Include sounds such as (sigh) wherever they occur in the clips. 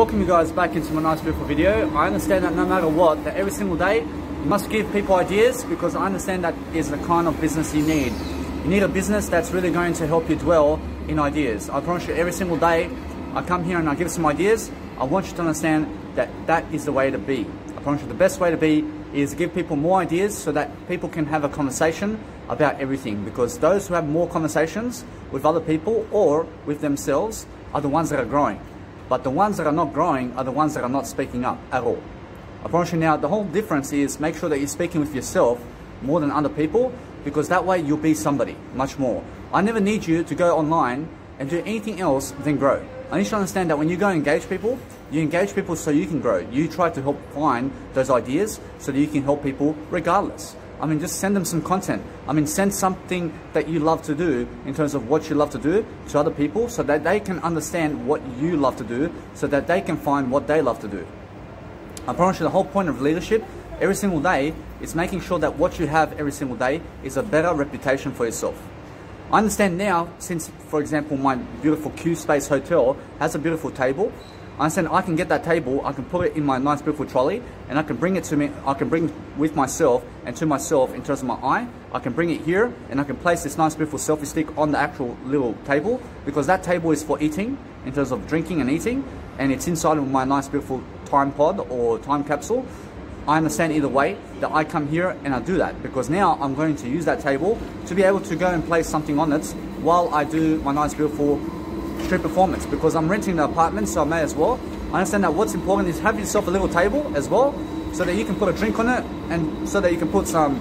welcome you guys back into my nice beautiful video. I understand that no matter what, that every single day you must give people ideas because I understand that is the kind of business you need. You need a business that's really going to help you dwell in ideas. I promise you every single day I come here and I give some ideas. I want you to understand that that is the way to be. I promise you the best way to be is give people more ideas so that people can have a conversation about everything because those who have more conversations with other people or with themselves are the ones that are growing. But the ones that are not growing are the ones that are not speaking up at all. I promise you now, the whole difference is make sure that you're speaking with yourself more than other people because that way you'll be somebody much more. I never need you to go online and do anything else than grow. I need you to understand that when you go engage people, you engage people so you can grow. You try to help find those ideas so that you can help people regardless. I mean, just send them some content. I mean, send something that you love to do in terms of what you love to do to other people so that they can understand what you love to do so that they can find what they love to do. I promise you the whole point of leadership every single day is making sure that what you have every single day is a better reputation for yourself. I understand now, since, for example, my beautiful Q Space Hotel has a beautiful table, I understand I can get that table, I can put it in my nice beautiful trolley, and I can bring it to me, I can bring with myself and to myself in terms of my eye. I can bring it here and I can place this nice beautiful selfie stick on the actual little table because that table is for eating in terms of drinking and eating and it's inside of my nice beautiful time pod or time capsule. I understand either way that I come here and I do that because now I'm going to use that table to be able to go and place something on it while I do my nice beautiful street performance because I'm renting the apartment so I may as well. I understand that what's important is have yourself a little table as well so that you can put a drink on it and so that you can put some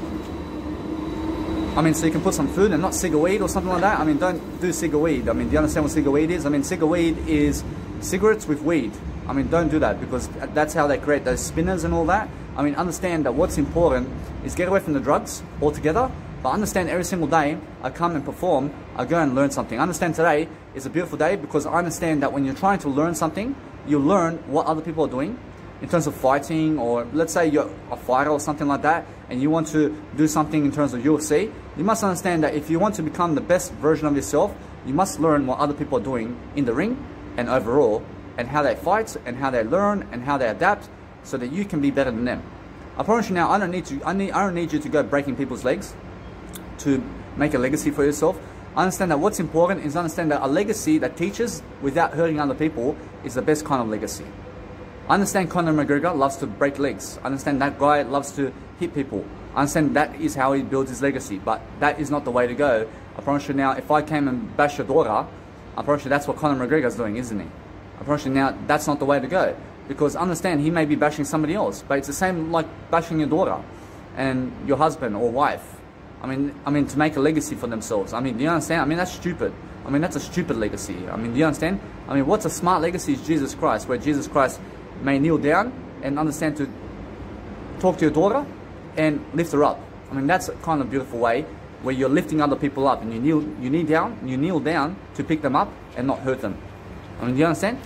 I mean, so you can put some food and not cigar weed or something like that. I mean, don't do cigar weed. I mean, do you understand what cigar weed is? I mean, cigar weed is cigarettes with weed. I mean, don't do that because that's how they create those spinners and all that. I mean, understand that what's important is get away from the drugs altogether but understand every single day I come and perform, I go and learn something. I understand today is a beautiful day because I understand that when you're trying to learn something, you learn what other people are doing in terms of fighting or let's say you're a fighter or something like that and you want to do something in terms of UFC, you must understand that if you want to become the best version of yourself, you must learn what other people are doing in the ring and overall and how they fight and how they learn and how they adapt so that you can be better than them. I promise you now, I don't need to, I, need, I don't need you to go breaking people's legs to make a legacy for yourself. Understand that what's important is understand that a legacy that teaches without hurting other people is the best kind of legacy. Understand Conor McGregor loves to break legs. Understand that guy loves to hit people. Understand that is how he builds his legacy, but that is not the way to go. I promise you now, if I came and bash your daughter, I promise you that's what Conor McGregor's doing, isn't he? I promise you now, that's not the way to go. Because understand, he may be bashing somebody else, but it's the same like bashing your daughter and your husband or wife I mean, I mean, to make a legacy for themselves. I mean, do you understand? I mean, that's stupid. I mean, that's a stupid legacy. I mean, do you understand? I mean, what's a smart legacy is Jesus Christ, where Jesus Christ may kneel down and understand to talk to your daughter and lift her up. I mean, that's a kind of beautiful way where you're lifting other people up and you kneel, you kneel down, you kneel down to pick them up and not hurt them. I mean, do you understand?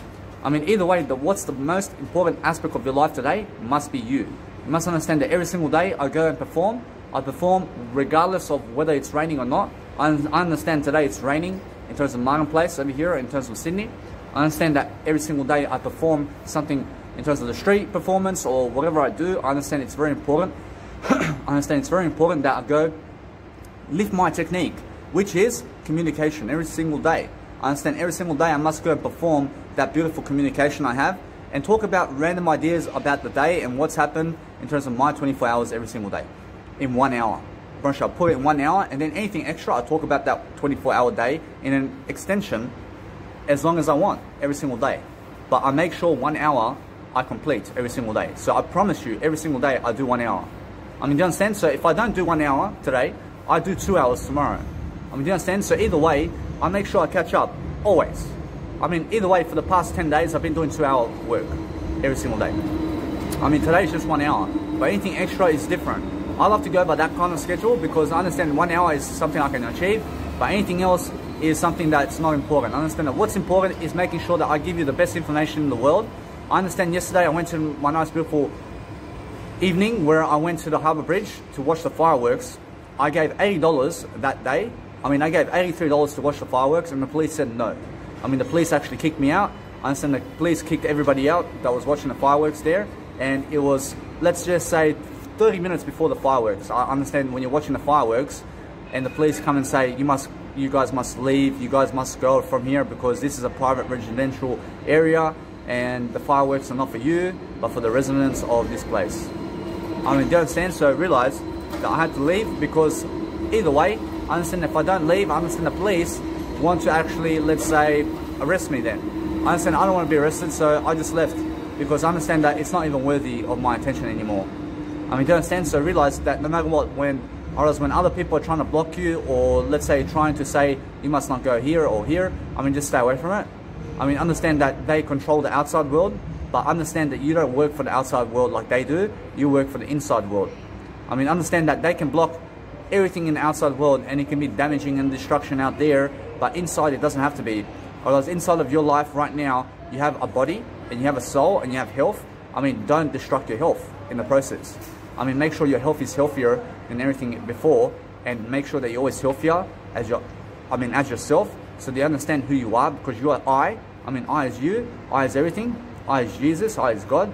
I mean, either way, the, what's the most important aspect of your life today must be you. You must understand that every single day I go and perform I perform regardless of whether it's raining or not. I understand today it's raining in terms of marketplace over here in terms of Sydney. I understand that every single day I perform something in terms of the street performance or whatever I do. I understand it's very important. (clears throat) I understand it's very important that I go lift my technique, which is communication every single day. I understand every single day I must go and perform that beautiful communication I have and talk about random ideas about the day and what's happened in terms of my 24 hours every single day in one hour. Bunch I'll put it in one hour and then anything extra, I'll talk about that 24 hour day in an extension as long as I want every single day. But I make sure one hour I complete every single day. So I promise you every single day I do one hour. I mean, do you understand? So if I don't do one hour today, I do two hours tomorrow. I mean, do you understand? So either way, I make sure I catch up always. I mean, either way, for the past 10 days, I've been doing two hour work every single day. I mean, today's just one hour, but anything extra is different. I love to go by that kind of schedule because I understand one hour is something I can achieve, but anything else is something that's not important. I understand that what's important is making sure that I give you the best information in the world. I understand yesterday I went to my nice beautiful evening where I went to the Harbour Bridge to watch the fireworks. I gave $80 that day. I mean, I gave $83 to watch the fireworks and the police said no. I mean, the police actually kicked me out. I understand the police kicked everybody out that was watching the fireworks there, and it was, let's just say, 30 minutes before the fireworks. I understand when you're watching the fireworks, and the police come and say, you must, you guys must leave, you guys must go from here because this is a private residential area, and the fireworks are not for you, but for the residents of this place. I mean, you understand? So I realized that I had to leave because either way, I understand if I don't leave, I understand the police want to actually, let's say, arrest me then. I understand I don't want to be arrested, so I just left because I understand that it's not even worthy of my attention anymore. I mean, don't understand? So realize that no matter what, when or else when other people are trying to block you or let's say trying to say you must not go here or here, I mean, just stay away from it. I mean, understand that they control the outside world, but understand that you don't work for the outside world like they do, you work for the inside world. I mean, understand that they can block everything in the outside world and it can be damaging and destruction out there, but inside it doesn't have to be. Otherwise, inside of your life right now, you have a body and you have a soul and you have health. I mean, don't destruct your health in the process. I mean, make sure your health is healthier than everything before and make sure that you're always healthier as your, I mean, as yourself so they understand who you are because you are I. I mean, I is you, I is everything, I is Jesus, I is God.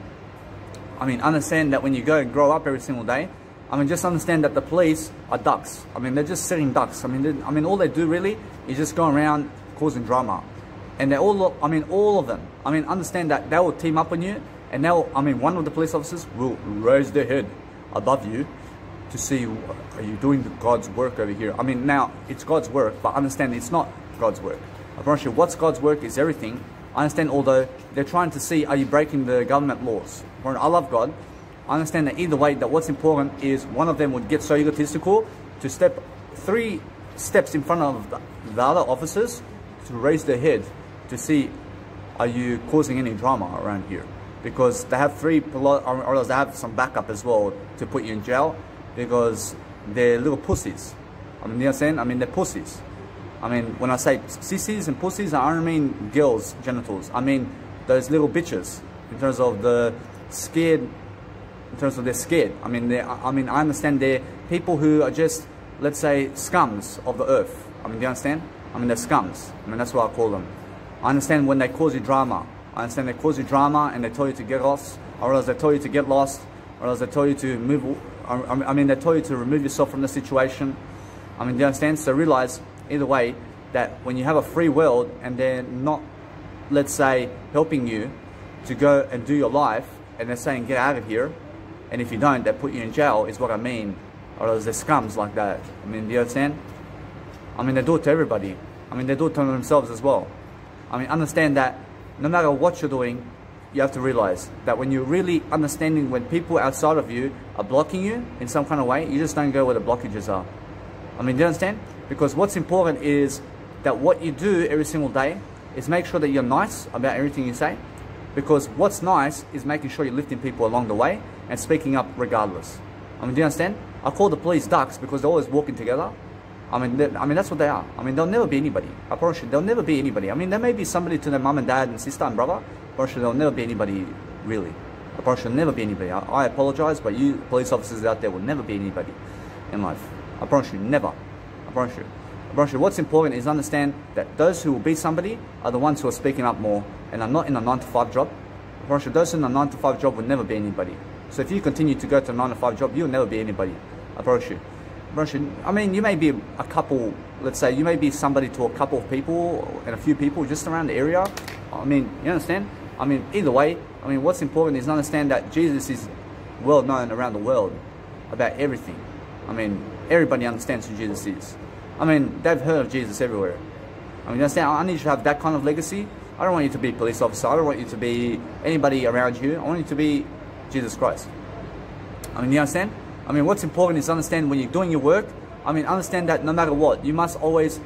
I mean, understand that when you go and grow up every single day, I mean, just understand that the police are ducks. I mean, they're just sitting ducks. I mean, I mean, all they do really is just go around causing drama. And they're all, I mean, all of them. I mean, understand that they will team up on you and they'll, I mean, one of the police officers will raise their head above you to see, are you doing God's work over here? I mean, now, it's God's work, but understand it's not God's work. I promise you, what's God's work is everything. I understand, although they're trying to see, are you breaking the government laws? I love God. I understand that either way, that what's important is one of them would get so egotistical to step three steps in front of the other officers to raise their head to see, are you causing any drama around here? Because they have three, or else they have some backup as well to put you in jail because they're little pussies. I mean, you understand? I mean, they're pussies. I mean, when I say sissies and pussies, I don't mean girls' genitals. I mean those little bitches in terms of the scared, in terms of they're scared. I mean, I mean, I understand they're people who are just, let's say, scums of the earth. I mean, do you understand? I mean, they're scums. I mean, that's what I call them. I understand when they cause you drama. I understand they cause you drama and they tell you to get lost, or else they tell you to get lost, or else they tell you to move, I mean, they tell you to remove yourself from the situation. I mean, do you understand? So realize either way, that when you have a free world and they're not, let's say, helping you to go and do your life, and they're saying, get out of here, and if you don't, they put you in jail, is what I mean. Or there's scums like that. I mean, do you understand? I mean, they do it to everybody. I mean, they do it to themselves as well. I mean, understand that no matter what you're doing, you have to realize that when you're really understanding when people outside of you are blocking you in some kind of way, you just don't go where the blockages are. I mean, do you understand? Because what's important is that what you do every single day is make sure that you're nice about everything you say. Because what's nice is making sure you're lifting people along the way and speaking up regardless. I mean, do you understand? I call the police ducks because they're always walking together. I mean, I mean that's what they are. I mean, there'll never be anybody. I promise you, there'll never be anybody. I mean, there may be somebody to their mum and dad and sister and brother. I promise you, there'll never be anybody really. I promise you, they'll never be anybody. I, I apologize, but you police officers out there will never be anybody in life. I promise you, never. I promise you. I promise you, what's important is understand that those who will be somebody are the ones who are speaking up more and are not in a 9 to 5 job. I promise you, those in a 9 to 5 job will never be anybody. So if you continue to go to a 9 to 5 job, you'll never be anybody. I promise you. I. I mean, you may be a couple, let's say, you may be somebody to a couple of people and a few people just around the area. I mean, you understand? I mean, either way, I mean, what's important is understand that Jesus is well known around the world about everything. I mean, everybody understands who Jesus is. I mean, they've heard of Jesus everywhere. I mean, understand, I need you to have that kind of legacy. I don't want you to be a police officer. I don't want you to be anybody around you. I want you to be Jesus Christ. I mean, you understand? I mean, what's important is understand when you're doing your work, I mean, understand that no matter what, you must always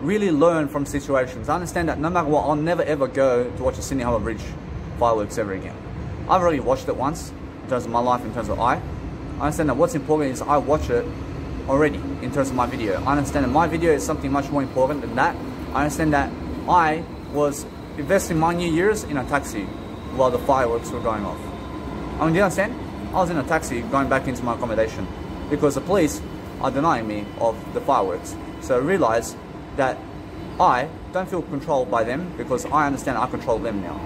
really learn from situations. Understand that no matter what, I'll never ever go to watch a Sydney Harbour Bridge fireworks ever again. I've already watched it once in terms of my life, in terms of I. I understand that what's important is I watch it already in terms of my video. I understand that my video is something much more important than that. I understand that I was investing my new years in a taxi while the fireworks were going off. I mean, do you understand? I was in a taxi going back into my accommodation because the police are denying me of the fireworks. So I realized that I don't feel controlled by them because I understand I control them now.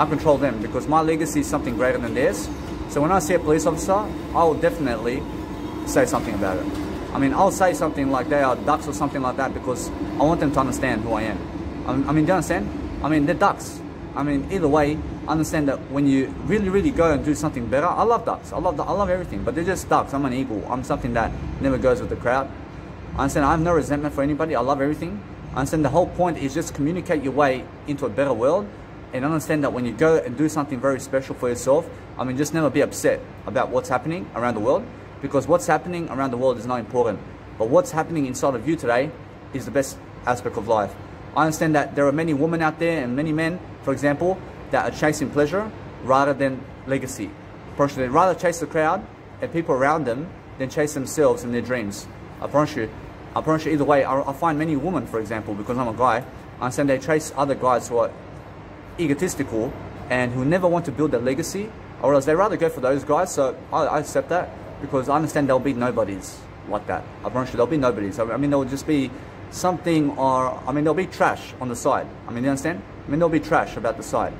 I control them because my legacy is something greater than theirs. So when I see a police officer, I will definitely say something about it. I mean, I'll say something like they are ducks or something like that because I want them to understand who I am. I mean, do you understand? I mean, they're ducks. I mean, either way, understand that when you really, really go and do something better, I love ducks. I love, I love everything, but they're just ducks. I'm an eagle. I'm something that never goes with the crowd. I understand I have no resentment for anybody. I love everything. I understand the whole point is just communicate your way into a better world and understand that when you go and do something very special for yourself, I mean, just never be upset about what's happening around the world because what's happening around the world is not important. But what's happening inside of you today is the best aspect of life. I understand that there are many women out there and many men, for example, that are chasing pleasure rather than legacy. Personally, rather chase the crowd and people around them than chase themselves and their dreams. I promise you, I promise you either way, I, find many women, for example, because I'm a guy, I understand they chase other guys who are egotistical and who never want to build their legacy, or else they rather go for those guys, so I, I accept that because I understand they'll be nobodies like that. I promise you, they'll be nobodies. I mean, they'll just be something or, I mean, there'll be trash on the side. I mean, you understand? I mean, there'll be trash about the side.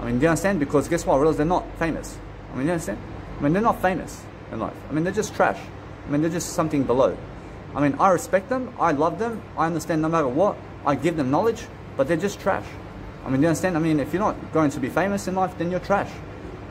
I mean, do you understand? Because guess what? I realize they're not famous. I mean, do you understand? I mean, they're not famous in life. I mean, they're just trash. I mean, they're just something below. I mean, I respect them. I love them. I understand no matter what. I give them knowledge, but they're just trash. I mean, do you understand? I mean, if you're not going to be famous in life, then you're trash.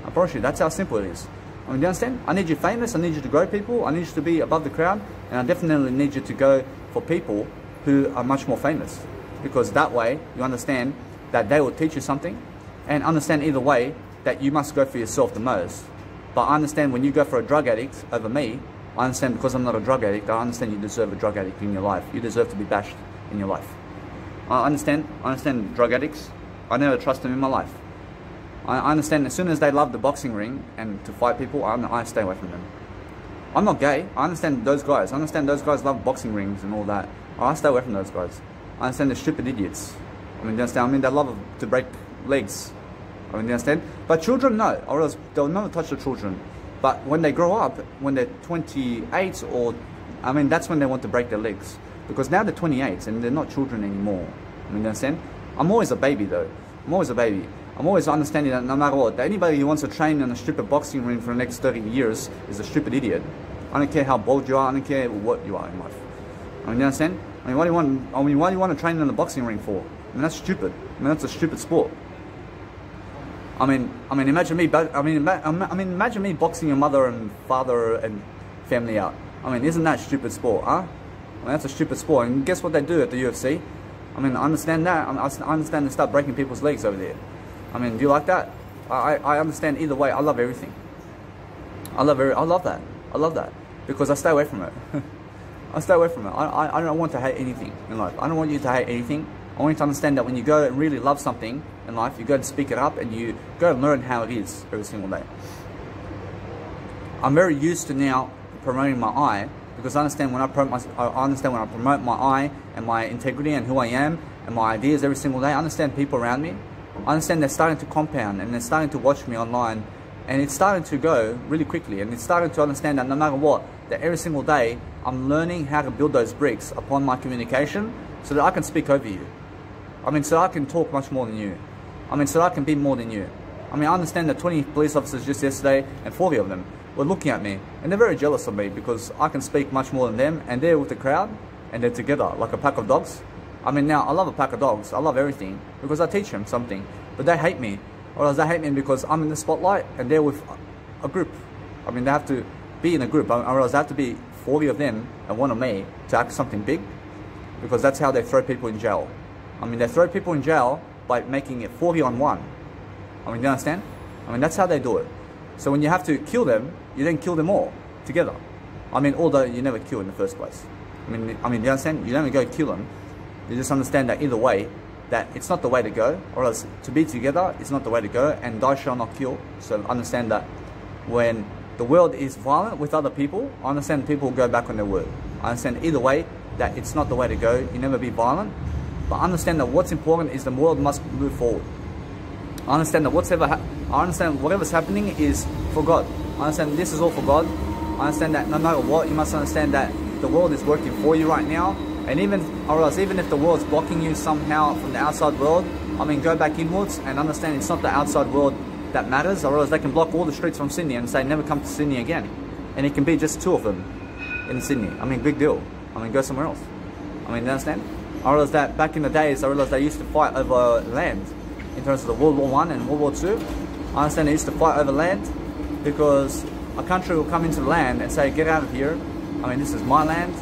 I promise you, that's how simple it is. I mean, do you understand? I need you famous, I need you to grow people, I need you to be above the crowd, and I definitely need you to go for people who are much more famous. Because that way, you understand that they will teach you something, and understand either way that you must go for yourself the most. But I understand when you go for a drug addict over me, I understand because I'm not a drug addict, I understand you deserve a drug addict in your life. You deserve to be bashed in your life. I understand, I understand drug addicts. I never trust them in my life. I understand as soon as they love the boxing ring and to fight people, I, stay away from them. I'm not gay. I understand those guys. I understand those guys love boxing rings and all that. I stay away from those guys. I understand they're stupid idiots. I mean, understand? I mean, they love to break legs. I mean, you understand? But children, no. Or else they'll never touch the children. But when they grow up, when they're 28 or, I mean, that's when they want to break their legs. Because now they're 28 and they're not children anymore. I mean, you understand? I'm always a baby though. I'm always a baby. I'm always understanding that no matter what, anybody who wants to train in a stupid boxing ring for the next 30 years is a stupid idiot. I don't care how bold you are, I don't care what you are in life. I mean, you understand? I mean, what do you want? I mean, why do you want to train in a boxing ring for? I mean, that's stupid. I mean, that's a stupid sport. I mean, I mean, imagine me. I mean, um, I mean, imagine me boxing your mother and father and family out. I mean, isn't that stupid sport, huh? I mean, that's a stupid sport. And guess what they do at the UFC? I mean, I understand that. I understand they start breaking people's legs over there. I mean, do you like that? I, I understand either way. I love everything. I love every, I love that. I love that because I stay away from it. (laughs) I stay away from it. I, I, I don't want to hate anything in life. I don't want you to hate anything. I want you to understand that when you go and really love something in life, you go and speak it up and you go and learn how it is every single day. I'm very used to now promoting my I because I understand when I promote my, I understand when I promote my I and my integrity and who I am and my ideas every single day. I understand people around me I understand they're starting to compound and they're starting to watch me online and it's starting to go really quickly and it's starting to understand that no matter what, that every single day I'm learning how to build those bricks upon my communication so that I can speak over you. I mean, so I can talk much more than you. I mean, so I can be more than you. I mean, I understand that 20 police officers just yesterday and 40 of them were looking at me and they're very jealous of me because I can speak much more than them and they're with the crowd and they're together like a pack of dogs I mean, now I love a pack of dogs. I love everything because I teach them something. But they hate me, or they hate me because I'm in the spotlight and they're with a group. I mean, they have to be in a group, or else they have to be 40 of them and one of me to act something big, because that's how they throw people in jail. I mean, they throw people in jail by making it 40 on one. I mean, you understand? I mean, that's how they do it. So when you have to kill them, you then kill them all together. I mean, although you never kill in the first place. I mean, I mean, you understand? You don't go kill them you just understand that either way, that it's not the way to go, or else to be together is not the way to go, and thou shall not kill. So understand that when the world is violent with other people, I understand people go back on their word. I understand either way that it's not the way to go. You never be violent, but understand that what's important is the world must move forward. I understand that whatever I understand whatever's happening is for God. I understand this is all for God. I understand that no matter what, you must understand that the world is working for you right now And even, I realize, even if the world's blocking you somehow from the outside world, I mean, go back inwards and understand it's not the outside world that matters. I realize they can block all the streets from Sydney and say, never come to Sydney again. And it can be just two of them in Sydney. I mean, big deal. I mean, go somewhere else. I mean, you understand? I realized that back in the days, I realized they used to fight over land in terms of the World War One and World War Two. I understand they used to fight over land because a country will come into the land and say, get out of here. I mean, this is my land.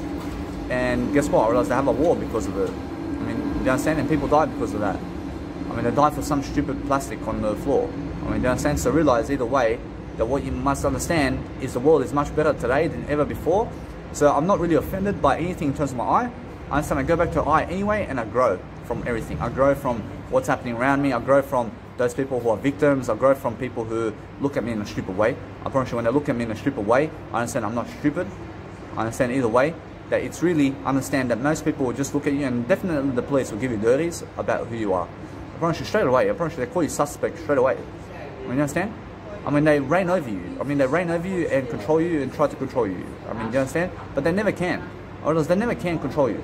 And guess what? I realized they have a war because of it. I mean, you understand? And people died because of that. I mean, they died for some stupid plastic on the floor. I mean, you understand? So realize either way that what you must understand is the world is much better today than ever before. So I'm not really offended by anything in terms of my eye. I understand I go back to I anyway and I grow from everything. I grow from what's happening around me. I grow from those people who are victims. I grow from people who look at me in a stupid way. I promise you, when they look at me in a stupid way, I understand I'm not stupid. I understand either way that it's really understand that most people will just look at you and definitely the police will give you dirties about who you are. I promise you straight away. I promise you they call you suspect straight away. You understand? I mean, they reign over you. I mean, they reign over you and control you and try to control you. I mean, you understand? But they never can. Or else they never can control you.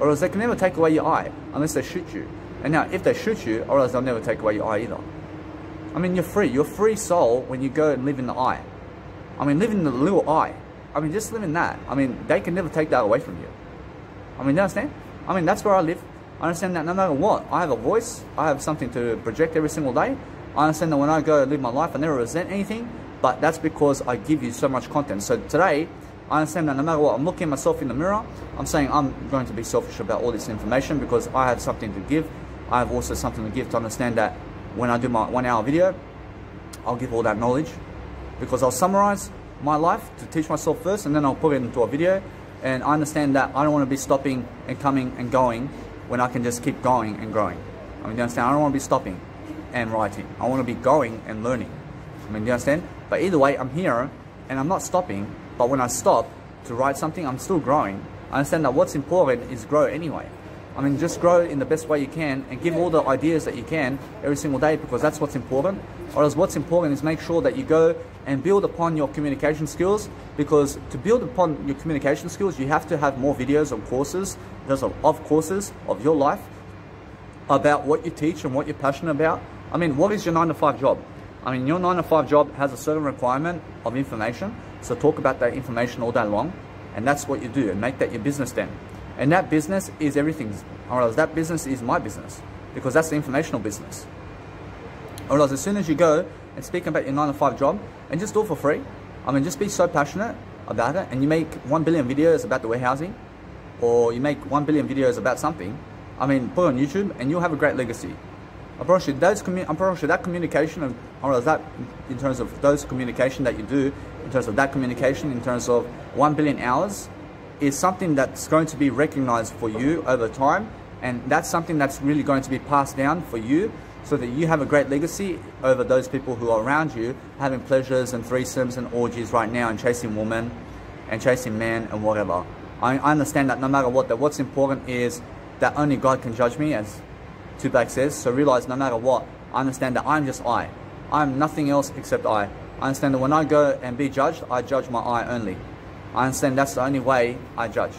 Or else they can never take away your eye unless they shoot you. And now, if they shoot you, or else they'll never take away your eye either. I mean, you're free. You're free soul when you go and live in the eye. I mean, live in the little eye. I mean, just live in that. I mean, they can never take that away from you. I mean, you understand? I mean, that's where I live. I understand that no matter what, I have a voice. I have something to project every single day. I understand that when I go live my life, I never resent anything, but that's because I give you so much content. So today, I understand that no matter what, I'm looking myself in the mirror, I'm saying I'm going to be selfish about all this information because I have something to give. I have also something to give to understand that when I do my one hour video, I'll give all that knowledge because I'll summarize my life to teach myself first and then I'll put it into a video. And I understand that I don't want to be stopping and coming and going when I can just keep going and growing. I mean, you understand? I don't want to be stopping and writing. I want to be going and learning. I mean, you understand? But either way, I'm here and I'm not stopping. But when I stop to write something, I'm still growing. I understand that what's important is grow anyway. I mean, just grow in the best way you can and give all the ideas that you can every single day because that's what's important. Whereas what's important is make sure that you go and build upon your communication skills because to build upon your communication skills, you have to have more videos or courses, there's of courses of your life about what you teach and what you're passionate about I mean, what is your nine to five job? I mean, your nine to five job has a certain requirement of information. So talk about that information all day long. And that's what you do and make that your business then. And that business is everything. Else that business is my business because that's the informational business. Else as soon as you go and speak about your nine to five job and just do it for free, I mean, just be so passionate about it and you make one billion videos about the warehousing or you make one billion videos about something, I mean, put on YouTube and you'll have a great legacy. Approach. Those commu- that communication or that in terms of those communication that you do, in terms of that communication, in terms of one billion hours, is something that's going to be recognized for you over time, and that's something that's really going to be passed down for you, so that you have a great legacy over those people who are around you, having pleasures and threesomes and orgies right now, and chasing women, and chasing men and whatever. I, I understand that no matter what, that what's important is that only God can judge me as Tupac says. So realize no matter what, I understand that I'm just I. I'm nothing else except I. I understand that when I go and be judged, I judge my eye only. I understand that's the only way I judge.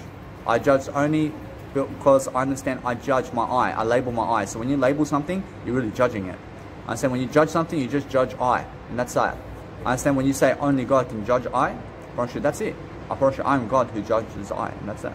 I judge only because I understand I judge my eye. I label my eye. So when you label something, you're really judging it. I understand when you judge something, you just judge I. And that's that. I understand when you say only God can judge I, you, that's it. I promise you, I'm God who judges I. And that's that.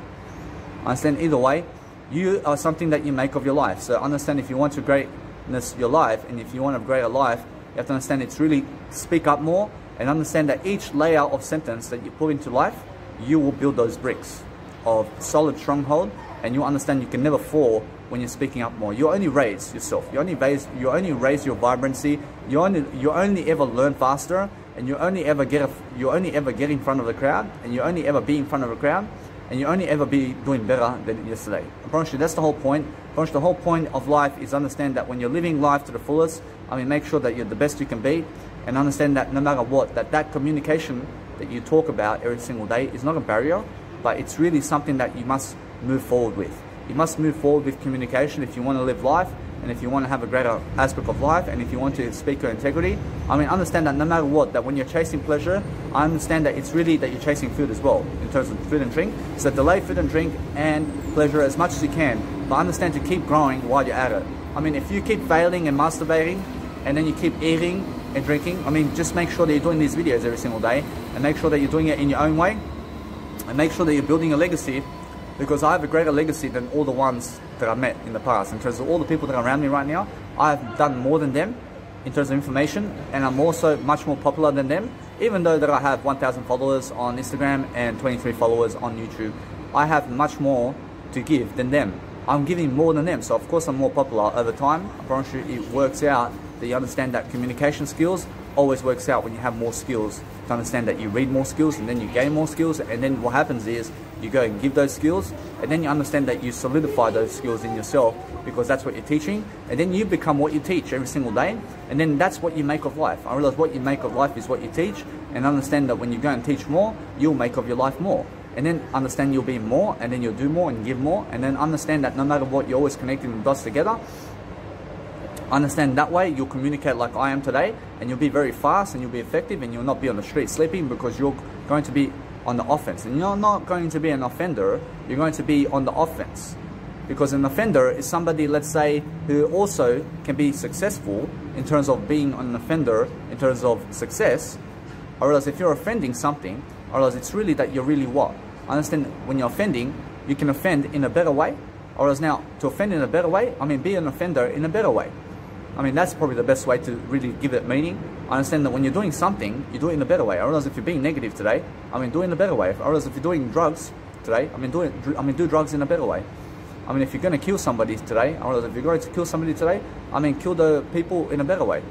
I understand either way, you are something that you make of your life. So understand if you want to greatness your life and if you want a greater life, you have to understand it's really speak up more and understand that each layer of sentence that you put into life, you will build those bricks of solid stronghold and you understand you can never fall when you're speaking up more. You only raise yourself. You only raise you only raise your vibrancy. You only you only ever learn faster and you only ever get you only ever get in front of the crowd and you only ever be in front of a crowd and you only ever be doing better than yesterday. I promise you, that's the whole point. You, the whole point of life is understand that when you're living life to the fullest, I mean, make sure that you're the best you can be, and understand that no matter what, that that communication that you talk about every single day is not a barrier, but it's really something that you must move forward with. You must move forward with communication if you want to live life and if you want to have a greater aspect of life, and if you want to speak your integrity, I mean, understand that no matter what, that when you're chasing pleasure, I understand that it's really that you're chasing food as well, in terms of food and drink. So delay food and drink and pleasure as much as you can, but understand to keep growing while you're at it. I mean, if you keep failing and masturbating, and then you keep eating and drinking, I mean, just make sure that you're doing these videos every single day, and make sure that you're doing it in your own way, and make sure that you're building a legacy because I have a greater legacy than all the ones that I met in the past. In terms of all the people that are around me right now, I've done more than them in terms of information, and I'm also much more popular than them. Even though that I have 1,000 followers on Instagram and 23 followers on YouTube, I have much more to give than them. I'm giving more than them, so of course I'm more popular over time. I promise you it works out that you understand that communication skills always works out when you have more skills to understand that you read more skills and then you gain more skills and then what happens is you go and give those skills and then you understand that you solidify those skills in yourself because that's what you're teaching and then you become what you teach every single day and then that's what you make of life. I realize what you make of life is what you teach and understand that when you go and teach more you'll make of your life more. And then understand you'll be more and then you'll do more and give more and then understand that no matter what you're always connecting the dots together understand that way you'll communicate like I am today and you'll be very fast and you'll be effective and you'll not be on the street sleeping because you're going to be on the offense. And you're not going to be an offender you're going to be on the offense. Because an offender is somebody let's say who also can be successful in terms of being an offender in terms of success or else if you're offending something or else it's really that you're really what? I understand when you're offending you can offend in a better way or else now to offend in a better way I mean be an offender in a better way I mean, that's probably the best way to really give it meaning. I understand that when you're doing something, you do it in a better way. I realize if you're being negative today, I mean, do it in a better way. I realize if you're doing drugs today, I mean, do it, I mean, do drugs in a better way. I mean, if you're going to kill somebody today, I realize if you're going to kill somebody today, I mean, kill the people in a better way.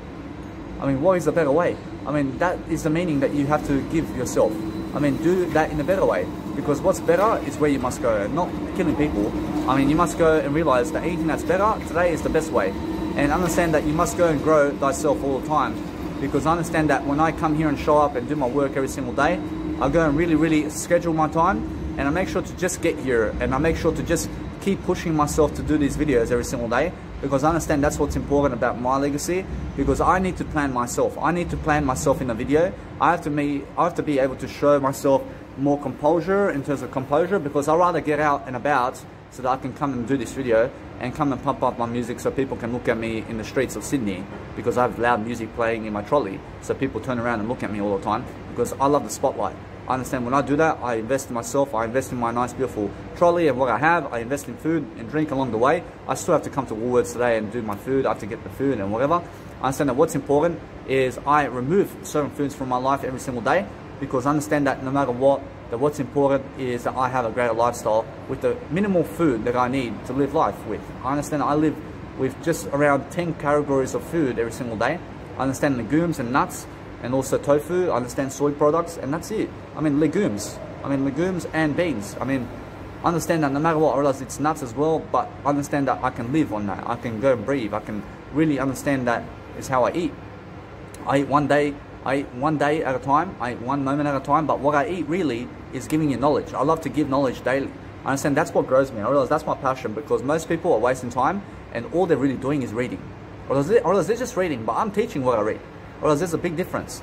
I mean, what is a better way? I mean, that is the meaning that you have to give yourself. I mean, do that in a better way. Because what's better is where you must go, not killing people. I mean, you must go and realize that anything that's better today is the best way and understand that you must go and grow thyself all the time. Because I understand that when I come here and show up and do my work every single day I go and really really schedule my time and I make sure to just get here and I make sure to just keep pushing myself to do these videos every single day because I understand that's what's important about my legacy because I need to plan myself. I need to plan myself in a video. I have to be I have to be able to show myself more composure in terms of composure because I'd rather get out and about so that I can come and do this video and come and pump up my music so people can look at me in the streets of Sydney because I have loud music playing in my trolley so people turn around and look at me all the time because I love the spotlight. I understand when I do that, I invest in myself, I invest in my nice beautiful trolley and what I have, I invest in food and drink along the way. I still have to come to Woolworths today and do my food, I have to get the food and whatever. I understand that what's important is I remove certain foods from my life every single day because I understand that no matter what, that what's important is that I have a greater lifestyle with the minimal food that I need to live life with. I understand I live with just around 10 categories of food every single day. I understand legumes and nuts and also tofu. I understand soy products and that's it. I mean legumes. I mean legumes and beans. I mean I understand that no matter what, I realize it's nuts as well, but I understand that I can live on that. I can go and breathe. I can really understand that is how I eat. I eat one day I eat one day at a time, I eat one moment at a time, but what I eat really is giving you knowledge. I love to give knowledge daily. I understand that's what grows me. I realize that's my passion because most people are wasting time and all they're really doing is reading. Or else, they, or else they're just reading, but I'm teaching what I read. Or else there's a big difference.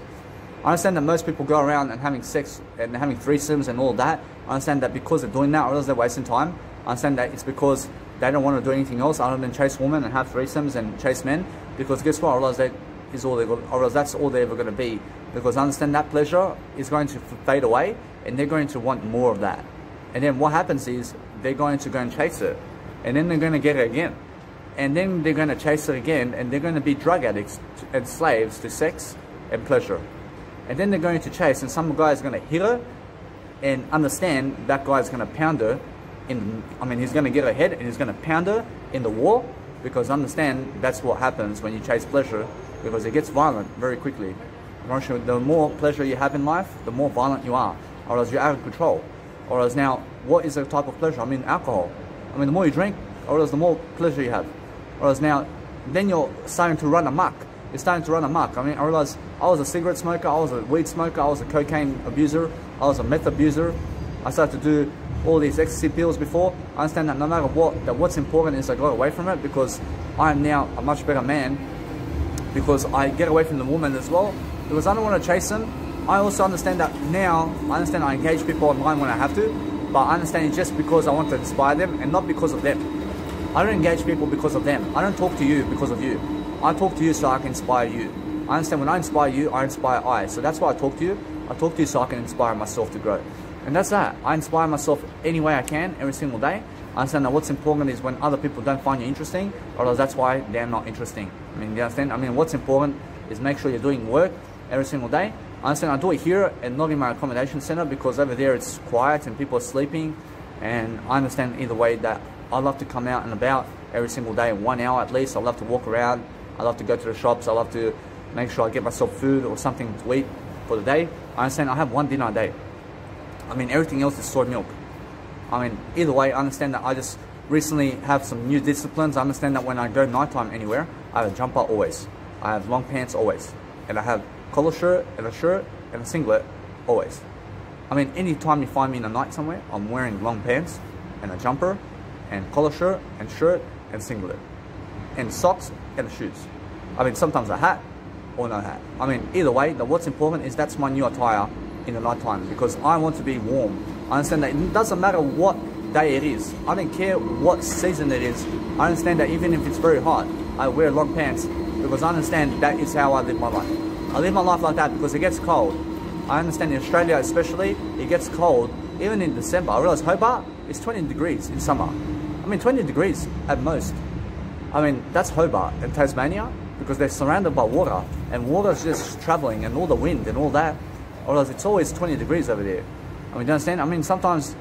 I understand that most people go around and having sex and having threesomes and all that. I understand that because they're doing that, or else they're wasting time. I understand that it's because they don't want to do anything else other than chase women and have threesomes and chase men. Because guess what? I realize they is all they're or else that's all they're ever going to be. Because understand that pleasure is going to fade away and they're going to want more of that. And then what happens is they're going to go and chase it. And then they're going to get it again. And then they're going to chase it again and they're going to be drug addicts and slaves to sex and pleasure. And then they're going to chase and some guy is going to hit her and understand that guy is going to pound her in, I mean, he's going to get her head and he's going to pound her in the wall because understand that's what happens when you chase pleasure because it gets violent very quickly. The more pleasure you have in life, the more violent you are, or else you're out of control. Or else now, what is the type of pleasure? I mean, alcohol. I mean, the more you drink, or else the more pleasure you have. Or else now, then you're starting to run amok. You're starting to run amok. I mean, I realized I was a cigarette smoker, I was a weed smoker, I was a cocaine abuser, I was a meth abuser. I started to do all these ecstasy pills before. I understand that no matter what, that what's important is I got away from it because I am now a much better man because I get away from the woman as well because I don't want to chase them. I also understand that now, I understand I engage people online when I have to, but I understand it's just because I want to inspire them and not because of them. I don't engage people because of them. I don't talk to you because of you. I talk to you so I can inspire you. I understand when I inspire you, I inspire I. So that's why I talk to you. I talk to you so I can inspire myself to grow. And that's that. I inspire myself any way I can every single day. Understand that what's important is when other people don't find you interesting, or that's why they're not interesting. I mean, you understand? I mean, what's important is make sure you're doing work every single day. I understand I do it here and not in my accommodation center because over there it's quiet and people are sleeping. And I understand either way that I love to come out and about every single day, one hour at least. I love to walk around. I love to go to the shops. I love to make sure I get myself food or something to eat for the day. I understand I have one dinner a day. I mean, everything else is soy milk. I mean, either way, I understand that I just recently have some new disciplines. I understand that when I go nighttime anywhere, I have a jumper always. I have long pants always. And I have collar shirt and a shirt and a singlet always. I mean, anytime you find me in the night somewhere, I'm wearing long pants and a jumper and collar shirt and shirt and singlet and socks and shoes. I mean, sometimes a hat or no hat. I mean, either way, the, what's important is that's my new attire in the nighttime because I want to be warm. I understand that it doesn't matter what day it is. I don't care what season it is. I understand that even if it's very hot, I wear long pants because I understand that is how I live my life. I live my life like that because it gets cold. I understand in Australia especially, it gets cold even in December. I realize Hobart is 20 degrees in summer. I mean 20 degrees at most. I mean that's Hobart and Tasmania because they're surrounded by water and water's just traveling and all the wind and all that. Or else it's always 20 degrees over there. I mean, you understand? I mean, sometimes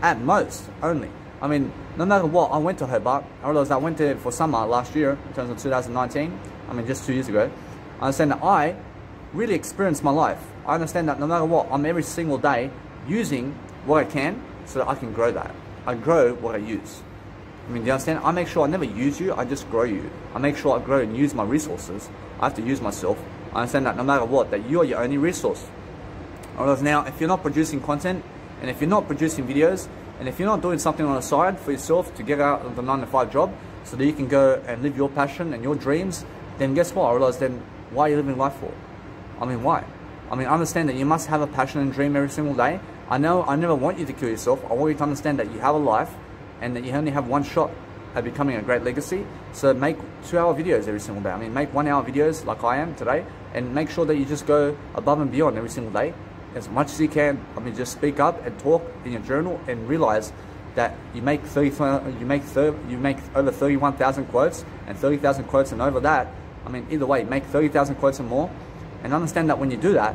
at most only. I mean, no matter what, I went to Hobart. I realized I went there for summer last year, in terms of 2019. I mean, just two years ago. I understand that I really experienced my life. I understand that no matter what, I'm every single day using what I can so that I can grow that. I grow what I use. I mean, do you understand? I make sure I never use you, I just grow you. I make sure I grow and use my resources. I have to use myself. I understand that no matter what, that you are your only resource. Now, if you're not producing content, and if you're not producing videos, and if you're not doing something on the side for yourself to get out of the 9 to 5 job, so that you can go and live your passion and your dreams, then guess what? I realize then, why are you living life for? I mean, why? I mean, understand that you must have a passion and dream every single day. I know I never want you to kill yourself. I want you to understand that you have a life and that you only have one shot at becoming a great legacy. So make two hour videos every single day. I mean, make one hour videos like I am today and make sure that you just go above and beyond every single day as much as you can. I mean, just speak up and talk in your journal and realize that you make 30, you make 30, you make over 31,000 quotes and 30,000 quotes and over that. I mean, either way, make 30,000 quotes and more and understand that when you do that,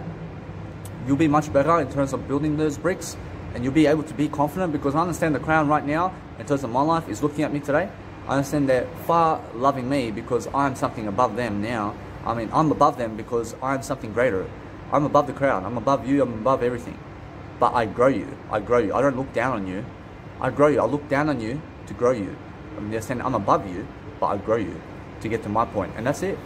you'll be much better in terms of building those bricks and you'll be able to be confident because I understand the crown right now in terms of my life is looking at me today. I understand they're far loving me because I'm something above them now. I mean, I'm above them because I'm something greater. I'm above the crowd. I'm above you. I'm above everything. But I grow you. I grow you. I don't look down on you. I grow you. I look down on you to grow you. I mean, understand? I'm above you, but I grow you to get to my point, and that's it.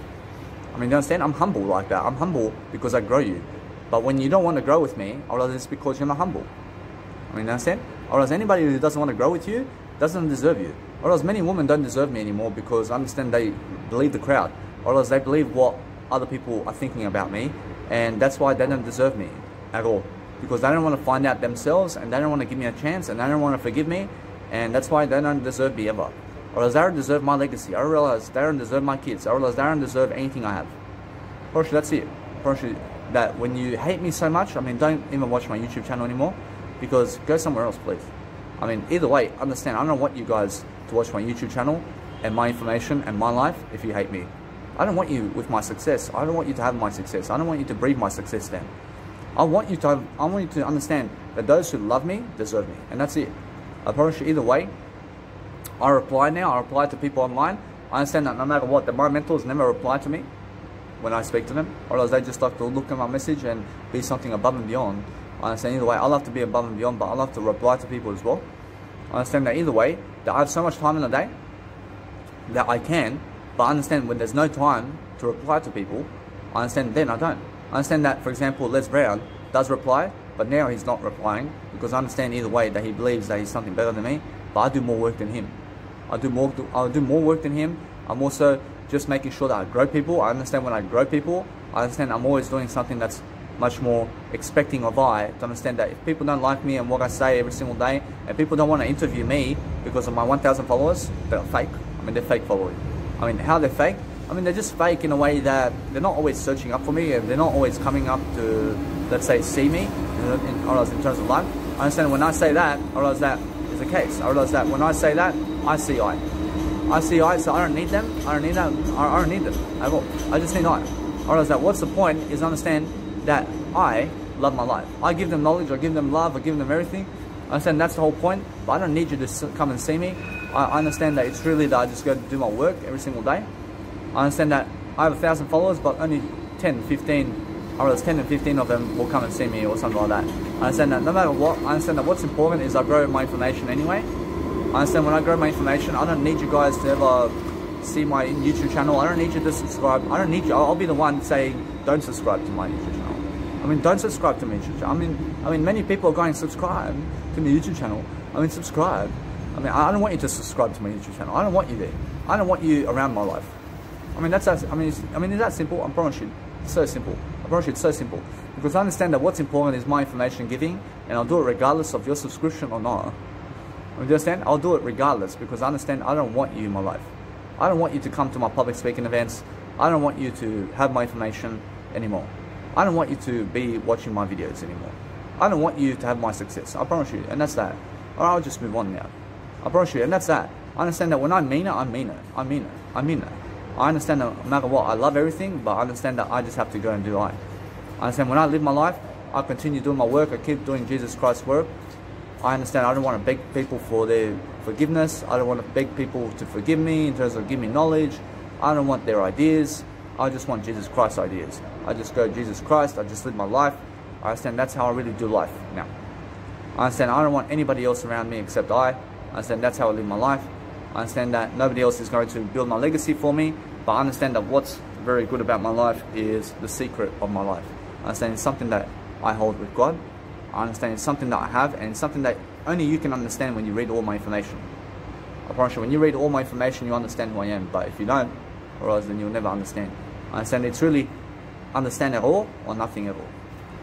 I mean, you understand? I'm humble like that. I'm humble because I grow you. But when you don't want to grow with me, or it's because you're not humble. I mean, you understand? Or else anybody who doesn't want to grow with you doesn't deserve you. Or else many women don't deserve me anymore because I understand they believe the crowd. Or else they believe what other people are thinking about me. And that's why they don't deserve me at all. Because they don't want to find out themselves and they don't want to give me a chance and they don't want to forgive me. And that's why they don't deserve me ever. Or else they don't deserve my legacy. I realize they don't deserve my kids. I realize they don't deserve anything I have. Portia, that's it. Portia, that when you hate me so much, I mean, don't even watch my YouTube channel anymore because go somewhere else, please. I mean, either way, understand, I don't want you guys to watch my YouTube channel and my information and my life if you hate me. I don't want you with my success. I don't want you to have my success. I don't want you to breathe my success then. I want you to have, I want you to understand that those who love me deserve me. And that's it. I promise you either way, I reply now, I reply to people online. I understand that no matter what, my mentors never reply to me when I speak to them. Or else they just like to look at my message and be something above and beyond. I understand either way, I love to be above and beyond, but I love to reply to people as well. I understand that either way, that I have so much time in the day that I can, but I understand when there's no time to reply to people, I understand then I don't. I understand that, for example, Les Brown does reply, but now he's not replying because I understand either way that he believes that he's something better than me, but I do more work than him. I do more. I do more work than him. I'm also just making sure that I grow people. I understand when I grow people, I understand I'm always doing something that's much more expecting of I to understand that if people don't like me and what I say every single day, and people don't want to interview me because of my 1,000 followers, they're fake. I mean, they're fake following. I mean, how they're fake? I mean, they're just fake in a way that they're not always searching up for me, and they're not always coming up to, let's say, see me in, in, in terms of life. I understand when I say that, I realize that is the case. I realize that when I say that, I see I. I see I, so I don't need them. I don't need them. I don't need them at all. I just need I. I realize that what's the point is understand that I love my life. I give them knowledge, I give them love, I give them everything. I understand that's the whole point, but I don't need you to come and see me. I understand that it's really that I just go do my work every single day. I understand that I have a thousand followers, but only 10, 15, or else 10 and 15 of them will come and see me or something like that. I understand that no matter what, I understand that what's important is I grow my information anyway. I understand when I grow my information, I don't need you guys to ever see my YouTube channel. I don't need you to subscribe. I don't need you. I'll, I'll be the one saying, don't subscribe to my YouTube channel. I mean, don't subscribe to my YouTube channel. I mean, I mean, many people are going subscribe to my YouTube channel. I mean, subscribe. I mean, I don't want you to subscribe to my YouTube channel. I don't want you there. I don't want you around my life. I mean, that's, I mean, I mean, is that simple? I promise you, it's so simple. I promise you, it's so simple. Because I understand that what's important is my information giving, and I'll do it regardless of your subscription or not. You understand? I'll do it regardless because I understand I don't want you in my life. I don't want you to come to my public speaking events. I don't want you to have my information anymore. I don't want you to be watching my videos anymore. I don't want you to have my success. I promise you. And that's that. Or I'll just move on now. I promise you. And that's that. I understand that when I mean it, I mean it. I mean it. I mean it. I understand that no matter what, I love everything, but I understand that I just have to go and do I. I understand when I live my life, I continue doing my work. I keep doing Jesus Christ's work. I understand I don't want to beg people for their forgiveness. I don't want to beg people to forgive me in terms of give me knowledge. I don't want their ideas. I just want Jesus Christ's ideas. I just go Jesus Christ. I just live my life. I understand that's how I really do life now. I understand I don't want anybody else around me except I. I understand that's how I live my life. I understand that nobody else is going to build my legacy for me. But I understand that what's very good about my life is the secret of my life. I understand it's something that I hold with God. I understand it's something that I have and something that only you can understand when you read all my information. I promise you, when you read all my information, you understand who I am. But if you don't, or else then you'll never understand. I understand it's really understand at all or nothing at all.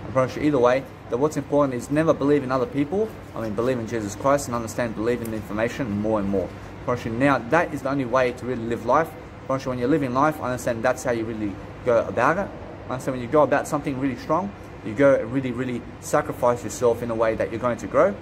I promise you either way that what's important is never believe in other people. I mean believe in Jesus Christ and understand believe in the information more and more. I now that is the only way to really live life. I when you're living life, I understand that's how you really go about it. I understand when you go about something really strong, you go really, really sacrifice yourself in a way that you're going to grow.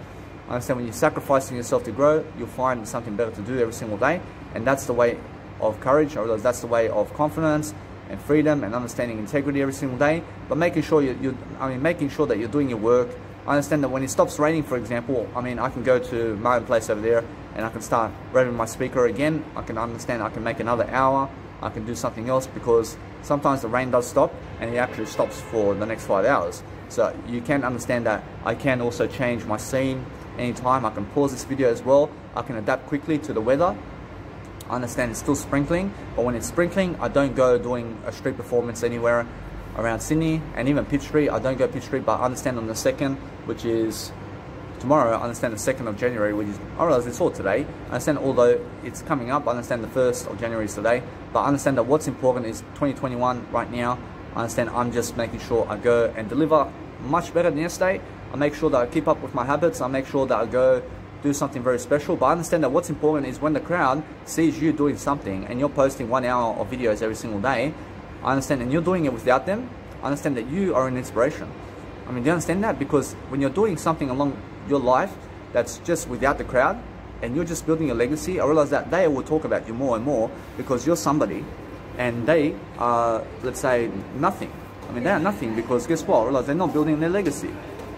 I understand when you're sacrificing yourself to grow, you'll find something better to do every single day. And that's the way of courage, or that's the way of confidence, and freedom and understanding integrity every single day, but making sure you, you I mean, making sure that you're doing your work. I understand that when it stops raining, for example, I mean, I can go to my own place over there and I can start revving my speaker again. I can understand I can make another hour. I can do something else because sometimes the rain does stop and it actually stops for the next five hours. So you can understand that I can also change my scene anytime. I can pause this video as well. I can adapt quickly to the weather I understand it's still sprinkling, but when it's sprinkling, I don't go doing a street performance anywhere around Sydney and even Pitt Street. I don't go Pitt Street, but I understand on the 2nd, which is tomorrow, I understand the 2nd of January, which is, I realize it's all today. I understand although it's coming up, I understand the 1st of January is today, but I understand that what's important is 2021 right now. I understand I'm just making sure I go and deliver much better than yesterday. I make sure that I keep up with my habits. I make sure that I go do something very special. But I understand that what's important is when the crowd sees you doing something and you're posting one hour of videos every single day, I understand, and you're doing it without them, I understand that you are an inspiration. I mean, do you understand that? Because when you're doing something along your life that's just without the crowd, and you're just building a legacy, I realize that they will talk about you more and more because you're somebody and they are, let's say, nothing. I mean, they are nothing because guess what? I realize they're not building their legacy.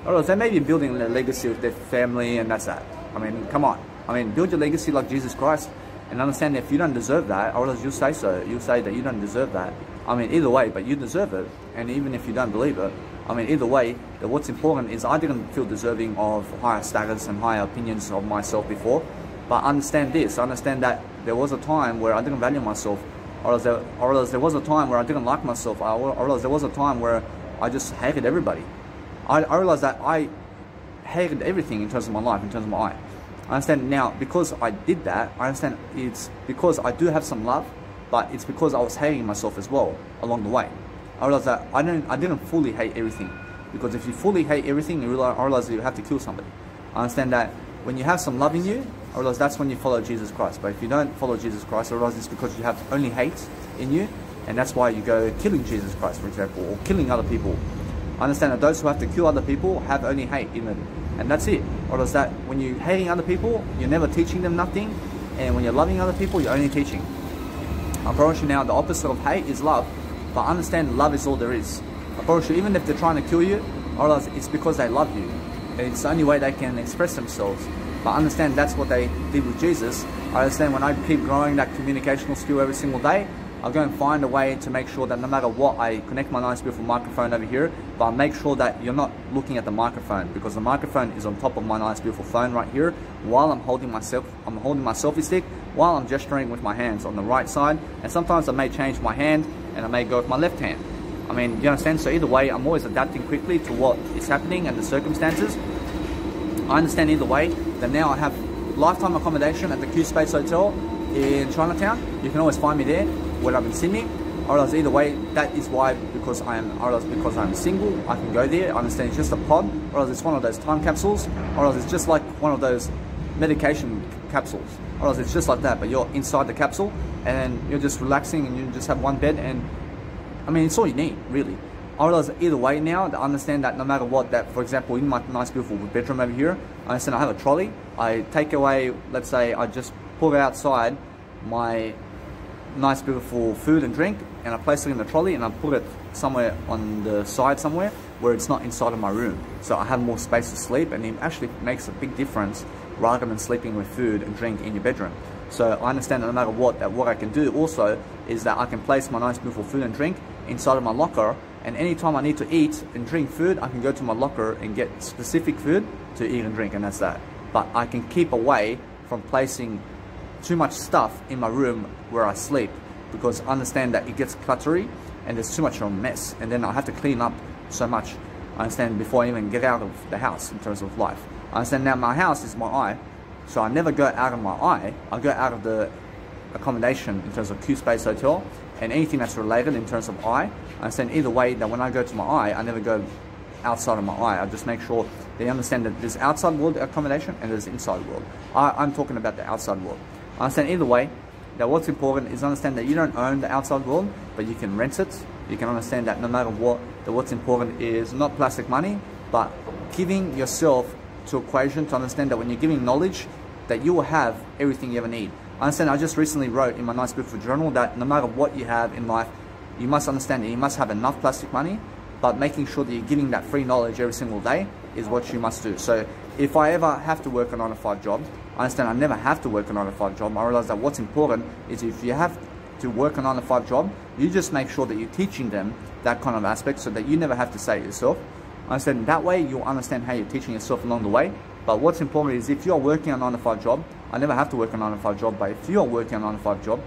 I realize they may be building their legacy with their family and that's that. I mean, come on. I mean, build your legacy like Jesus Christ and understand if you don't deserve that, or else you'll say so. You'll say that you don't deserve that. I mean, either way, but you deserve it. And even if you don't believe it, I mean, either way, that what's important is I didn't feel deserving of higher status and higher opinions of myself before. But understand this. Understand that there was a time where I didn't value myself, or else there, or else there was a time where I didn't like myself, or else there was a time where I just hated everybody. I, I realized that I hated everything in terms of my life, in terms of my I understand now because I did that. I understand it's because I do have some love. but it's because I was hating myself as well along the way. I realized that I didn't, I didn't fully hate everything. Because if you fully hate everything, you realize, I realize you have to kill somebody. I understand that when you have some love in you, I realize that's when you follow Jesus Christ. But if you don't follow Jesus Christ, I realize it's because you have only hate in you, and that's why you go killing Jesus Christ, for example, or killing other people. I understand that those who have to kill other people have only hate in them. And that's it. Or is that when you're hating other people, you're never teaching them nothing, and when you're loving other people, you're only teaching. I promise you now, the opposite of hate is love, but understand love is all there is. I promise you, even if they're trying to kill you, or else it's because they love you. And it's the only way they can express themselves. But understand that's what they did with Jesus. I understand when I keep growing that communicational skill every single day, I'll go and find a way to make sure that no matter what, I connect my nice beautiful microphone over here, but I make sure that you're not looking at the microphone because the microphone is on top of my nice beautiful phone right here while I'm holding myself, I'm holding my selfie stick while I'm gesturing with my hands on the right side. And sometimes I may change my hand and I may go with my left hand. I mean, you understand? So either way, I'm always adapting quickly to what is happening and the circumstances. I understand either way that now I have lifetime accommodation at the Q Space Hotel in Chinatown. You can always find me there when I'm in Sydney. Or else either way, that is why because I am or else because I'm single, I can go there. I understand it's just a pod, or else it's one of those time capsules, or else it's just like one of those medication capsules. Or else it's just like that, but you're inside the capsule and you're just relaxing and you just have one bed and I mean it's all you need, really. Realize either way now, I understand that no matter what, that for example, in my nice beautiful bedroom over here, I understand I have a trolley. I take away, let's say I just pull outside my nice beautiful food and drink and I place it in the trolley and I put it somewhere on the side somewhere where it's not inside of my room. So I have more space to sleep and it actually makes a big difference rather than sleeping with food and drink in your bedroom. So I understand that no matter what, that what I can do also is that I can place my nice beautiful food and drink inside of my locker and anytime I need to eat and drink food, I can go to my locker and get specific food to eat and drink and that's that. But I can keep away from placing too much stuff in my room where I sleep because I understand that it gets cluttery and there's too much of a mess and then I have to clean up so much I understand before I even get out of the house in terms of life. I understand now my house is my eye so I never go out of my eye I go out of the accommodation in terms of Q Space Hotel and anything that's related in terms of eye I understand either way that when I go to my eye I never go outside of my eye. I just make sure they understand that there's outside world accommodation and there's inside world. I, am talking about the outside world. Understand either way that what's important is understand that you don't own the outside world, but you can rent it. You can understand that no matter what, that what's important is not plastic money, but giving yourself to equation to understand that when you're giving knowledge, that you will have everything you ever need. I understand I just recently wrote in my nice beautiful journal that no matter what you have in life, you must understand that you must have enough plastic money, but making sure that you're giving that free knowledge every single day is what you must do. So if I ever have to work a 9 to 5 job, I understand I never have to work a 9 to 5 job. I realize that what's important is if you have to work a 9 to 5 job, you just make sure that you're teaching them that kind of aspect so that you never have to say it yourself. I understand that way you'll understand how you're teaching yourself along the way. But what's important is if you're working a 9 to 5 job, I never have to work a 9 to 5 job, but if you're working a 9 to 5 job,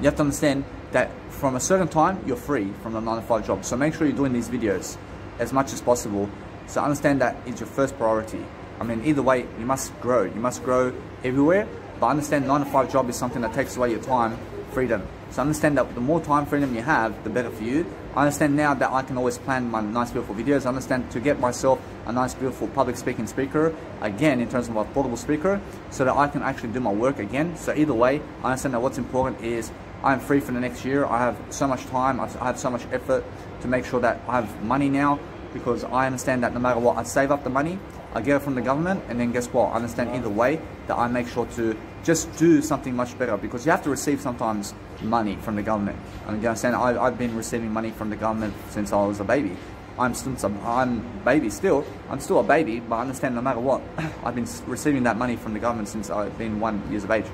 you have to understand that from a certain time, you're free from the 9 to 5 job. So make sure you're doing these videos as much as possible. So understand that is your first priority. I mean, either way, you must grow. You must grow everywhere. But understand 9 to 5 job is something that takes away your time, freedom. So understand that the more time freedom you have, the better for you. I understand now that I can always plan my nice beautiful videos. I understand to get myself a nice beautiful public speaking speaker, again, in terms of a portable speaker, so that I can actually do my work again. So either way, I understand that what's important is I'm free for the next year. I have so much time. I have so much effort to make sure that I have money now because I understand that no matter what, I save up the money, I get it from the government, and then guess what? I understand either way that I make sure to just do something much better because you have to receive sometimes money from the government. I mean, you understand? I, I've been receiving money from the government since I was a baby. I'm still some, I'm baby still. I'm still a baby, but I understand no matter what, (coughs) I've been receiving that money from the government since I've been one years of age.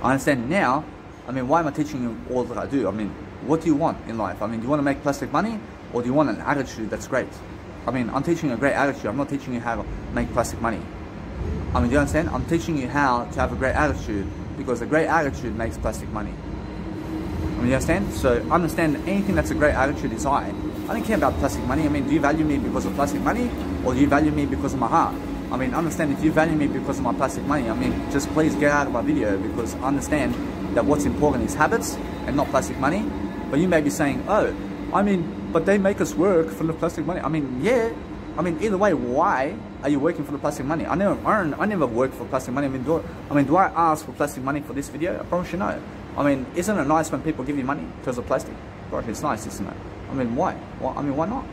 I understand now I mean, why am I teaching you all that I do? I mean, what do you want in life? I mean, do you want to make plastic money or do you want an attitude that's great? I mean, I'm teaching you a great attitude. I'm not teaching you how to make plastic money. I mean, do you understand? I'm teaching you how to have a great attitude because a great attitude makes plastic money. I mean, you understand? So understand anything that's a great attitude is I. I don't care about plastic money. I mean, do you value me because of plastic money or do you value me because of my heart? I mean, understand if you value me because of my plastic money, I mean, just please get out of my video because I understand that what's important is habits and not plastic money. But you may be saying, oh, I mean, but they make us work for the plastic money. I mean, yeah. I mean, either way, why are you working for the plastic money? I never earn, I never work for plastic money. I mean, do, I mean, do I ask for plastic money for this video? I promise you no. I mean, isn't it nice when people give you money because of plastic? Right, it's nice, isn't it? I mean, why? Well, I mean, why not?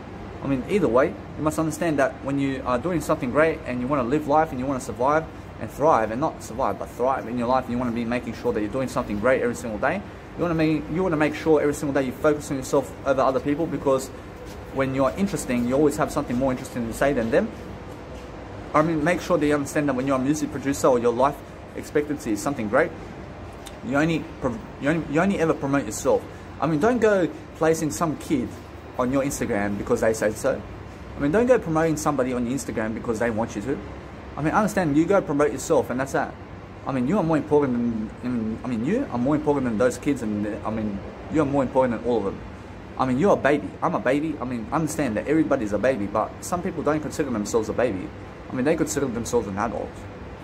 I mean, either way, you must understand that when you are doing something great and you want to live life and you want to survive and thrive, and not survive, but thrive in your life, and you want to be making sure that you're doing something great every single day, you want to make, you want to make sure every single day you focus on yourself over other people because when you're interesting, you always have something more interesting to say than them. I mean, make sure that you understand that when you're a music producer or your life expectancy is something great, you only, you only, you only ever promote yourself. I mean, don't go placing some kid on your Instagram because they say so. I mean, don't go promoting somebody on your Instagram because they want you to. I mean, understand, you go promote yourself and that's that. I mean, you are more important than, I mean, you are more important than those kids and, I mean, you are more important than all of them. I mean, you're a baby. I'm a baby. I mean, understand that everybody's a baby, but some people don't consider themselves a baby. I mean, they consider themselves an adult.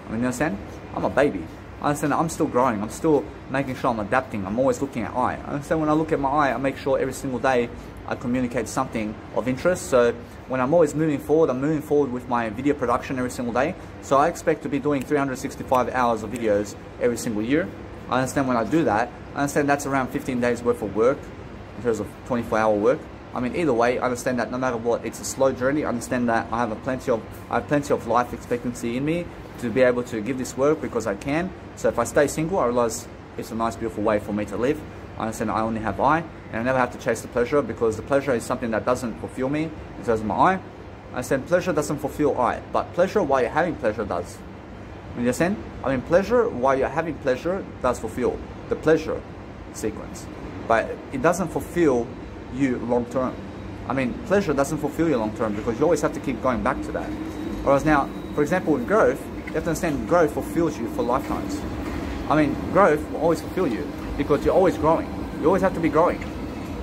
I mean, you understand? I'm a baby. I understand I'm still growing. I'm still making sure I'm adapting. I'm always looking at eye. I understand when I look at my eye, I make sure every single day I communicate something of interest. So when I'm always moving forward, I'm moving forward with my video production every single day. So I expect to be doing 365 hours of videos every single year. I understand when I do that, I understand that's around 15 days worth of work in terms of 24 hour work. I mean, either way, I understand that no matter what, it's a slow journey. I understand that I have a plenty of I have plenty of life expectancy in me to be able to give this work because I can. So if I stay single, I realize it's a nice, beautiful way for me to live. I understand I only have I, and I never have to chase the pleasure because the pleasure is something that doesn't fulfill me in terms of my I. I said pleasure doesn't fulfill I, but pleasure while you're having pleasure does. You understand? I mean, pleasure while you're having pleasure does fulfill the pleasure sequence, but it doesn't fulfill you long term. I mean, pleasure doesn't fulfill you long term because you always have to keep going back to that. Whereas now, for example, in growth, you have to understand growth fulfills you for lifetimes. I mean, growth will always fulfill you because you're always growing. You always have to be growing.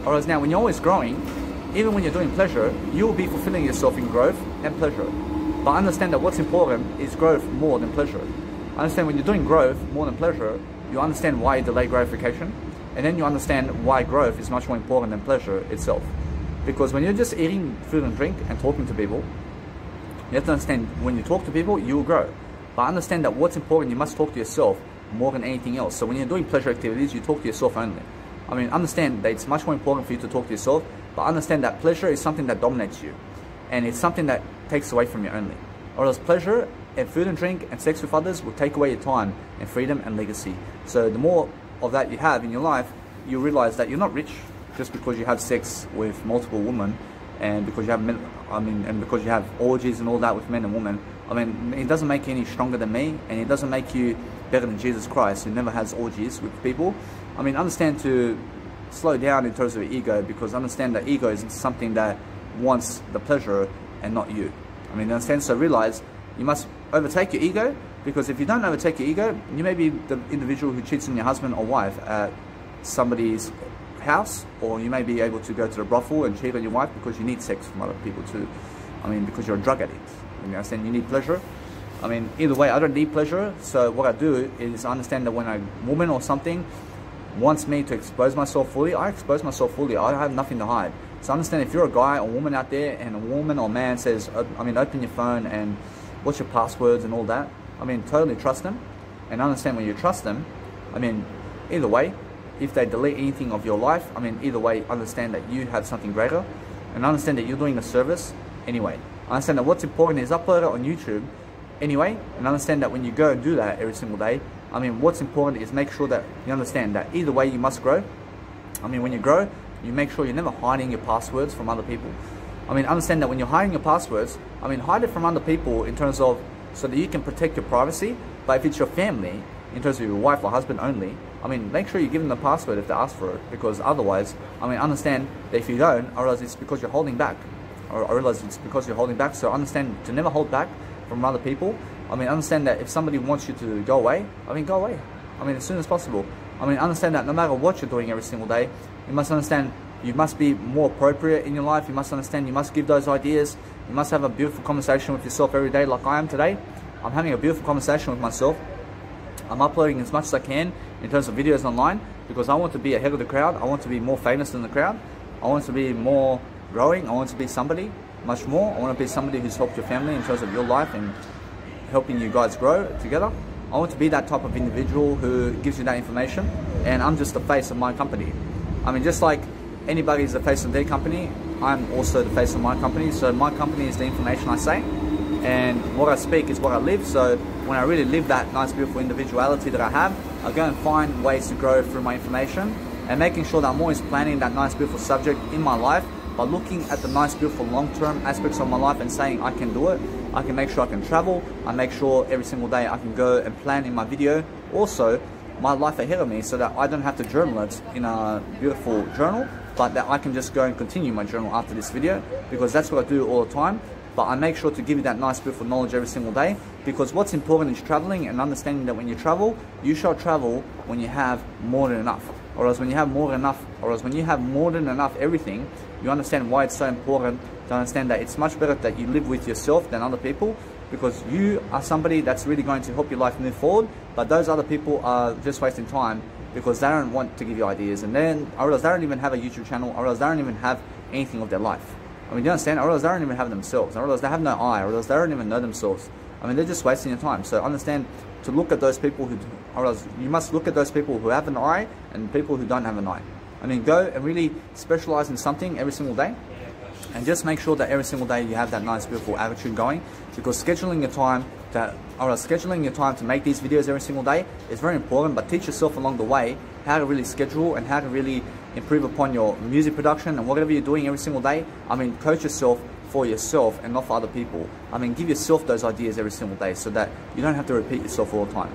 Whereas now, when you're always growing, even when you're doing pleasure, you will be fulfilling yourself in growth and pleasure. But understand that what's important is growth more than pleasure. Understand when you're doing growth more than pleasure, you understand why you delay gratification, and then you understand why growth is much more important than pleasure itself. Because when you're just eating food and drink and talking to people, you have to understand when you talk to people, you will grow. But understand that what's important, you must talk to yourself more than anything else. So when you're doing pleasure activities, you talk to yourself only. I mean, understand that it's much more important for you to talk to yourself, but understand that pleasure is something that dominates you. And it's something that takes away from you only. Or else pleasure and food and drink and sex with others will take away your time and freedom and legacy. So the more of that you have in your life, you realize that you're not rich just because you have sex with multiple women and because you have men, I mean, and because you have orgies and all that with men and women. I mean, it doesn't make you any stronger than me, and it doesn't make you better than Jesus Christ, who never has orgies with people. I mean, understand to slow down in terms of ego, because understand that ego is something that wants the pleasure and not you. I mean, understand. So realize you must overtake your ego, because if you don't overtake your ego, you may be the individual who cheats on your husband or wife at somebody's house, or you may be able to go to the brothel and cheat on your wife because you need sex from other people too. I mean, because you're a drug addict. You understand? You need pleasure. I mean, either way, I don't need pleasure. So what I do is understand that when a woman or something wants me to expose myself fully, I expose myself fully. I have nothing to hide. So understand if you're a guy or woman out there and a woman or man says, I mean, open your phone and what's your passwords and all that. I mean, totally trust them. And understand when you trust them, I mean, either way, if they delete anything of your life, I mean, either way, understand that you have something greater and understand that you're doing a service anyway. Understand that what's important is upload it on YouTube anyway, and understand that when you go and do that every single day, I mean, what's important is make sure that you understand that either way you must grow. I mean, when you grow, you make sure you're never hiding your passwords from other people. I mean, understand that when you're hiding your passwords, I mean, hide it from other people in terms of so that you can protect your privacy. But if it's your family, in terms of your wife or husband only, I mean, make sure you give them the password if they ask for it, because otherwise, I mean, understand that if you don't, I realize it's because you're holding back, or I realize it's because you're holding back. So understand to never hold back from other people. I mean, understand that if somebody wants you to go away, I mean, go away. I mean, as soon as possible. I mean, understand that no matter what you're doing every single day, you must understand you must be more appropriate in your life. You must understand you must give those ideas. You must have a beautiful conversation with yourself every day, like I am today. I'm having a beautiful conversation with myself. I'm uploading as much as I can in terms of videos online because I want to be ahead of the crowd. I want to be more famous than the crowd. I want to be more growing. I want to be somebody much more. I want to be somebody who's helped your family in terms of your life and helping you guys grow together. I want to be that type of individual who gives you that information and I'm just the face of my company. I mean, just like anybody's the face of their company, I'm also the face of my company. So my company is the information I say and what I speak is what I live. So when I really live that nice, beautiful individuality that I have, I go and find ways to grow through my information and making sure that I'm always planning that nice, beautiful subject in my life by looking at the nice, beautiful long-term aspects of my life and saying I can do it. I can make sure I can travel. I make sure every single day I can go and plan in my video. Also, my life ahead of me so that I don't have to journal it in a beautiful journal, but that I can just go and continue my journal after this video because that's what I do all the time but I make sure to give you that nice beautiful knowledge every single day because what's important is traveling and understanding that when you travel you shall travel when you have more than enough or else when you have more than enough or else when you have more than enough everything you understand why it's so important to understand that it's much better that you live with yourself than other people because you are somebody that's really going to help your life move forward but those other people are just wasting time because they don't want to give you ideas and then or else they don't even have a YouTube channel or else they don't even have anything of their life I mean, you understand? Or else they don't even have themselves. Or else they have no eye. Or else they don't even know themselves. I mean, they're just wasting your time. So understand to look at those people who, or else you must look at those people who have an eye and people who don't have an eye. I mean, go and really specialize in something every single day. And just make sure that every single day you have that nice, beautiful attitude going. Because scheduling your time to, or scheduling your time to make these videos every single day is very important. But teach yourself along the way how to really schedule and how to really improve upon your music production and whatever you're doing every single day. I mean, coach yourself for yourself and not for other people. I mean, give yourself those ideas every single day so that you don't have to repeat yourself all the time.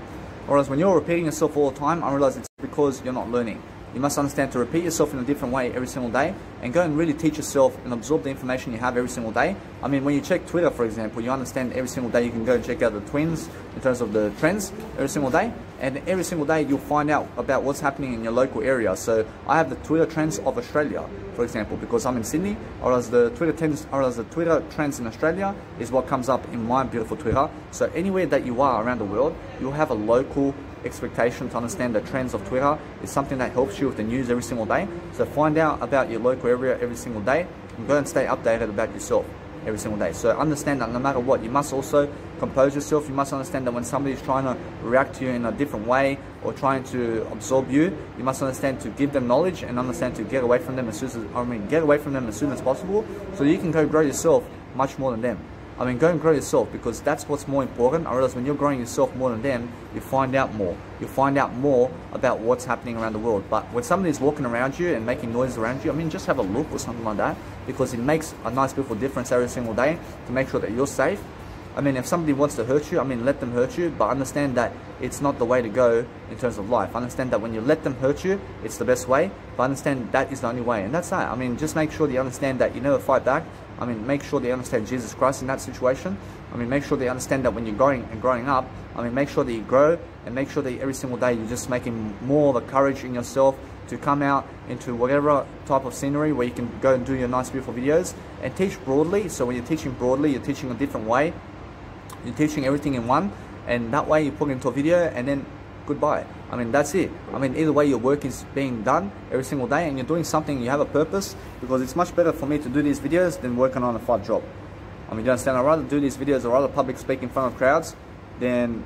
Whereas when you're repeating yourself all the time, I realize it's because you're not learning. You must understand to repeat yourself in a different way every single day and go and really teach yourself and absorb the information you have every single day. I mean, when you check Twitter, for example, you understand every single day you can go and check out the twins in terms of the trends every single day. And every single day you'll find out about what's happening in your local area. So I have the Twitter trends of Australia, for example, because I'm in Sydney, or as the Twitter trends, or as the Twitter trends in Australia is what comes up in my beautiful Twitter. So anywhere that you are around the world, you'll have a local expectation to understand the trends of Twitter is something that helps you with the news every single day. So find out about your local area every single day and go and stay updated about yourself every single day. So understand that no matter what, you must also compose yourself. You must understand that when somebody is trying to react to you in a different way or trying to absorb you, you must understand to give them knowledge and understand to get away from them as soon as I mean get away from them as soon as possible so you can go grow yourself much more than them. I mean, go and grow yourself because that's what's more important. I realize when you're growing yourself more than them, you find out more. You find out more about what's happening around the world. But when somebody's walking around you and making noise around you, I mean, just have a look or something like that because it makes a nice, beautiful difference every single day to make sure that you're safe. I mean, if somebody wants to hurt you, I mean, let them hurt you, but understand that it's not the way to go in terms of life. Understand that when you let them hurt you, it's the best way, but understand that is the only way. And that's that. I mean, just make sure that you understand that you never fight back I mean, make sure they understand Jesus Christ in that situation. I mean, make sure they understand that when you're growing and growing up, I mean, make sure that you grow and make sure that every single day you're just making more of a courage in yourself to come out into whatever type of scenery where you can go and do your nice, beautiful videos and teach broadly. So when you're teaching broadly, you're teaching a different way. You're teaching everything in one, and that way you put it into a video and then goodbye. I mean, that's it. I mean, either way, your work is being done every single day and you're doing something, you have a purpose, because it's much better for me to do these videos than working on a fun job. I mean, you understand? I'd rather do these videos or rather public speak in front of crowds than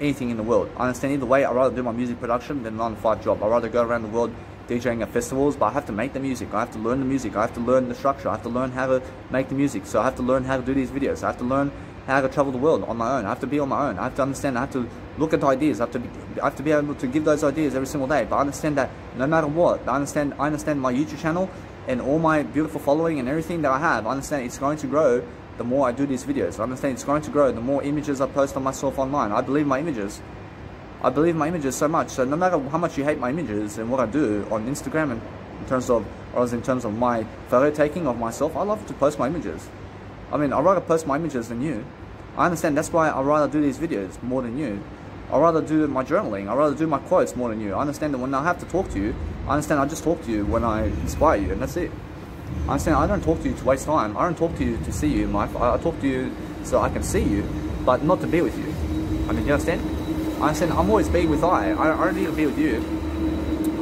anything in the world. I understand either way, I'd rather do my music production than on a five job. I'd rather go around the world DJing at festivals, but I have to make the music. I have to learn the music. I have to learn the structure. I have to learn how to make the music. So I have to learn how to do these videos. I have to learn how to travel the world on my own. I have to be on my own. I have to understand. I have to look at ideas. I have to be, I have to be able to give those ideas every single day. But I understand that no matter what, I understand. I understand my YouTube channel and all my beautiful following and everything that I have. I understand it's going to grow the more I do these videos. I understand it's going to grow the more images I post on myself online. I believe my images. I believe my images so much. So no matter how much you hate my images and what I do on Instagram and in terms of, or as in terms of my photo taking of myself, I love to post my images. I mean, I'd rather post my images than you. I understand that's why I'd rather do these videos more than you. I'd rather do my journaling. I'd rather do my quotes more than you. I understand that when I have to talk to you, I understand I just talk to you when I inspire you, and that's it. I understand I don't talk to you to waste time. I don't talk to you to see you life. I talk to you so I can see you, but not to be with you. I mean, you understand? I understand I'm always being with I. I, I don't need to be with you.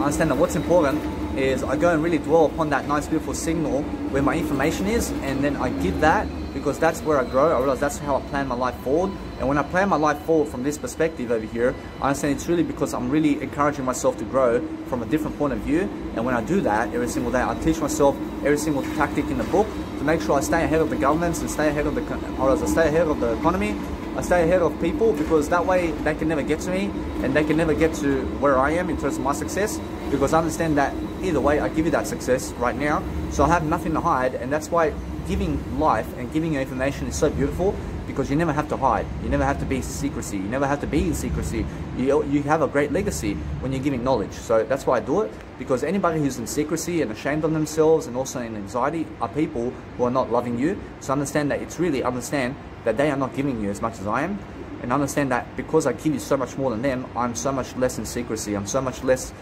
I understand that what's important is I go and really dwell upon that nice beautiful signal where my information is and then I give that because that's where I grow. I realize that's how I plan my life forward. And when I plan my life forward from this perspective over here, I understand it's really because I'm really encouraging myself to grow from a different point of view. And when I do that every single day, I teach myself every single tactic in the book to make sure I stay ahead of the governments and stay ahead of the, or I stay ahead of the economy. I stay ahead of people because that way they can never get to me and they can never get to where I am in terms of my success because I understand that either way I give you that success right now so I have nothing to hide and that's why giving life and giving information is so beautiful because you never have to hide. You never have to be secrecy. You never have to be in secrecy. You, you have a great legacy when you're giving knowledge. So that's why I do it because anybody who's in secrecy and ashamed of themselves and also in anxiety are people who are not loving you. So understand that it's really understand that they are not giving you as much as I am and understand that because I give you so much more than them, I'm so much less in secrecy. I'm so much less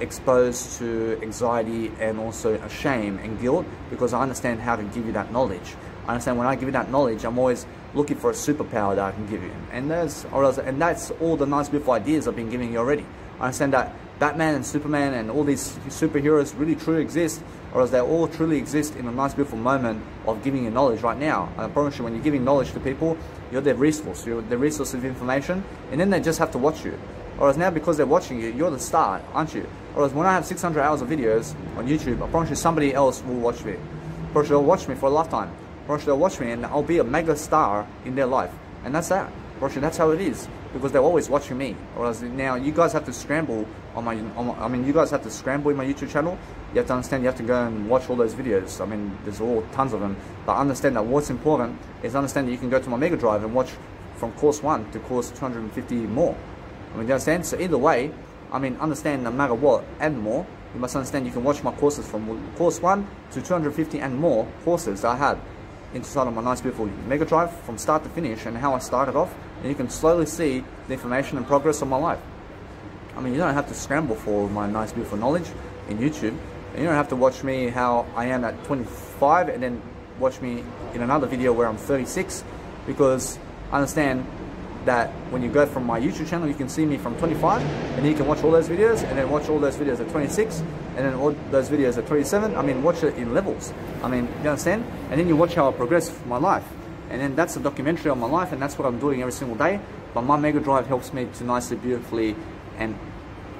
exposed to anxiety and also shame and guilt because I understand how to give you that knowledge. I understand when I give you that knowledge, I'm always looking for a superpower that I can give you. And there's and that's all the nice beautiful ideas I've been giving you already. I understand that Batman and Superman and all these superheroes really truly exist, or as they all truly exist in a nice beautiful moment of giving you knowledge right now. I promise you, when you're giving knowledge to people, you're their resource, you're their resource of information, and then they just have to watch you. Whereas now, because they're watching you, you're the star, aren't you? Whereas when I have 600 hours of videos on YouTube, I promise you somebody else will watch me. I promise you they'll watch me for a lifetime. I promise you they'll watch me and I'll be a mega star in their life. And that's that. I promise you that's how it is. Because they're always watching me. Whereas now you guys have to scramble on my, on my, I mean, you guys have to scramble in my YouTube channel. You have to understand you have to go and watch all those videos. I mean, there's all tons of them. But understand that what's important is understand that you can go to my Mega Drive and watch from course 1 to course 250 more. I mean, you understand? So either way, I mean, understand no matter what and more, you must understand you can watch my courses from course 1 to 250 and more courses that I had inside of my nice beautiful Mega Drive from start to finish and how I started off and you can slowly see the information and progress of my life. I mean, you don't have to scramble for my nice beautiful knowledge in YouTube and you don't have to watch me how I am at 25 and then watch me in another video where I'm 36 because I understand that when you go from my YouTube channel, you can see me from 25, and you can watch all those videos, and then watch all those videos at 26, and then all those videos at 27. I mean, watch it in levels. I mean, you understand? And then you watch how I progress my life. And then that's a documentary on my life, and that's what I'm doing every single day. But my Mega Drive helps me to nicely, beautifully, and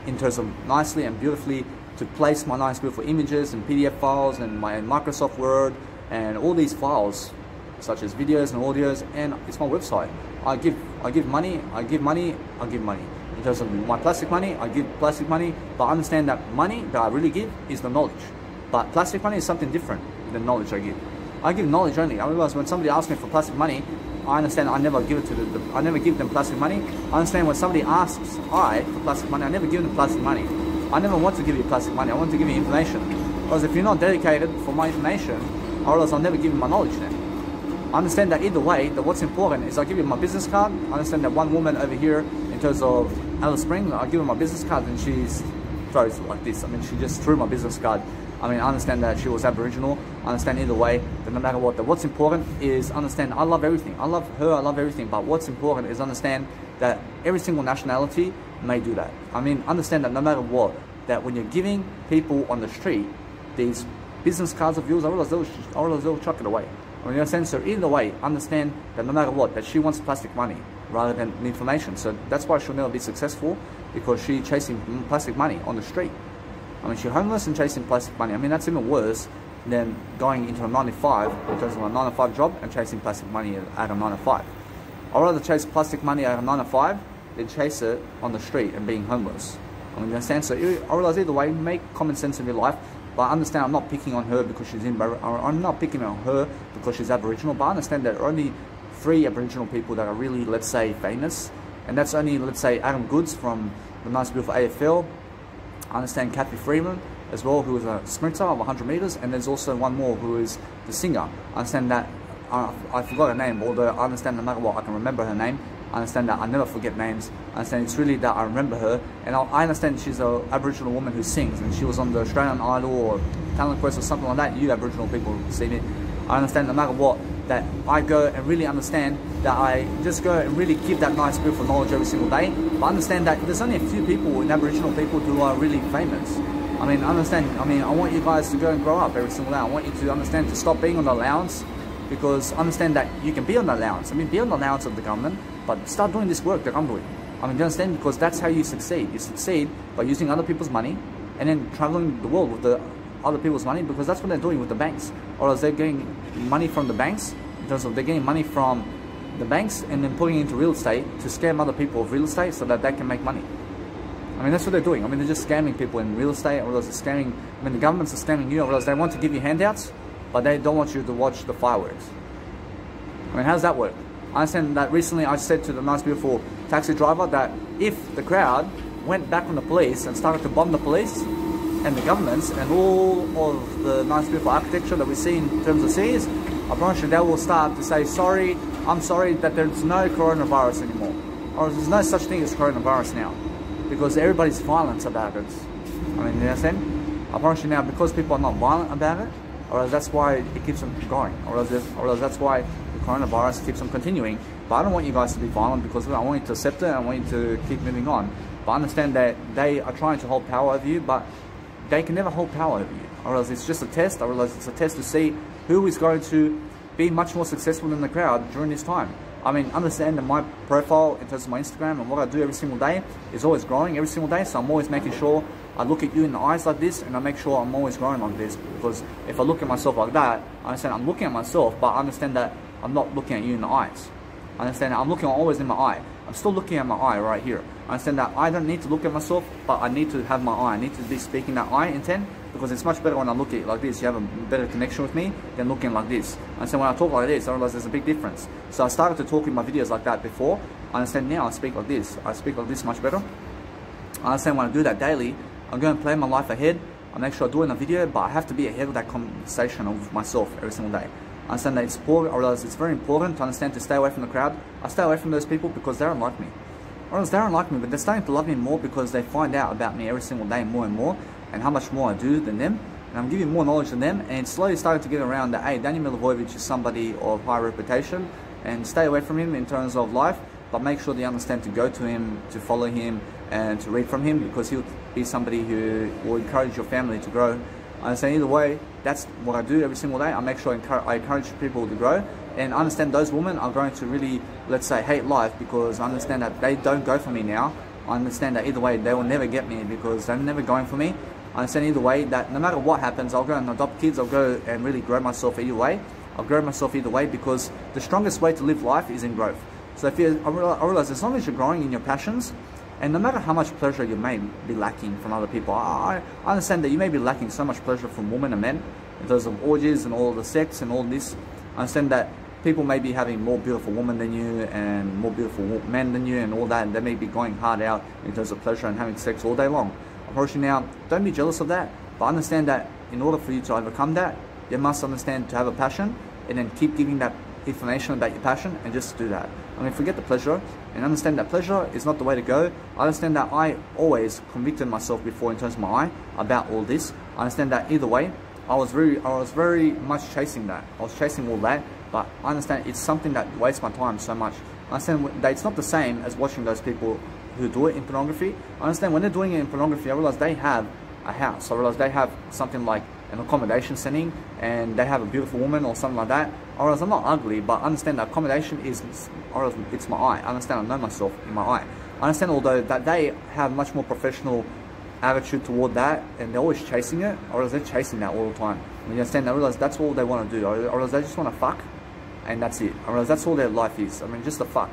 in terms of nicely and beautifully to place my nice, beautiful images and PDF files and my Microsoft Word and all these files such as videos and audios and it's my website. I give I give money, I give money, I give money. In terms of my plastic money, I give plastic money, but I understand that money that I really give is the knowledge. But plastic money is something different than knowledge I give. I give knowledge only. Realize when somebody asks me for plastic money, I understand I never give it to the, I never give them plastic money. I understand when somebody asks I for plastic money, I never give them plastic money. I never want to give you plastic money. I want to give you information. Because if you're not dedicated for my information, or else I'll never give you my knowledge then. I understand that either way, that what's important is I give you my business card. I understand that one woman over here, in terms of Alice Spring, I give her my business card and she's throws like this. I mean, she just threw my business card. I mean, I understand that she was Aboriginal. I understand either way, that no matter what, that what's important is understand I love everything. I love her, I love everything. But what's important is understand that every single nationality may do that. I mean, understand that no matter what, that when you're giving people on the street these business cards of yours, I realize they'll, I realize they'll chuck it away. When you're a sensor, either way, understand that no matter what, that she wants plastic money rather than information. So that's why she'll never be successful because she's chasing plastic money on the street. I mean, she's homeless and chasing plastic money. I mean, that's even worse than going into a 95 in terms of a 95 job and chasing plastic money at a 95. I'd rather chase plastic money at a 95 than chase it on the street and being homeless. I mean, understand? So I realize either way, make common sense of your life. But I understand I'm not picking on her because she's in. I'm not picking on her because she's Aboriginal. But I understand that there are only three Aboriginal people that are really, let's say, famous, and that's only, let's say, Adam Goodes from the nice beautiful AFL. I understand Cathy Freeman as well, who is a sprinter of 100 meters, and there's also one more who is the singer. I understand that. Uh, I forgot her name, although I understand no matter what, I can remember her name. I understand that I never forget names. I understand it's really that I remember her. And I understand she's an Aboriginal woman who sings and she was on the Australian Idol or Talent Quest or something like that. You Aboriginal people see it. I understand no matter what that I go and really understand that I just go and really give that nice beautiful knowledge every single day. But understand that there's only a few people in Aboriginal people who are really famous. I mean, understand, I mean, I want you guys to go and grow up every single day. I want you to understand to stop being on the allowance because understand that you can be on the allowance. I mean, be on the allowance of the government, but start doing this work that I'm doing. I mean, you understand? Because that's how you succeed. You succeed by using other people's money and then traveling the world with the other people's money because that's what they're doing with the banks. Or else they're getting money from the banks in terms of they're getting money from the banks and then putting it into real estate to scam other people of real estate so that they can make money. I mean, that's what they're doing. I mean, they're just scamming people in real estate, or they're scamming, I mean, the governments are scamming you, or else they want to give you handouts, but they don't want you to watch the fireworks. I mean, how does that work? I understand that recently I said to the nice, beautiful taxi driver that if the crowd went back on the police and started to bomb the police and the governments and all of the nice, beautiful architecture that we see in terms of cities, I promise you they will start to say, sorry, I'm sorry that there's no coronavirus anymore. Or there's no such thing as coronavirus now. Because everybody's violent about it. I mean, you promise you now, because people are not violent about it, or else that's why it keeps them going, or else, or else that's why the coronavirus keeps on continuing. But I don't want you guys to be violent because I want you to accept it, I want you to keep moving on. But I understand that they are trying to hold power over you, but they can never hold power over you. Or else it's just a test, or else it's a test to see who is going to be much more successful than the crowd during this time. I mean, understand that my profile in terms of my Instagram and what I do every single day is always growing every single day. So I'm always making sure I look at you in the eyes like this and I make sure I'm always growing like this. Because if I look at myself like that, I understand I'm looking at myself, but I understand that I'm not looking at you in the eyes. I understand that I'm looking always in my eye. I'm still looking at my eye right here. I understand that I don't need to look at myself, but I need to have my eye. I need to be speaking that eye intent because it's much better when I look at it like this. You have a better connection with me than looking like this. And so when I talk like this, I realize there's a big difference. So I started to talk in my videos like that before. I understand now I speak like this. I speak like this much better. I understand when I do that daily, I'm going to plan my life ahead. I make sure I do it in a video, but I have to be ahead of that conversation of myself every single day. I understand that it's important, I realize it's very important to understand to stay away from the crowd. I stay away from those people because they don't like me. Or else they don't like me, but they're starting to love me more because they find out about me every single day more and more and how much more I do than them. And I'm giving more knowledge than them and slowly starting to get around that, hey, Daniel Milivojevic is somebody of high reputation and stay away from him in terms of life, but make sure they understand to go to him, to follow him, and to read from him because he'll be somebody who will encourage your family to grow. I say either way, that's what I do every single day. I make sure I encourage people to grow and understand those women are going to really, let's say, hate life because I understand that they don't go for me now. I understand that either way, they will never get me because they're never going for me. I understand either way that no matter what happens, I'll go and adopt kids, I'll go and really grow myself either way. I'll grow myself either way because the strongest way to live life is in growth. So if you, I realize as long as you're growing in your passions, and no matter how much pleasure you may be lacking from other people, I, I understand that you may be lacking so much pleasure from women and men in terms of orgies and all the sex and all this. I understand that people may be having more beautiful women than you and more beautiful men than you and all that, and they may be going hard out in terms of pleasure and having sex all day long. Unfortunately now, don't be jealous of that, but understand that in order for you to overcome that, you must understand to have a passion and then keep giving that information about your passion and just do that. I mean, forget the pleasure and understand that pleasure is not the way to go. I understand that I always convicted myself before in terms of my eye about all this. I understand that either way, I was very, I was very much chasing that. I was chasing all that, but I understand it's something that wastes my time so much. I understand that it's not the same as watching those people who do it in pornography. I understand when they're doing it in pornography, I realize they have a house. I realize they have something like an accommodation setting and they have a beautiful woman or something like that. Or else I'm not ugly, but I understand that accommodation is, else it's my eye. I understand I know myself in my eye. I understand although that they have much more professional attitude toward that and they're always chasing it, or else they're chasing that all the time. I you understand, I realize that's all they want to do, or else they just want to fuck and that's it. Or else that's all their life is. I mean, just a fuck.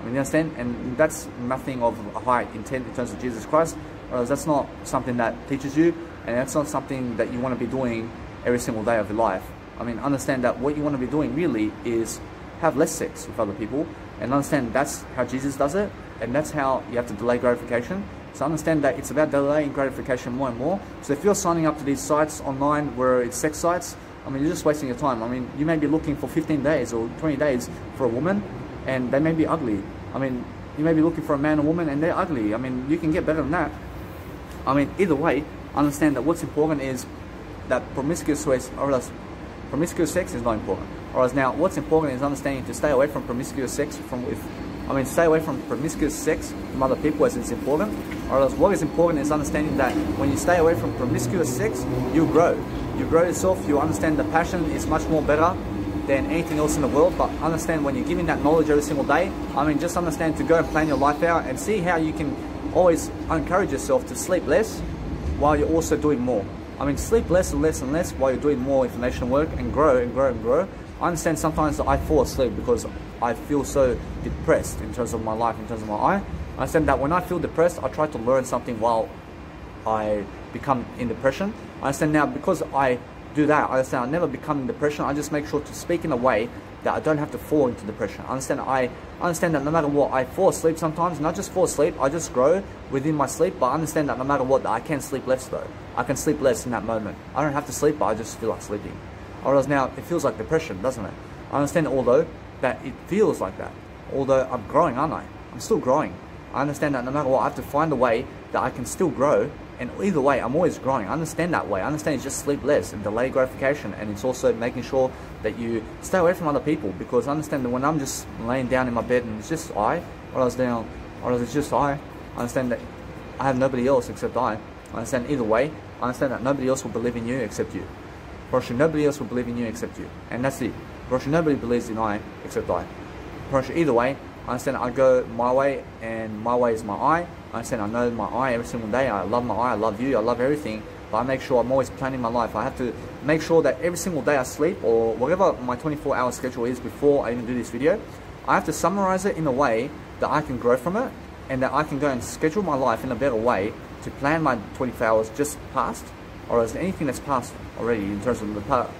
I mean, you understand? And that's nothing of a high intent in terms of Jesus Christ. Or else that's not something that teaches you, and that's not something that you want to be doing every single day of your life. I mean, understand that what you want to be doing really is have less sex with other people, and understand that's how Jesus does it, and that's how you have to delay gratification. So understand that it's about delaying gratification more and more. So if you're signing up to these sites online where it's sex sites, I mean, you're just wasting your time. I mean, you may be looking for 15 days or 20 days for a woman, and they may be ugly. I mean, you may be looking for a man or woman, and they're ugly. I mean, you can get better than that. I mean, either way, understand that what's important is that promiscuous ways, or else promiscuous sex is not important. Whereas now, what's important is understanding to stay away from promiscuous sex from with, I mean, stay away from promiscuous sex from other people as it's important. Whereas what is important is understanding that when you stay away from promiscuous sex, you grow. You grow yourself. You understand the passion is much more better than anything else in the world. But understand when you're giving that knowledge every single day, I mean, just understand to go and plan your life out and see how you can always encourage yourself to sleep less while you're also doing more. I mean, sleep less and less and less while you're doing more information work and grow and grow and grow. I understand sometimes I fall asleep because I feel so depressed in terms of my life, in terms of my eye. I understand that when I feel depressed, I try to learn something while I become in depression. I understand now because I do that, I understand I never become in depression. I just make sure to speak in a way that I don't have to fall into depression. I understand I understand that no matter what, I fall asleep sometimes, not just fall asleep, I just grow within my sleep, but I understand that no matter what, I can sleep less though. I can sleep less in that moment. I don't have to sleep, but I just feel like sleeping. Whereas now, it feels like depression, doesn't it? I understand although that it feels like that. Although I'm growing, aren't I? I'm still growing. I understand that no matter what, I have to find a way that I can still grow and either way, I'm always growing. I understand that way. I understand it's just sleep less and delay gratification. And it's also making sure that you stay away from other people because I understand that when I'm just laying down in my bed and it's just I, or I was down, or it's just I, I understand that I have nobody else except I. I understand either way. I understand that nobody else will believe in you except you. Roshi, nobody else will believe in you except you. And that's it. Roshi, nobody believes in I except I. Roshi, either way, I understand I go my way and my way is my eye. I said, I know my eye every single day. I love my eye, I love you, I love everything. But I make sure I'm always planning my life. I have to make sure that every single day I sleep or whatever my 24 hour schedule is before I even do this video, I have to summarize it in a way that I can grow from it and that I can go and schedule my life in a better way to plan my 24 hours just past or as anything that's passed already in terms of the past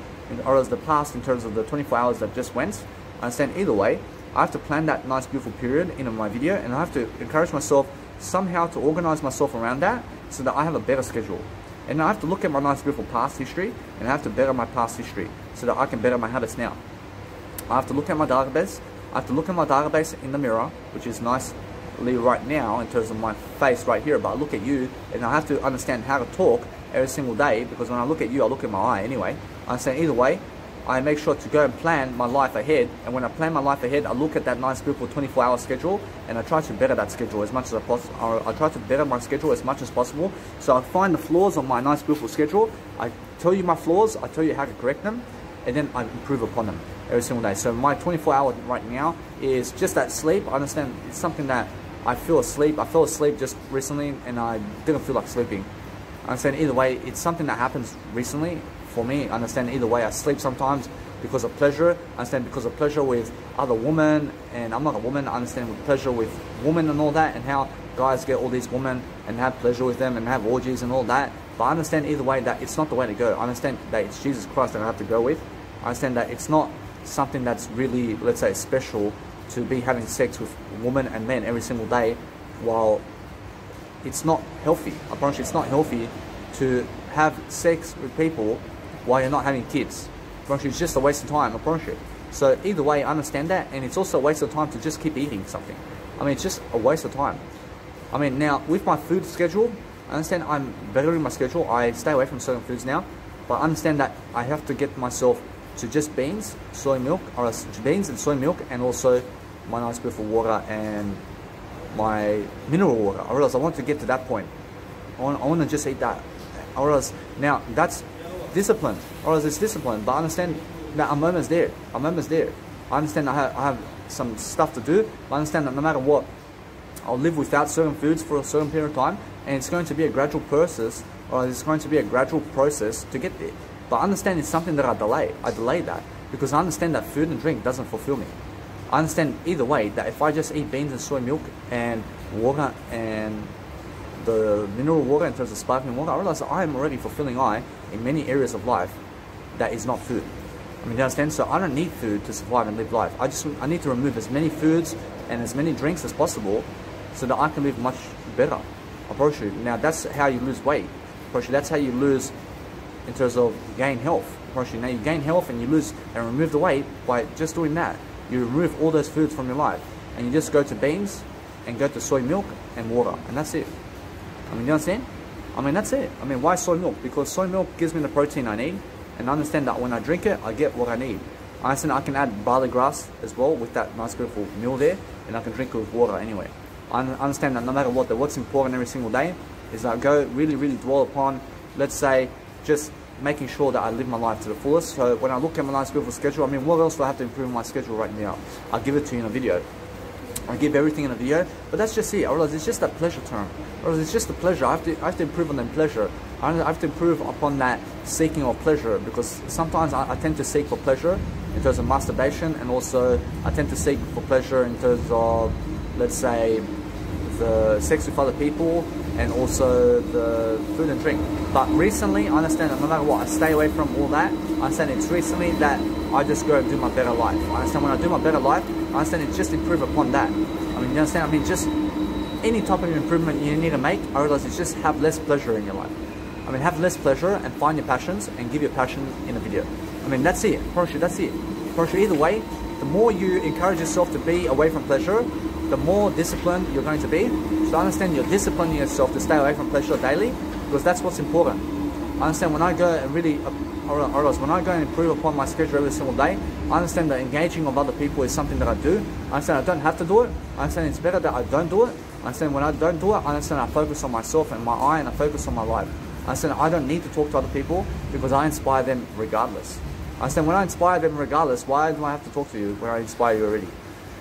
or as the past in terms of the 24 hours that just went. I understand either way I have to plan that nice beautiful period in my video and I have to encourage myself somehow to organize myself around that so that I have a better schedule. And I have to look at my nice beautiful past history and I have to better my past history so that I can better my habits now. I have to look at my database. I have to look at my database in the mirror, which is nicely right now in terms of my face right here, but I look at you and I have to understand how to talk every single day because when I look at you, I look at my eye anyway. I say either way, I make sure to go and plan my life ahead. And when I plan my life ahead, I look at that nice, beautiful 24-hour schedule, and I try to better that schedule as much as I possible. I try to better my schedule as much as possible. So I find the flaws on my nice, beautiful schedule. I tell you my flaws. I tell you how to correct them, and then I improve upon them every single day. So my 24-hour right now is just that sleep. I understand it's something that I feel asleep. I fell asleep just recently, and I didn't feel like sleeping. I understand either way, it's something that happens recently for me. Understand either way. I sleep sometimes because of pleasure. I understand because of pleasure with other women, and I'm not a woman. I understand with pleasure with women and all that, and how guys get all these women and have pleasure with them and have orgies and all that. But I understand either way that it's not the way to go. I understand that it's Jesus Christ that I have to go with. I understand that it's not something that's really, let's say, special to be having sex with women and men every single day while it's not healthy. I promise you, it's not healthy to have sex with people while you're not having kids. Promise you, it's just a waste of time, I promise. So either way, I understand that, and it's also a waste of time to just keep eating something. I mean, it's just a waste of time. I mean, now, with my food schedule, I understand I'm bettering my schedule. I stay away from certain foods now, but I understand that I have to get myself to just beans, soy milk, or beans and soy milk, and also my nice beautiful water and my mineral water. Or else I want to get to that point. I want, I want to just eat that. Or else, now, that's discipline, or else it's disciplined. But I understand that a moment's there. A moment's there. I understand I have, I have some stuff to do. I understand that no matter what, I'll live without certain foods for a certain period of time, and it's going to be a gradual process, or it's going to be a gradual process to get there. But I understand it's something that I delay. I delay that because I understand that food and drink doesn't fulfill me. I understand either way that if I just eat beans and soy milk and water and the mineral water in terms of sparkling water, I realize I am already fulfilling I in many areas of life that is not food. I mean, you understand? So I don't need food to survive and live life. I just I need to remove as many foods and as many drinks as possible so that I can live much better. Promise you. Now that's how you lose weight. Promise you. That's how you lose in terms of gain health. Promise you. Now you gain health and you lose and remove the weight by just doing that. You remove all those foods from your life and you just go to beans and go to soy milk and water and that's it. I mean, you understand? I mean, that's it. I mean, why soy milk? Because soy milk gives me the protein I need. and I understand that when I drink it, I get what I need. I understand I can add barley grass as well with that nice beautiful meal there, and I can drink it with water anyway. I understand that no matter what, that what's important every single day is that I go really, really dwell upon, let's say, just making sure that I live my life to the fullest. So when I look at my nice beautiful schedule, I mean, what else do I have to improve my schedule right now? I'll give it to you in a video. I give everything in a video, but that's just it. I realize it's just that pleasure term. Realize it's just the pleasure. I have to, I have to improve on that pleasure. I have to improve upon that seeking of pleasure because sometimes I, I tend to seek for pleasure in terms of masturbation, and also I tend to seek for pleasure in terms of, let's say, the sex with other people and also the food and drink. But recently, I understand that no matter what, I stay away from all that. I understand it's recently that I just go and do my better life. I understand when I do my better life, understand it's just improve upon that. I mean, you understand? I mean, just any type of improvement you need to make, I realize it's just have less pleasure in your life. I mean, have less pleasure and find your passions and give your passion in a video. I mean, that's it. Promise you, that's it. Promise you, either way, the more you encourage yourself to be away from pleasure, the more disciplined you're going to be. So understand you're disciplining yourself to stay away from pleasure daily because that's what's important. I understand when I go and really, else when I go and improve upon my schedule every single day, I understand that engaging with other people is something that I do. I understand I don't have to do it. I understand it's better that I don't do it. I understand when I don't do it, I understand I focus on myself and my eye and I focus on my life. I understand I don't need to talk to other people because I inspire them regardless. I understand when I inspire them regardless, why do I have to talk to you when I inspire you already?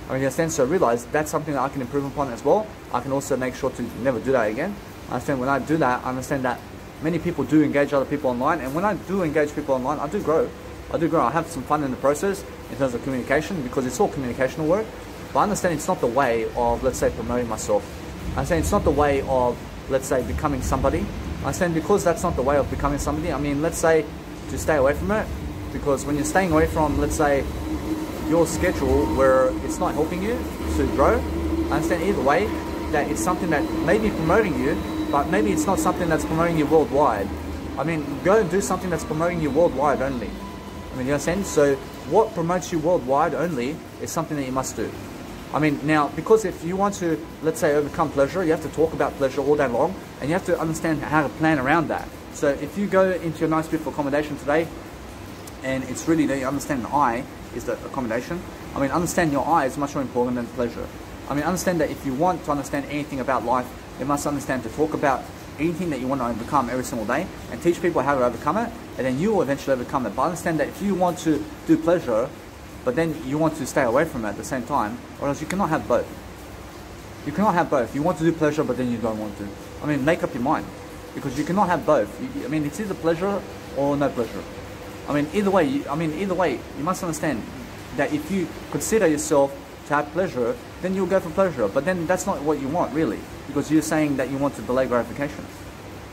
I understand, so I realize that's something that I can improve upon as well. I can also make sure to never do that again. I understand when I do that, I understand that many people do engage other people online, and when I do engage people online, I do grow. I do grow. I have some fun in the process in terms of communication because it's all communicational work. But I understand it's not the way of, let's say, promoting myself. I understand it's not the way of, let's say, becoming somebody. I understand because that's not the way of becoming somebody. I mean, let's say to stay away from it, because when you're staying away from, let's say, your schedule where it's not helping you to grow, I understand either way that it's something that may be promoting you, but maybe it's not something that's promoting you worldwide. I mean, go and do something that's promoting you worldwide only. I mean, you understand? So what promotes you worldwide only is something that you must do. I mean, now, because if you want to, let's say, overcome pleasure, you have to talk about pleasure all day long, and you have to understand how to plan around that. So if you go into your nice, beautiful accommodation today, and it's really that you understand the eye is the accommodation. I mean, understand your eye is much more important than pleasure. I mean, understand that if you want to understand anything about life, you must understand to talk about anything that you want to overcome every single day and teach people how to overcome it, and then you will eventually overcome it. But understand that if you want to do pleasure, but then you want to stay away from it at the same time, or else you cannot have both. You cannot have both. You want to do pleasure, but then you don't want to. I mean, make up your mind. Because you cannot have both. I mean, it's either pleasure or no pleasure. I mean, either way, I mean, either way, you must understand that if you consider yourself to have pleasure, then you'll go for pleasure. But then that's not what you want, really, because you're saying that you want to delay gratification.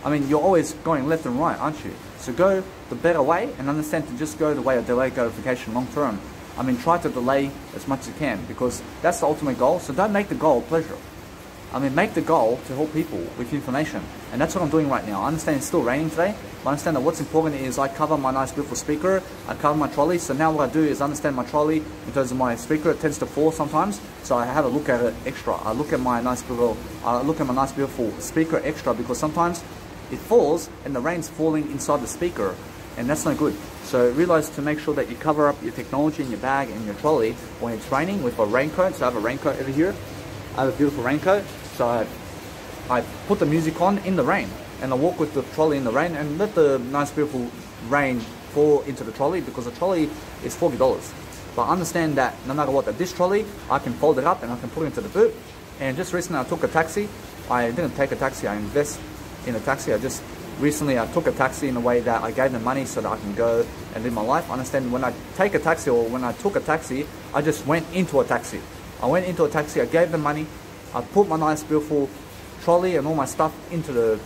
I mean, you're always going left and right, aren't you? So go the better way and understand to just go the way of delay gratification long term. I mean, try to delay as much as you can because that's the ultimate goal. So don't make the goal pleasure. I mean, make the goal to help people with information. And that's what I'm doing right now. I understand it's still raining today, but I understand that what's important is I cover my nice beautiful speaker, I cover my trolley. So now what I do is understand my trolley in terms of my speaker. It tends to fall sometimes. So I have a look at it extra. I look at my nice beautiful, I look at my nice beautiful speaker extra because sometimes it falls and the rain's falling inside the speaker and that's not good. So realize to make sure that you cover up your technology in your bag and your trolley when it's raining with a raincoat. So I have a raincoat over here. I have a beautiful raincoat. So I, I put the music on in the rain and I walk with the trolley in the rain and let the nice beautiful rain fall into the trolley because the trolley is $40. But I understand that no matter what, that this trolley, I can fold it up and I can put it into the boot. And just recently I took a taxi. I didn't take a taxi, I invest in a taxi. I just recently I took a taxi in a way that I gave them money so that I can go and live my life. I understand when I take a taxi or when I took a taxi, I just went into a taxi. I went into a taxi, I gave them money, I put my nice beautiful trolley and all my stuff into the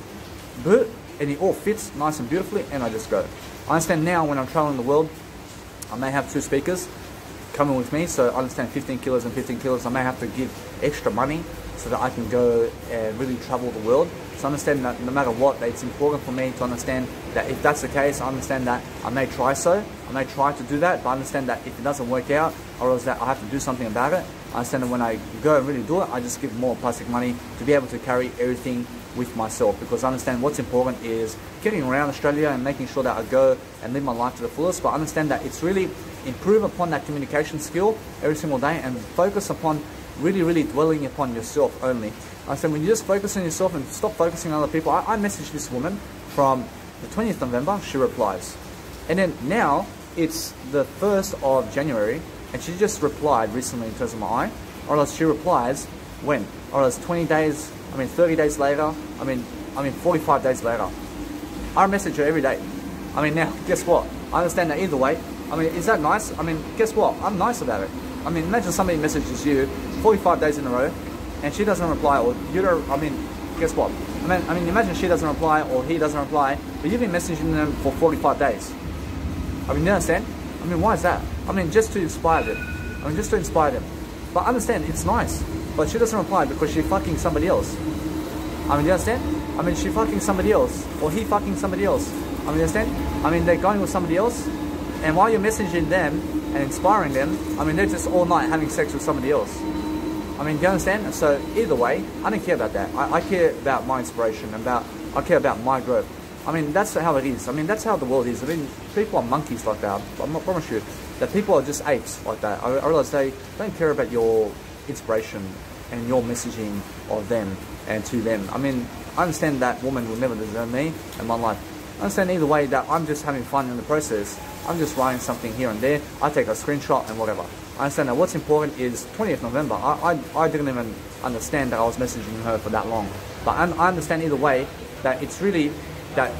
boot and it all fits nice and beautifully and I just go. I understand now when I'm traveling the world, I may have two speakers coming with me, so I understand 15 kilos and 15 kilos, I may have to give extra money so that I can go and really travel the world. So I understand that no matter what, it's important for me to understand that if that's the case, I understand that I may try so, I may try to do that, but I understand that if it doesn't work out, or else that I have to do something about it. I understand when I go and really do it, I just give more plastic money to be able to carry everything with myself because I understand what's important is getting around Australia and making sure that I go and live my life to the fullest. But I understand that it's really improve upon that communication skill every single day and focus upon really, really dwelling upon yourself only. I said when you just focus on yourself and stop focusing on other people. I, I messaged this woman from the 20th of November, she replies. And then now it's the 1st of January and she just replied recently in terms of my eye. Or else she replies when? Or else 20 days, I mean 30 days later, I mean I mean 45 days later. I message her every day. I mean now, guess what? I understand that either way. I mean, is that nice? I mean, guess what? I'm nice about it. I mean, imagine somebody messages you 45 days in a row and she doesn't reply or you don't, I mean, guess what? I mean, I mean, imagine she doesn't reply or he doesn't reply, but you've been messaging them for 45 days. I mean, you understand? I mean, why is that? I mean, just to inspire them. I mean, just to inspire them. But understand, it's nice. But she doesn't reply because she's fucking somebody else. I mean, you understand? I mean, she fucking somebody else. Or he fucking somebody else. I mean, you understand? I mean, they're going with somebody else. And while you're messaging them and inspiring them, I mean, they're just all night having sex with somebody else. I mean, do you understand? So either way, I don't care about that. I, I care about my inspiration, about I care about my growth. I mean, that's how it is. I mean, that's how the world is. I mean, people are monkeys like that. I promise you that people are just apes like that. I, I realize they don't care about your inspiration and your messaging of them and to them. I mean, I understand that woman will never deserve me in my life. I understand either way that I'm just having fun in the process. I'm just writing something here and there. I take a screenshot and whatever. I understand that what's important is 20th November. I, I, I didn't even understand that I was messaging her for that long. But I, I understand either way that it's really that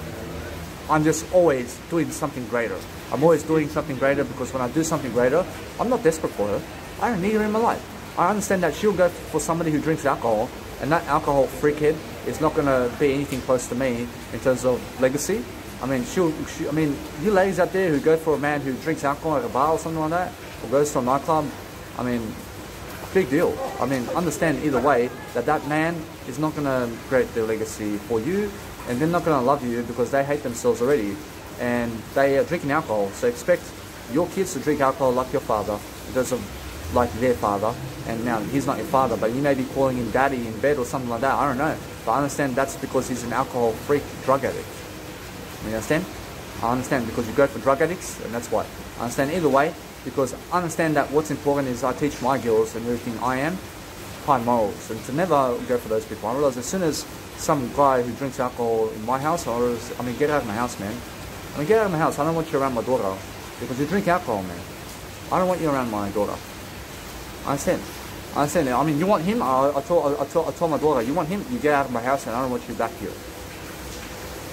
I'm just always doing something greater. I'm always doing something greater because when I do something greater, I'm not desperate for her. I don't need her in my life. I understand that she'll go for somebody who drinks alcohol, and that alcohol freakhead is not going to be anything close to me in terms of legacy. I mean, she'll, she, I mean, you ladies out there who go for a man who drinks alcohol at a bar or something like that, or goes to a nightclub, I mean, big deal. I mean, understand either way that that man is not going to create the legacy for you, and they're not going to love you because they hate themselves already, and they are drinking alcohol. So expect your kids to drink alcohol like your father, because of like their father, and now he's not your father, but you may be calling him daddy in bed or something like that. I don't know, but I understand that's because he's an alcohol freak, drug addict. You understand? I understand because you go for drug addicts, and that's why. I understand either way because I understand that what's important is I teach my girls and everything I am high morals and to never go for those people. I realize as soon as some guy who drinks alcohol in my house, or I mean, get out of my house, man. I mean, get out of my house. I don't want you around my daughter because you drink alcohol, man. I don't want you around my daughter. I understand. I understand. I mean, you want him? I, I, told, I, told, I told my daughter, you want him? You get out of my house and I don't want you back here.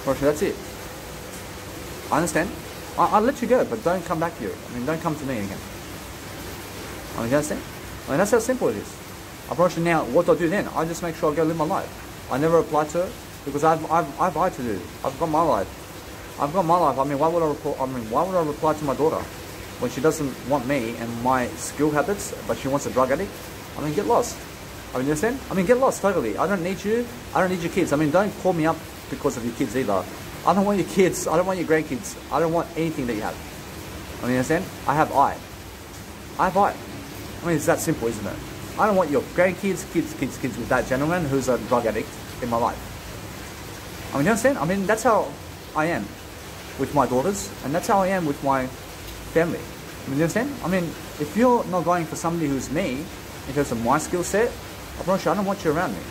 Fortunately, that's it. I understand. I, will let you go, but don't come back here. I mean, don't come to me again. I mean, you understand? I mean, that's how simple it is. I you now, what do I do then? I just make sure I go live my life. I never reply to her because I've, I've, I've lied to do. I've got my life. I've got my life. I mean, why would I reply, I mean, why would I reply to my daughter when she doesn't want me and my skill habits, but she wants a drug addict? I mean, get lost. I mean, understand? I mean, get lost totally. I don't need you. I don't need your kids. I mean, don't call me up because of your kids either. I don't want your kids. I don't want your grandkids. I don't want anything that you have. I mean, understand? I have I. I have I. I mean, it's that simple, isn't it? I don't want your grandkids, kids, kids, kids with that gentleman who's a drug addict in my life. I mean, you understand? I mean, that's how I am with my daughters, and that's how I am with my family. I mean, you understand? I mean, if you're not going for somebody who's me, in terms of my skill set, I promise you, I don't want you around me.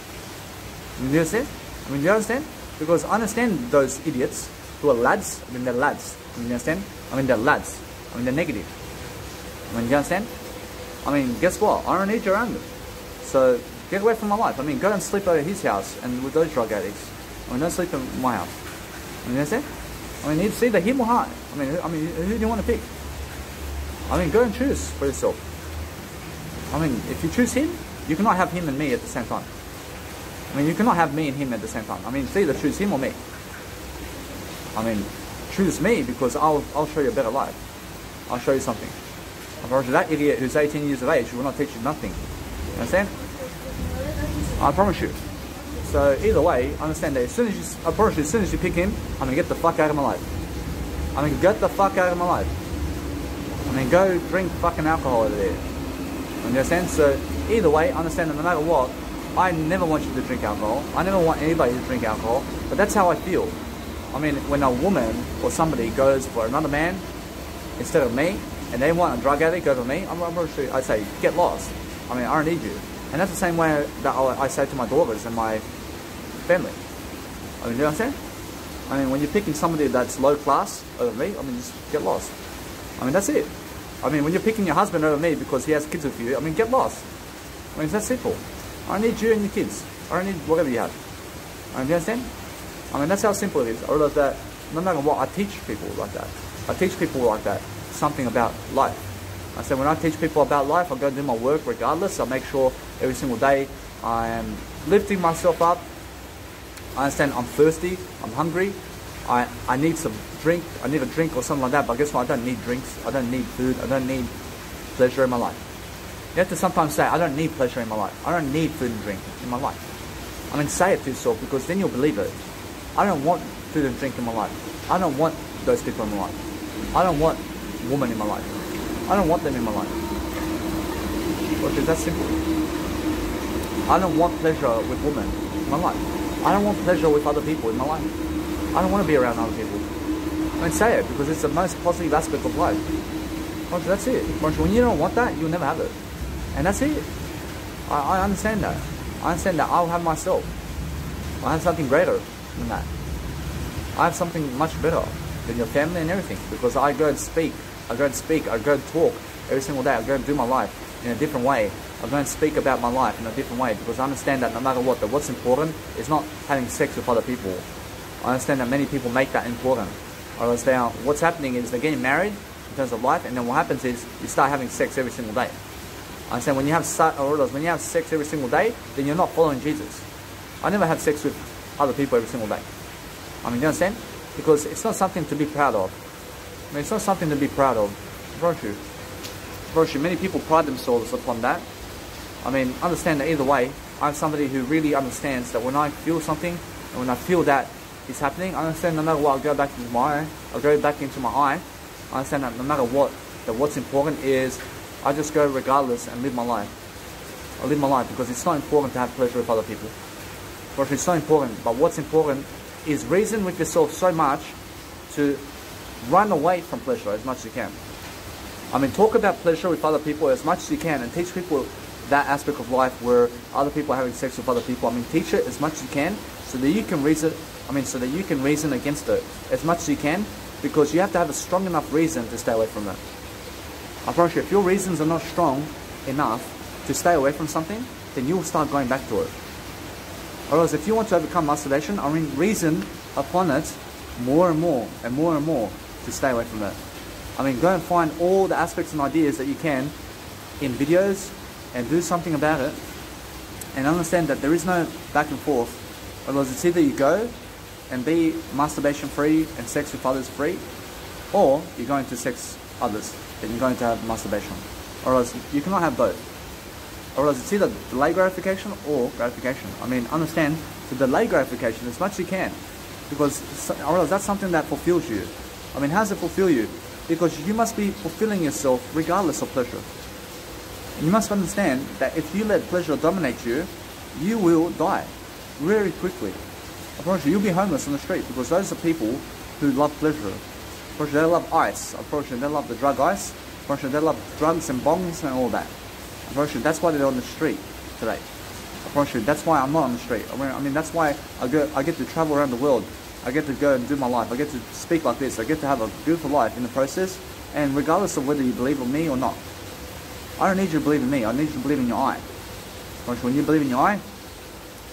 I mean, you understand? I mean, you understand? Because I understand those idiots who are lads. I mean, they're lads. I mean, you understand? I mean, they're lads. I mean, they're negative. I mean, you understand? I mean, guess what? I don't need you around them. So get away from my life. I mean, go and sleep over his house and with those drug addicts. I mean, don't sleep in my house. I mean, you understand? I mean, it's either him or her. I mean, I mean, who do you want to pick? I mean, go and choose for yourself. I mean, if you choose him, you cannot have him and me at the same time. I mean, you cannot have me and him at the same time. I mean, it's either choose him or me. I mean, choose me because I'll, I'll show you a better life. I'll show you something. Unfortunately, that idiot who's 18 years of age will not teach you nothing. You understand? I promise you. So either way, understand that as soon as you, I promise you, as soon as you pick him, I'm gonna get the fuck out of my life. I'm gonna get the fuck out of my life. I mean, go drink fucking alcohol over there. You understand? So either way, understand that no matter what, I never want you to drink alcohol. I never want anybody to drink alcohol. But that's how I feel. I mean, when a woman or somebody goes for another man instead of me, and they want a drug addict over me, I'm, I'm sure I say, get lost. I mean, I don't need you. And that's the same way that I say to my daughters and my family. I mean, you I'm? I mean, when you're picking somebody that's low class over me, I mean, just get lost. I mean, that's it. I mean, when you're picking your husband over me because he has kids with you, I mean, get lost. I mean, it's that simple. I don't need you and your kids. I don't need whatever you have. I mean, you understand? I mean, that's how simple it is. I realize that no matter what, I teach people like that. I teach people like that something about life. I said when I teach people about life, I go do my work regardless. I make sure every single day I am lifting myself up. I understand I'm thirsty, I'm hungry, I, I need some drink, I need a drink or something like that, but guess what? I don't need drinks, I don't need food, I don't need pleasure in my life. You have to sometimes say, I don't need pleasure in my life. I don't need food and drink in my life. I mean, say it to yourself because then you'll believe it. I don't want food and drink in my life. I don't want those people in my life. I don't want woman in my life. I don't want them in my life. Look, it's that simple. I don't want pleasure with women in my life. I don't want pleasure with other people in my life. I don't want to be around other people. I mean, say it because it's the most positive aspect of life. Well, that's it. When you don't want that, you'll never have it. And that's it. I, I understand that. I understand that I'll have myself. I have something greater than that. I have something much better than your family and everything because I go and speak. I go and speak. I go and talk every single day. I go and do my life in a different way. I go and speak about my life in a different way because I understand that no matter what, that what's important is not having sex with other people. I understand that many people make that important. I understand what's happening is they're getting married in terms of life, and then what happens is you start having sex every single day. I understand when you have when you have sex every single day, then you're not following Jesus. I never have sex with other people every single day. I mean, you understand? Because it's not something to be proud of. I mean, it's not something to be proud of. Virtue. Virtue. Many people pride themselves upon that. I mean, understand that either way, I'm somebody who really understands that when I feel something, and when I feel that is happening, I understand no matter what, I'll go back into my eye, I'll go back into my eye, I understand that no matter what, that what's important is I just go regardless and live my life. I live my life because it's not important to have pleasure with other people. But it's not important. But what's important is reason with yourself so much to run away from pleasure as much as you can. I mean, talk about pleasure with other people as much as you can and teach people that aspect of life where other people are having sex with other people. I mean, teach it as much as you can so that you can reason, I mean, so that you can reason against it as much as you can because you have to have a strong enough reason to stay away from it. I promise you, if your reasons are not strong enough to stay away from something, then you'll start going back to it. Whereas if you want to overcome masturbation, I mean, reason upon it more and more and more and more to stay away from it. I mean, go and find all the aspects and ideas that you can in videos and do something about it and understand that there is no back and forth. Otherwise, it's either you go and be masturbation free and sex with others free, or you're going to sex others and you're going to have masturbation. Or else you cannot have both. Or else it's either delay gratification or gratification. I mean, understand to delay gratification as much as you can. Because or else that's something that fulfills you. I mean, how does it fulfill you? Because you must be fulfilling yourself regardless of pleasure. You must understand that if you let pleasure dominate you, you will die very quickly. I promise you, you'll be homeless on the street because those are people who love pleasure. I promise you, they love ice. I promise you, they love the drug ice. I promise you, they love drugs and bongs and all that. I promise you, that's why they're on the street today. I promise you, that's why I'm not on the street. I mean, I mean that's why I, go, I get to travel around the world I get to go and do my life. I get to speak like this. I get to have a beautiful life in the process. And regardless of whether you believe in me or not, I don't need you to believe in me. I need you to believe in your eye. Because when you believe in your eye,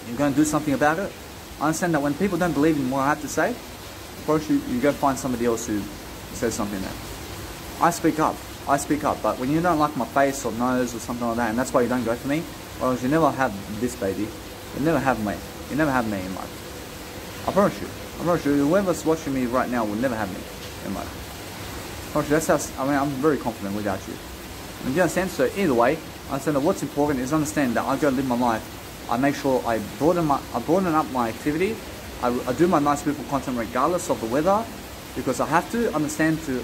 you're going to do something about it. I understand that when people don't believe in what I have to say, of course you, you go find somebody else who says something there. I speak up. I speak up. But when you don't like my face or nose or something like that, and that's why you don't go for me, well, you never have this baby. You never have me. You never have me in life. I promise you. I'm not sure whoever's watching me right now will never have me in life. Not that's how, I mean, I'm very confident without you. And you understand? So either way, I understand that what's important is understand that I go live my life. I make sure I broaden my, I broaden up my activity. I, I do my nice beautiful content regardless of the weather, because I have to understand to,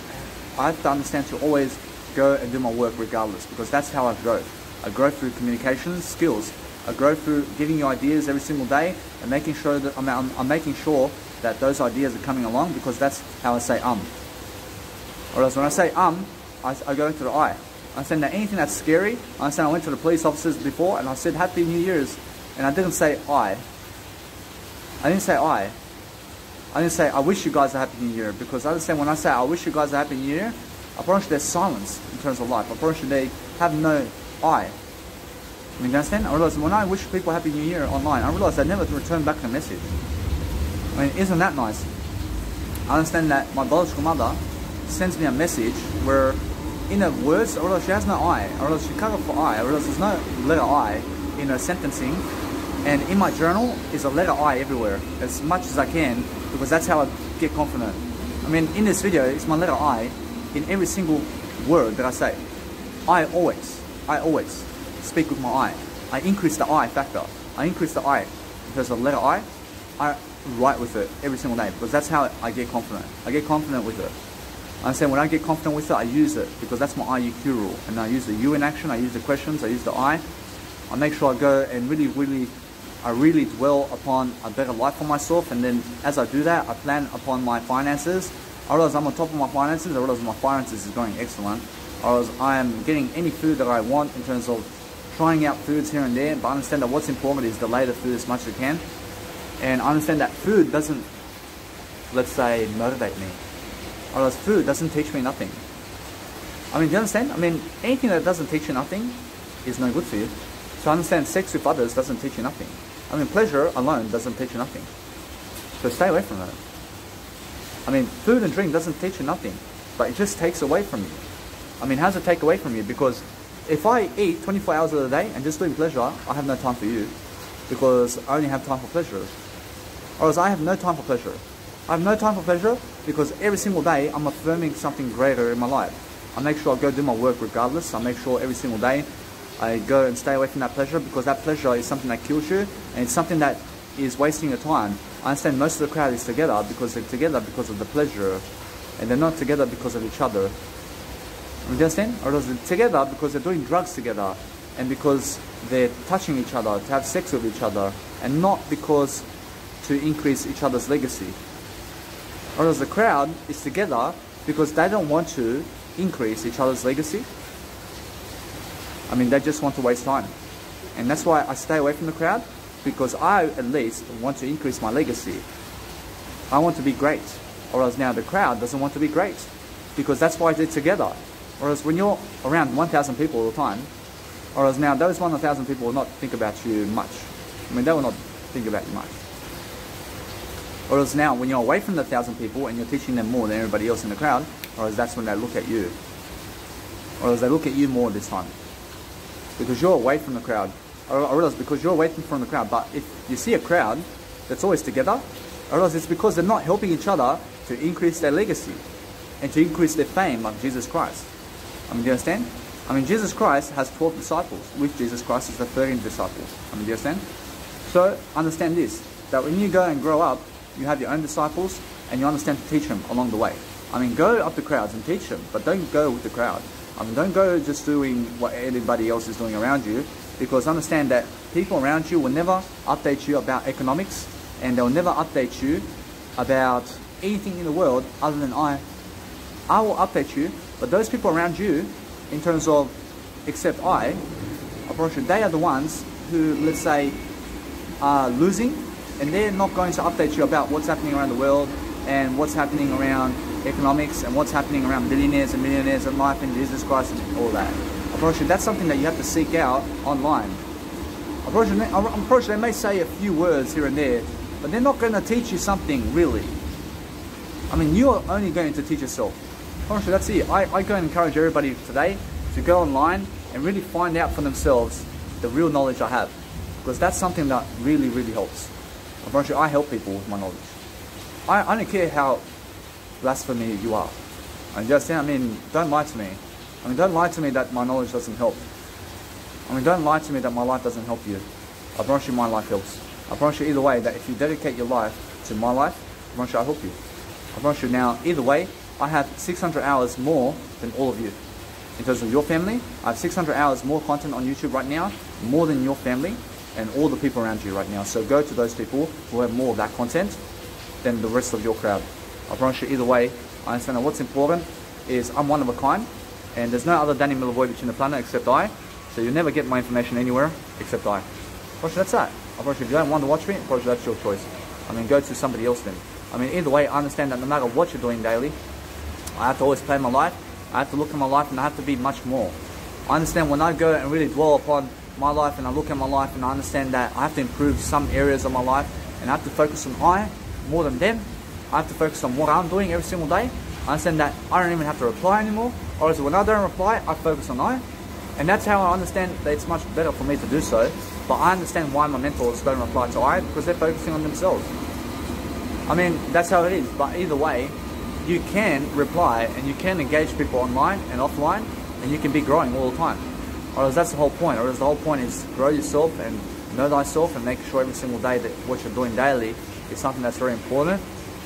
I have to understand to always go and do my work regardless, because that's how I grow. I grow through communication skills. I grow through giving you ideas every single day and making sure that I'm, I'm, I'm making sure that those ideas are coming along because that's how I say um. Or else when I say um, I, I go into the I. I understand that anything that's scary, I understand I went to the police officers before and I said Happy New Year's and I didn't say I. I didn't say I. I didn't say I wish you guys a Happy New Year because I understand when I say I wish you guys a Happy New Year, I promise you there's silence in terms of life. I promise you they have no I. I you understand? I realize when I wish people Happy New Year online, I realize they never return back the message. I mean, isn't that nice? I understand that my biological mother sends me a message where in her words, realize she has no I. Realize she cut off the I. Realize there's no letter I in her sentencing. And in my journal is a letter I everywhere, as much as I can, because that's how I get confident. I mean, in this video, it's my letter I in every single word that I say. I always, I always speak with my I. I increase the I factor. I increase the I. There's a letter I, I write with it every single day because that's how I get confident. I get confident with it. I say when I get confident with it, I use it because that's my IUQ rule. And I use the U in action, I use the questions, I use the I. I make sure I go and really, really, I really dwell upon a better life for myself. And then as I do that, I plan upon my finances. I realize I'm on top of my finances. I realize my finances is going excellent. I realize I am getting any food that I want in terms of trying out foods here and there. But I understand that what's important is delay the food as much as I can. And I understand that food doesn't, let's say, motivate me. Or else food doesn't teach me nothing. I mean, do you understand? I mean, anything that doesn't teach you nothing is no good for you. So understand sex with others doesn't teach you nothing. I mean, pleasure alone doesn't teach you nothing. So stay away from that. I mean, food and drink doesn't teach you nothing, but it just takes away from you. I mean, how does it take away from you? Because if I eat 24 hours of the day and just doing pleasure, I have no time for you because I only have time for pleasure. Or else I have no time for pleasure. I have no time for pleasure because every single day I'm affirming something greater in my life. I make sure I go do my work regardless. I make sure every single day I go and stay away from that pleasure because that pleasure is something that kills you and it's something that is wasting your time. I understand most of the crowd is together because they're together because of the pleasure and they're not together because of each other. You understand? Or they're together because they're doing drugs together and because they're touching each other, to have sex with each other, and not because to increase each other's legacy. Whereas the crowd is together because they don't want to increase each other's legacy. I mean, they just want to waste time. And that's why I stay away from the crowd because I, at least, want to increase my legacy. I want to be great. Whereas now the crowd doesn't want to be great because that's why they're together. Whereas when you're around 1,000 people all the time, whereas now those 1,000 people will not think about you much. I mean, they will not think about you much. Whereas now, when you're away from the thousand people and you're teaching them more than everybody else in the crowd, whereas that's when they look at you. Whereas they look at you more this time. Because you're away from the crowd. I realize because you're away from the crowd. But if you see a crowd that's always together, I realize it's because they're not helping each other to increase their legacy and to increase their fame of Jesus Christ. I mean, do you understand? I mean, Jesus Christ has 12 disciples, with Jesus Christ is the 13th disciple. I mean, do you understand? So, understand this, that when you go and grow up, you have your own disciples, and you understand to teach them along the way. I mean, go up the crowds and teach them, but don't go with the crowd. I mean, don't go just doing what everybody else is doing around you, because understand that people around you will never update you about economics, and they'll never update you about anything in the world other than I. I will update you, but those people around you, in terms of except I, they are the ones who, let's say, are losing and they're not going to update you about what's happening around the world and what's happening around economics and what's happening around billionaires and millionaires and life and Jesus Christ and all that. Unfortunately, that's something that you have to seek out online. Unfortunately, unfortunately, they may say a few words here and there, but they're not going to teach you something really. I mean, you're only going to teach yourself. Unfortunately, that's it. I, I go and encourage everybody today to go online and really find out for themselves the real knowledge I have. Because that's something that really, really helps. Unfortunately, I help people with my knowledge. I, I don't care how blasphemy you are. I just, I mean, don't lie to me. I mean, don't lie to me that my knowledge doesn't help. I mean, don't lie to me that my life doesn't help you. I promise you my life helps. I promise you either way that if you dedicate your life to my life, I promise you I'll help you. I promise you now, either way, I have 600 hours more than all of you. In terms of your family, I have 600 hours more content on YouTube right now, more than your family. And all the people around you right now. So go to those people who have more of that content than the rest of your crowd. I promise you either way, I understand that what's important is I'm one of a kind and there's no other Danny Milivojevic in the planet except I. So you'll never get my information anywhere except I. Probably that's that. I promise you if you don't want to watch me, probably that's your choice. I mean go to somebody else then. I mean either way I understand that no matter what you're doing daily, I have to always plan my life. I have to look at my life and I have to be much more. I understand when I go and really dwell upon my life and I look at my life and I understand that I have to improve some areas of my life and I have to focus on I more than them. I have to focus on what I'm doing every single day. I understand that I don't even have to reply anymore. Or else when I don't reply, I focus on I. And that's how I understand that it's much better for me to do so. But I understand why my mentors don't reply to I because they're focusing on themselves. I mean, that's how it is. But either way, you can reply and you can engage people online and offline and you can be growing all the time. Or that's the whole point. Or the whole point is grow yourself and know thyself and make sure every single day that what you're doing daily is something that's very important.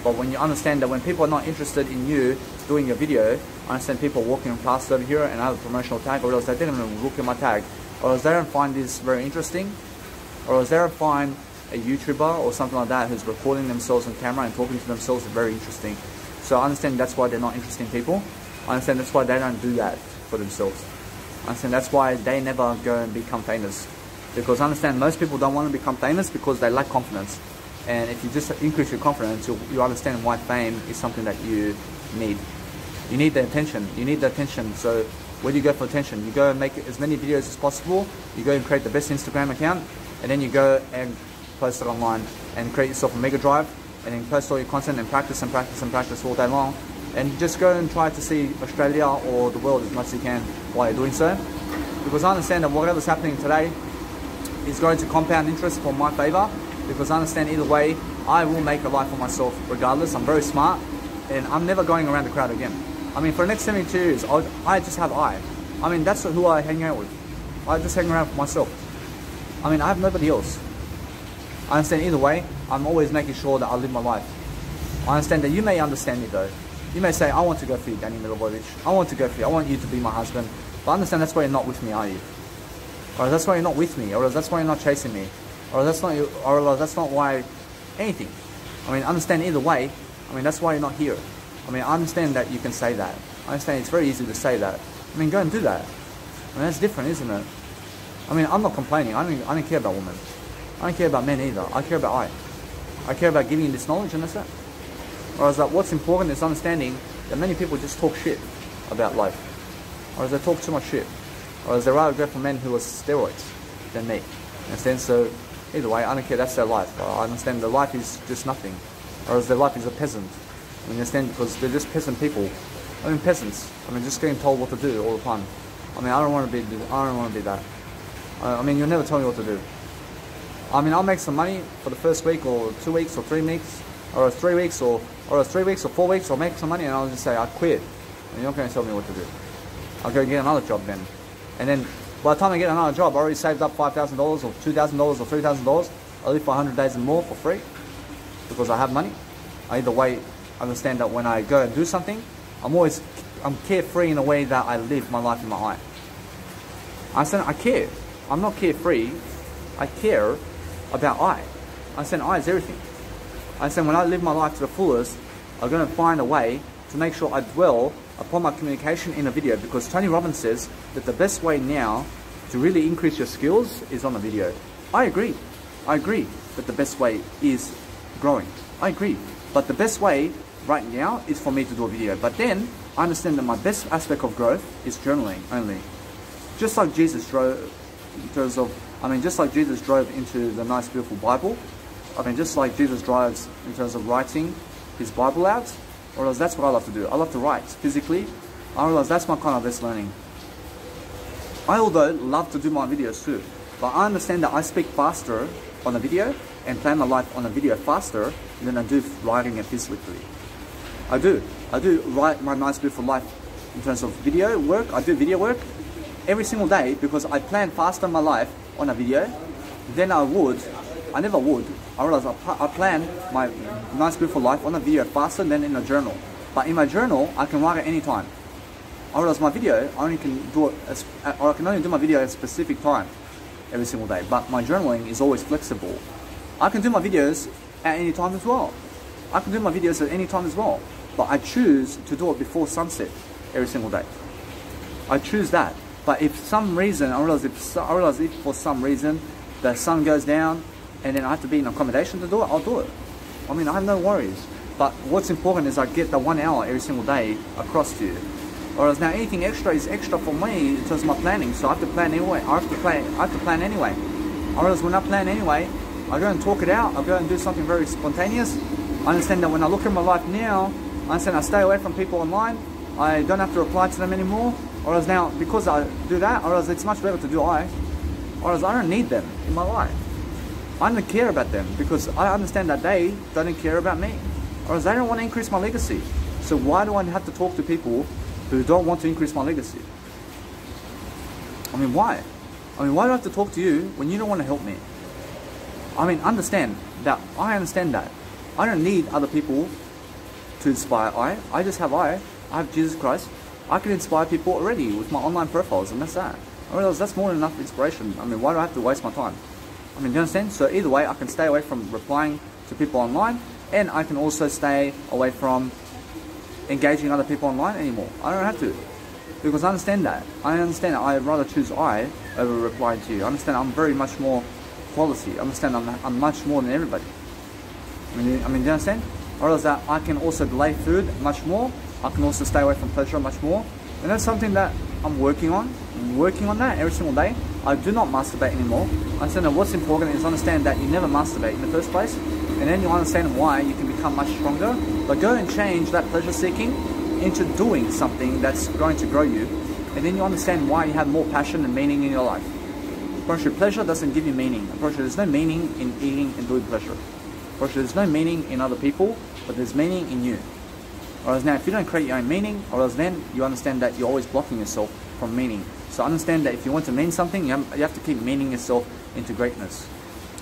But when you understand that when people are not interested in you doing your video, I understand people walking past over here and I have a promotional tag, or else they didn't even look at my tag, or else they don't find this very interesting, or else they don't find a YouTuber or something like that who's recording themselves on camera and talking to themselves very interesting. So I understand that's why they're not interesting people. I understand that's why they don't do that for themselves. I understand that's why they never go and become famous. Because I understand most people don't want to become famous because they lack confidence. And if you just increase your confidence, you you understand why fame is something that you need. You need the attention. You need the attention. So where do you go for attention? You go and make as many videos as possible. You go and create the best Instagram account, and then you go and post it online and create yourself a mega drive and then post all your content and practice and practice and practice all day long. And just go and try to see Australia or the world as much as you can while you're doing so. Because I understand that whatever's happening today is going to compound interest for my favor. Because I understand either way, I will make a life for myself regardless. I'm very smart and I'm never going around the crowd again. I mean, for the next 72 years, I'll, I just have I. I mean, that's who I hang out with. I just hang around for myself. I mean, I have nobody else. I understand either way, I'm always making sure that I live my life. I understand that you may understand me though. You may say, I want to go for you, Danny Milivojevic. I want to go for you. I want you to be my husband. But I understand that's why you're not with me, are you? Or that's why you're not with me. Or that's why you're not chasing me. Or that's not, or that's not why anything. I mean, understand either way. I mean, that's why you're not here. I mean, I understand that you can say that. I understand it's very easy to say that. I mean, go and do that. I mean, that's different, isn't it? I mean, I'm not complaining. I don't, I don't care about women. I don't care about men either. I care about I. I care about giving you this knowledge and that's it. Whereas that what's important is understanding that many people just talk shit about life. Or they talk too much shit. Or as they rather go for men who are steroids than me. Understand? So either way, I don't care, that's their life. I understand their life is just nothing. Or as their life is a peasant. I understand because they're just peasant people. I mean peasants. I mean just getting told what to do all the time. I mean I don't want to be I don't want to be that. Uh, I mean you'll never tell me what to do. I mean, I'll make some money for the first week or two weeks or three weeks or three weeks or, or three weeks or four weeks. I'll make some money and I'll just say, I quit. And you're not going to tell me what to do. I'll go get another job then. And then by the time I get another job, I already saved up $5,000 or $2,000 or $3,000. I live for 100 days and more for free because I have money. I either way understand that when I go and do something, I'm always I'm carefree in a way that I live my life in my eye. I said I care. I'm not carefree. I care about I. I said I is everything. I said when I live my life to the fullest, I'm going to find a way to make sure I dwell upon my communication in a video because Tony Robbins says that the best way now to really increase your skills is on a video. I agree. I agree that the best way is growing. I agree. But the best way right now is for me to do a video. But then I understand that my best aspect of growth is journaling only. Just like Jesus drove in terms of I mean, just like Jesus drove into the nice, beautiful Bible, I mean, just like Jesus drives in terms of writing his Bible out, or else that's what I love to do. I love to write physically. I realize that's my kind of best learning. I, although, love to do my videos too, but I understand that I speak faster on a video and plan my life on a video faster than I do writing it physically. I do. I do write my nice, beautiful life in terms of video work. I do video work every single day because I plan faster my life on a video than I would, I never would, I realize I, I plan my nice beautiful life on a video faster than in a journal. But in my journal, I can write it anytime. I realize my video, I only can do it, as, uh, or I can only do my video at a specific time. every single day. But my journaling is always flexible. I can do my videos at any time as well. I can do my videos at any time as well. But I choose to do it before sunset every single day. I choose that. But if some reason, I realize if, I realize if for some reason the sun goes down and then I have to be in accommodation to do it, I'll do it. I mean, I have no worries. But what's important is I get the one hour every single day across to you. Whereas now anything extra is extra for me in terms of my planning. So I have to plan anyway. I have to plan. I have to plan anyway. Whereas when I plan anyway, I go and talk it out. I go and do something very spontaneous. I understand that when I look at my life now, I understand I stay away from people online. I don't have to reply to them anymore. Whereas now, because I do that, whereas it's much better to do I. Whereas I don't need them in my life. I don't care about them because I understand that they don't care about me. Whereas they don't want to increase my legacy. So why do I have to talk to people who don't want to increase my legacy. I mean, why? I mean, why do I have to talk to you when you don't want to help me? I mean, understand that I understand that. I don't need other people to inspire I. I just have I. I have Jesus Christ. I can inspire people already with my online profiles, and that's that. I realize that's more than enough inspiration. I mean, why do I have to waste my time? I mean, do you understand? So either way, I can stay away from replying to people online, and I can also stay away from engaging other people online anymore. I don't have to. Because I understand that. I understand that I'd rather choose I over replying to you. I understand I'm very much more quality. I understand I'm, I'm much more than everybody. I mean, I mean, do you understand? Or that I can also delay food much more. I can also stay away from pleasure much more. And that's something that I'm working on. Working on that every single day. I do not masturbate anymore. I said, that what's important is understand that you never masturbate in the first place. And then you understand why you can become much stronger but go and change that pleasure seeking into doing something that's going to grow you. And then you understand why you have more passion and meaning in your life. Approach pleasure doesn't give you meaning. Approach there's no meaning in eating and doing pleasure. Approach there's no meaning in other people, but there's meaning in you. Whereas now, if you don't create your own meaning, or else then you understand that you're always blocking yourself from meaning. So understand that if you want to mean something, you have, you have to keep meaning yourself into greatness.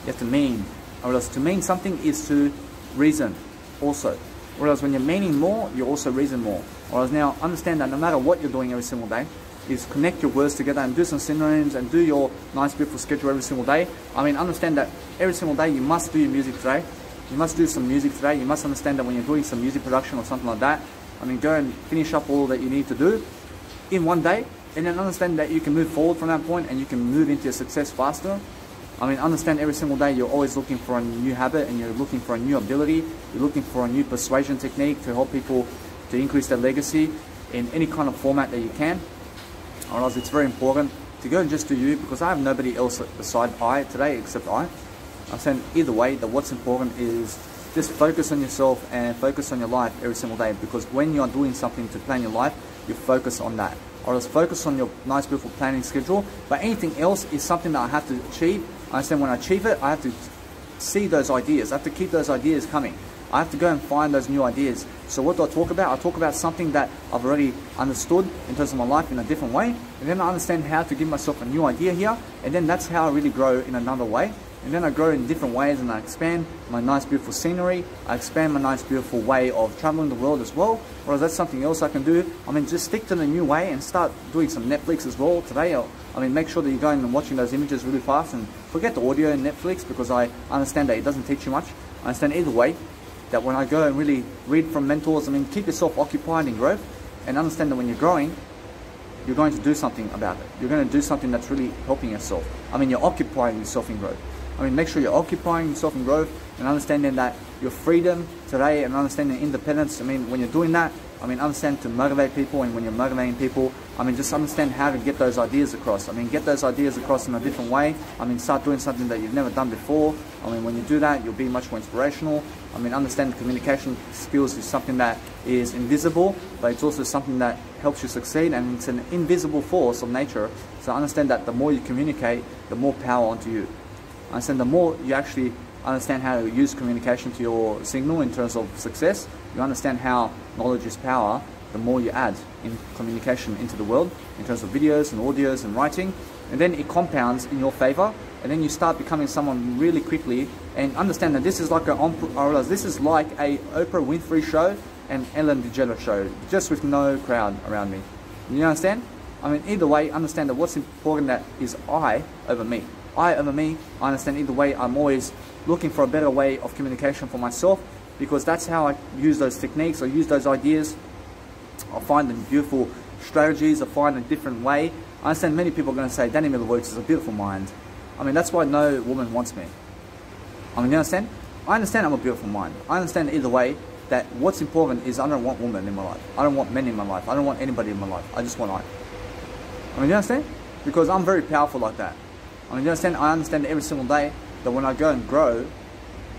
You have to mean, or else to mean something is to reason also. Whereas when you're meaning more, you also reason more. Whereas now, understand that no matter what you're doing every single day, is connect your words together and do some synonyms and do your nice beautiful schedule every single day. I mean, understand that every single day you must do your music today. You must do some music today. You must understand that when you're doing some music production or something like that, I mean, go and finish up all that you need to do in one day and then understand that you can move forward from that point and you can move into your success faster I mean, understand every single day you're always looking for a new habit and you're looking for a new ability. You're looking for a new persuasion technique to help people to increase their legacy in any kind of format that you can. Else it's very important to go and just do you because I have nobody else beside I today except I. I'm saying either way that what's important is just focus on yourself and focus on your life every single day because when you are doing something to plan your life, you focus on that. Or else focus on your nice beautiful planning schedule. But anything else is something that I have to achieve I understand when I achieve it, I have to see those ideas. I have to keep those ideas coming. I have to go and find those new ideas. So what do I talk about? I talk about something that I've already understood in terms of my life in a different way. And then I understand how to give myself a new idea here. And then that's how I really grow in another way. And then I grow in different ways and I expand my nice beautiful scenery. I expand my nice beautiful way of traveling the world as well. Or that's something else I can do. I mean, just stick to the new way and start doing some Netflix as well today. I mean, make sure that you're going and watching those images really fast and forget the audio and Netflix because I understand that it doesn't teach you much. I understand either way that when I go and really read from mentors, I mean, keep yourself occupied in growth and understand that when you're growing, you're going to do something about it. You're going to do something that's really helping yourself. I mean, you're occupying yourself in growth. I mean, make sure you're occupying yourself in growth and understanding that your freedom today and understanding independence. I mean, when you're doing that, I mean, understand to motivate people, and when you're motivating people, I mean, just understand how to get those ideas across. I mean, get those ideas across in a different way. I mean, start doing something that you've never done before. I mean, when you do that, you'll be much more inspirational. I mean, understand communication skills is something that is invisible, but it's also something that helps you succeed, and it's an invisible force of nature. So understand that the more you communicate, the more power onto you. Understand the more you actually understand how to use communication to your signal in terms of success, you understand how knowledge is power, the more you add in communication into the world in terms of videos and audios and writing, and then it compounds in your favor, and then you start becoming someone really quickly and understand that this is like a this is like a Oprah Winfrey show and Ellen DeGeneres show, just with no crowd around me. You understand? I mean, either way, understand that what's important that is I over me. I over me. I understand either way. I'm always looking for a better way of communication for myself because that's how I use those techniques. I use those ideas. I find them beautiful strategies. I find a different way. I understand many people are going to say Danny Milivojevic is a beautiful mind. I mean, that's why no woman wants me. I mean, you understand? I understand I'm a beautiful mind. I understand either way that what's important is I don't want women in my life. I don't want men in my life. I don't want anybody in my life. I just want I. I mean, you understand? Because I'm very powerful like that. I understand? I understand every single day that when I go and grow,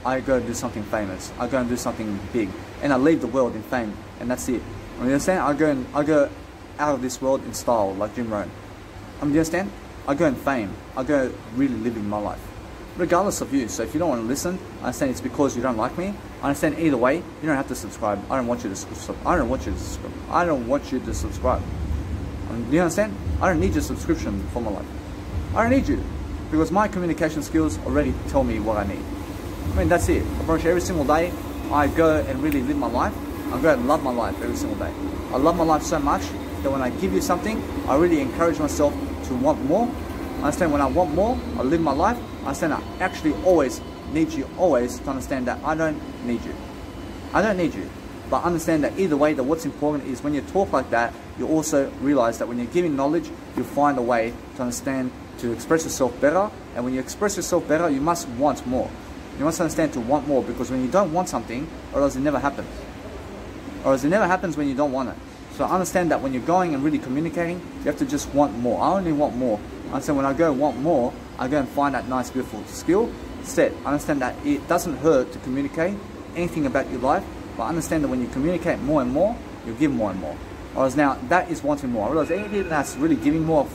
I go and do something famous. I go and do something big, and I leave the world in fame, and that's it. You understand? I go and I go out of this world in style, like Jim Rohn. I mean, you understand? I go in fame. I go really living my life regardless of you. So if you don't want to listen, I understand it's because you don't like me. I understand either way, you don't have to subscribe. I don't want you to subscribe. I don't want you to subscribe. I don't want you to subscribe. do you understand? I don't need your subscription for my life. I don't need you because my communication skills already tell me what I need. I mean, that's it. I every single day, I go and really live my life. I go and love my life every single day. I love my life so much that when I give you something, I really encourage myself to want more. I understand when I want more, I live my life, I understand I actually always need you always to understand that I don't need you. I don't need you. But understand that either way that what's important is when you talk like that, you also realize that when you're giving knowledge, you find a way to understand to express yourself better. And when you express yourself better, you must want more. You must understand to want more because when you don't want something, or else it never happens. Or else it never happens when you don't want it. So understand that when you're going and really communicating, you have to just want more. I only want more. I said when I go want more, I go and find that nice, beautiful skill set. Understand that it doesn't hurt to communicate anything about your life, but understand that when you communicate more and more, you give more and more. Whereas now, that is wanting more. I realize anything that's really giving more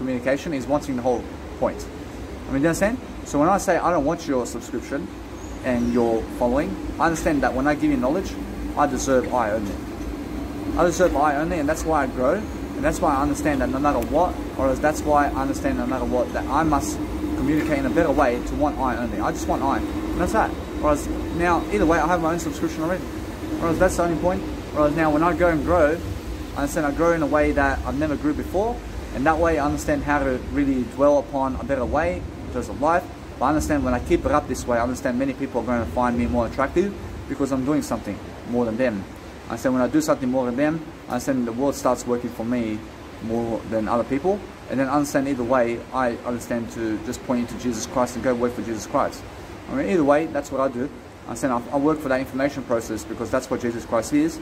communication is wanting the whole point. I mean, you understand? So when I say I don't want your subscription and your following, I understand that when I give you knowledge, I deserve I only. I deserve I only, and that's why I grow and that's why I understand that no matter what, or that's why I understand no matter what, that I must communicate in a better way to want I only. I just want I. And that's that. Whereas now, either way, I have my own subscription already. Whereas that's the only point. Whereas now, when I go and grow, I understand I grow in a way that I've never grew before. And that way, I understand how to really dwell upon a better way in terms of life. But I understand when I keep it up this way, I understand many people are going to find me more attractive because I'm doing something more than them. I said when I do something more than them, I understand the world starts working for me more than other people. And then I understand either way, I understand to just point to Jesus Christ and go work for Jesus Christ. I mean, either way, that's what I do. I understand I, I work for that information process because that's what Jesus Christ is.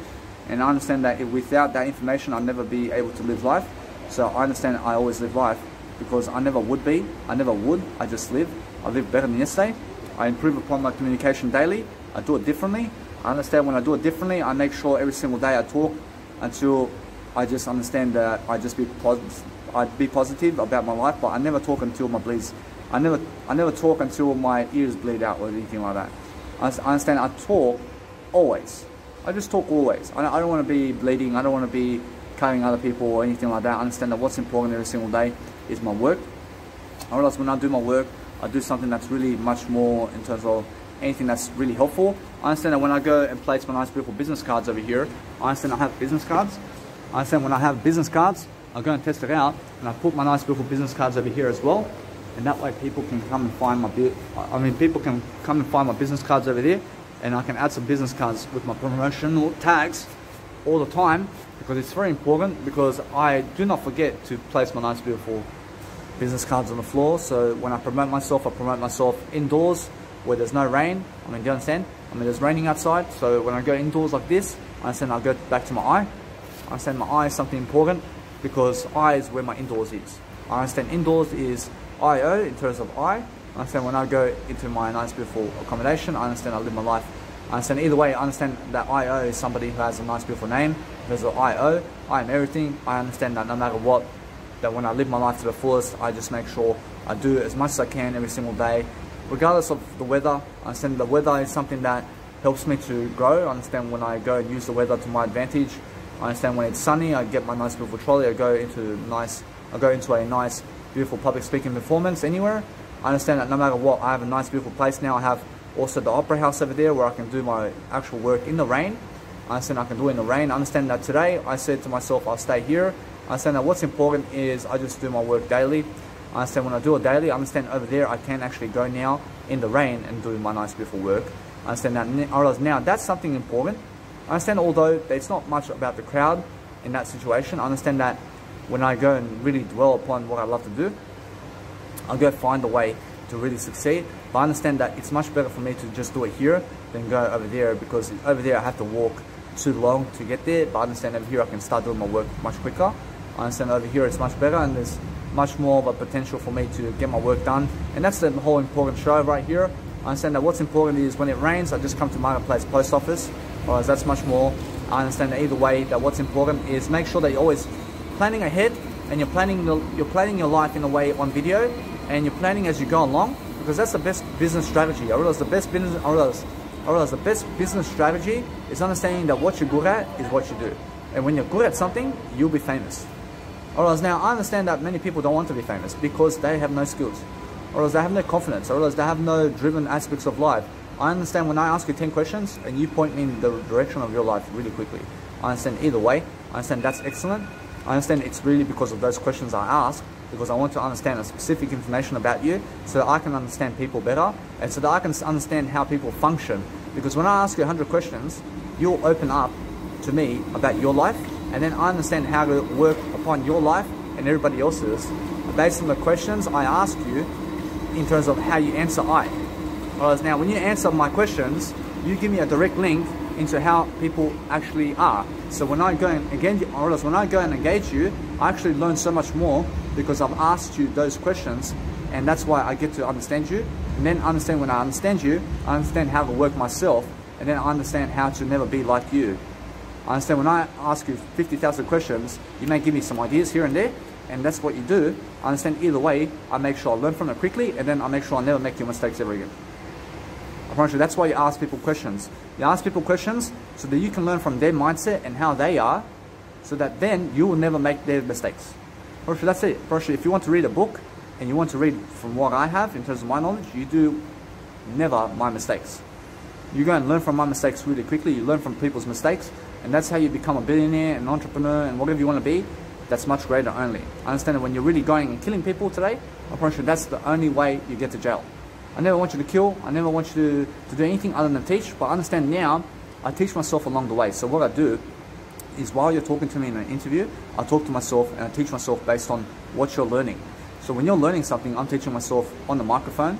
And I understand that without that information, I'll never be able to live life. So I understand I always live life because I never would be. I never would. I just live. I live better than yesterday. I improve upon my communication daily. I do it differently. I understand when I do it differently, I make sure every single day I talk until I just understand that I just be positive. I be positive about my life, but I never talk until my bleeds. I never, I never talk until my ears bleed out or anything like that. I, understand. I talk always. I just talk always. I I don't want to be bleeding. I don't want to be cutting other people or anything like that. I understand that what's important every single day is my work. I realize when I do my work, I do something that's really much more in terms of anything that's really helpful. I understand that when I go and place my nice beautiful business cards over here, I understand I have business cards. I understand when I have business cards, I go and test it out and I put my nice beautiful business cards over here as well. And that way people can come and find my, I mean people can come and find my business cards over there and I can add some business cards with my promotional tags all the time because it's very important because I do not forget to place my nice beautiful business cards on the floor. So when I promote myself, I promote myself indoors where there's no rain. I mean, do you understand? I mean, there's raining outside, so when I go indoors like this, I understand I'll go back to my eye. I understand my eye is something important because eye is where my indoors is. I understand indoors is IO in terms of I. I understand when I go into my nice beautiful accommodation, I understand I live my life. I understand either way, I understand that IO is somebody who has a nice beautiful name. There's an IO, I am everything. I understand that no matter what, that when I live my life to the fullest, I just make sure I do as much as I can every single day regardless of the weather, I understand the weather is something that helps me to grow. I understand when I go and use the weather to my advantage. I understand when it's sunny, I get my nice beautiful trolley. I go into nice, I go into a nice, beautiful public speaking performance anywhere. I understand that no matter what, I have a nice, beautiful place now. I have also the opera house over there where I can do my actual work in the rain. I understand I can do it in the rain. I understand that today I said to myself, I'll stay here. I understand that what's important is I just do my work daily. I understand when I do it daily, I understand over there I can actually go now in the rain and do my nice beautiful work. I understand that I realize now that's something important. I understand although it's not much about the crowd in that situation, I understand that when I go and really dwell upon what I love to do, I'll go find a way to really succeed. But I understand that it's much better for me to just do it here than go over there because over there I have to walk too long to get there. But I understand over here I can start doing my work much quicker. I understand over here it's much better and there's much more of a potential for me to get my work done. And that's the whole important show right here. I understand that what's important is when it rains, I just come to Marketplace Post Office. Whereas that's much more. I understand that either way that what's important is make sure that you're always planning ahead and you're planning the, you're planning your life in a way on video and you're planning as you go along because that's the best business strategy. I realize the best business I realize, I realize the best business strategy is understanding that what you're good at is what you do. And when you're good at something, you'll be famous. Else now I understand that many people don't want to be famous because they have no skills. Or else they have no confidence, or else they have no driven aspects of life. I understand when I ask you 10 questions and you point me in the direction of your life really quickly. I understand either way. I understand that's excellent. I understand it's really because of those questions I ask because I want to understand a specific information about you so that I can understand people better and so that I can understand how people function. Because when I ask you 100 questions, you'll open up to me about your life and then I understand how to work upon your life and everybody else's based on the questions I ask you in terms of how you answer I. Whereas now when you answer my questions, you give me a direct link into how people actually are. So when I go and again, or else when I go and engage you, I actually learn so much more because I've asked you those questions and that's why I get to understand you. And then understand when I understand you I understand how to work myself and then I understand how to never be like you. I understand when I ask you 50,000 questions you may give me some ideas here and there and that's what you do. I understand either way I make sure I learn from it quickly and then I make sure I never make your mistakes ever again. I promise you that's why you ask people questions. You ask people questions so that you can learn from their mindset and how they are so that then you will never make their mistakes Firstly, that's it. Firstly, if you want to read a book and you want to read from what I have in terms of my knowledge, you do never my mistakes. You go and learn from my mistakes really quickly. You learn from people's mistakes, and that's how you become a billionaire, an entrepreneur, and whatever you want to be. That's much greater only. I understand that when you're really going and killing people today, I promise you that's the only way you get to jail. I never want you to kill. I never want you to, to do anything other than teach. But I understand now, I teach myself along the way. So what I do is while you're talking to me in an interview, I talk to myself and I teach myself based on what you're learning. So when you're learning something, I'm teaching myself on the microphone,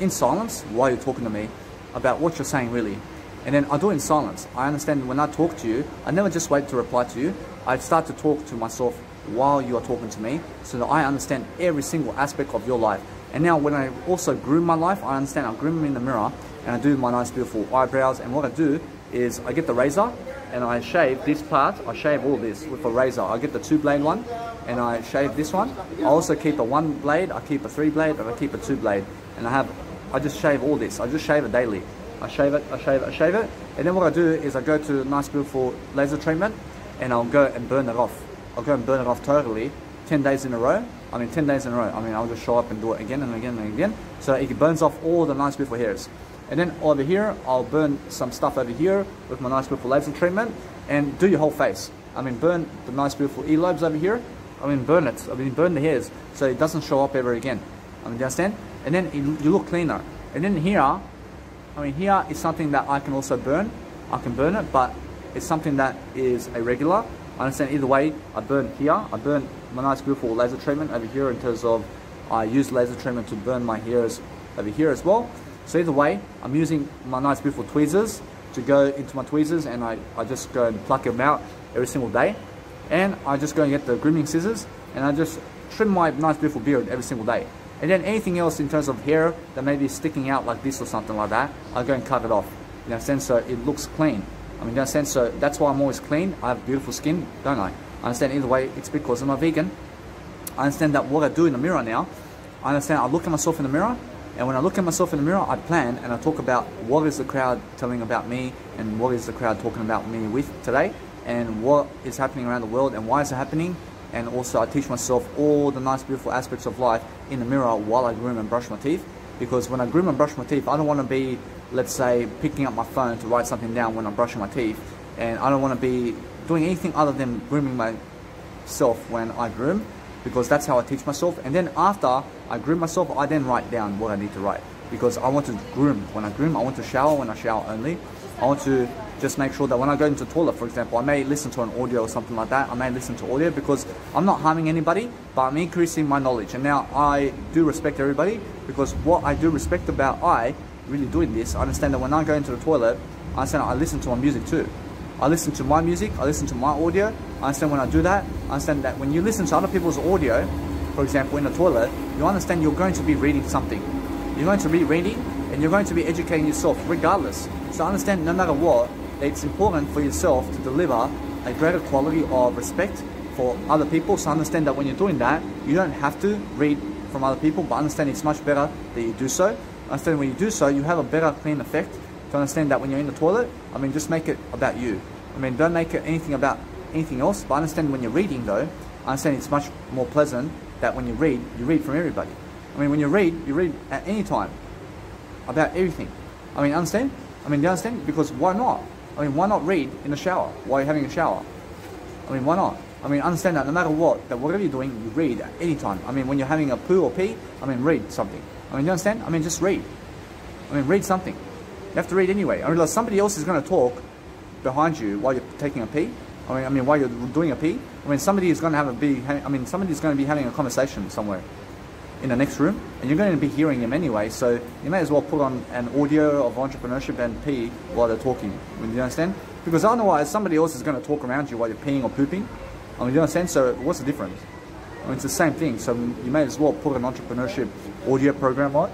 in silence, while you're talking to me, about what you're saying really. And then I do it in silence. I understand when I talk to you, I never just wait to reply to you. I start to talk to myself while you are talking to me so that I understand every single aspect of your life. And now when I also groom my life, I understand I groom in the mirror and I do my nice beautiful eyebrows. And what I do is I get the razor and I shave this part, I shave all this with a razor. I get the two blade one and I shave this one. I also keep a one blade, I keep a three blade and I keep a two blade. And I have, I just shave all this. I just shave it daily. I shave it, I shave it, I shave it. And then what I do is I go to a nice beautiful laser treatment and I'll go and burn it off. I'll go and burn it off totally 10 days in a row. I mean 10 days in a row. I mean I'll just show up and do it again and again and again. So it burns off all the nice beautiful hairs. And then over here, I'll burn some stuff over here with my nice beautiful laser treatment and do your whole face. I mean, burn the nice beautiful earlobes over here. I mean, burn it. I mean, burn the hairs so it doesn't show up ever again. I mean, do you understand? And then you look cleaner. And then here, I mean, here is something that I can also burn. I can burn it, but it's something that is a regular. I understand either way, I burn here. I burn my nice beautiful laser treatment over here in terms of I use laser treatment to burn my hairs over here as well. So either way, I'm using my nice beautiful tweezers to go into my tweezers and I, I just go and pluck them out every single day. And I just go and get the grooming scissors and I just trim my nice beautiful beard every single day. And then anything else in terms of hair that may be sticking out like this or something like that, I go and cut it off. You know, sense so it looks clean. I mean, in that sense, so that's why I'm always clean. I have beautiful skin, don't I? I understand either way, it's because I'm a vegan. I understand that what I do in the mirror now, I understand I look at myself in the mirror and when I look at myself in the mirror, I plan and I talk about what is the crowd telling about me and what is the crowd talking about me with today and what is happening around the world and why is it happening. And also I teach myself all the nice beautiful aspects of life in the mirror while I groom and brush my teeth. Because when I groom and brush my teeth, I don't want to be, let's say, picking up my phone to write something down when I'm brushing my teeth. And I don't want to be doing anything other than grooming myself when I groom because that's how I teach myself. And then after I groom myself, I then write down what I need to write because I want to groom. When I groom, I want to shower when I shower only. I want to just make sure that when I go into the toilet, for example, I may listen to an audio or something like that. I may listen to audio because I'm not harming anybody, but I'm increasing my knowledge. And now I do respect everybody because what I do respect about I really doing this, I understand that when I go into the toilet, I understand I listen to my music too. I listen to my music, I listen to my audio. I understand when I do that, I understand that when you listen to other people's audio, for example, in the toilet, you understand you're going to be reading something. You're going to be reading and you're going to be educating yourself regardless. So understand no matter what, it's important for yourself to deliver a greater quality of respect for other people. So understand that when you're doing that, you don't have to read from other people, but understand it's much better that you do so. Understand when you do so, you have a better clean effect to understand that when you're in the toilet, I mean, just make it about you. I mean, don't make it anything about anything else, but understand when you're reading though, I understand it's much more pleasant that when you read, you read from everybody. I mean, when you read, you read at any time about everything. I mean, understand? I mean, do you understand? Because why not? I mean, why not read in the shower while you're having a shower? I mean, why not? I mean, understand that no matter what, that whatever you're doing, you read at any time. I mean, when you're having a poo or pee, I mean, read something. I mean, you understand? I mean, just read. I mean, read something. You have to read anyway. I realize somebody else is going to talk behind you while you're taking a pee. I mean, I mean, while you're doing a pee. I mean, somebody is going to have a be. I mean, somebody is going to be having a conversation somewhere in the next room, and you're going to be hearing them anyway. So you may as well put on an audio of entrepreneurship and pee while they're talking. I mean, you understand? Because otherwise, somebody else is going to talk around you while you're peeing or pooping. I mean, you understand? So what's the difference? I mean, it's the same thing. So you may as well put an entrepreneurship audio program on,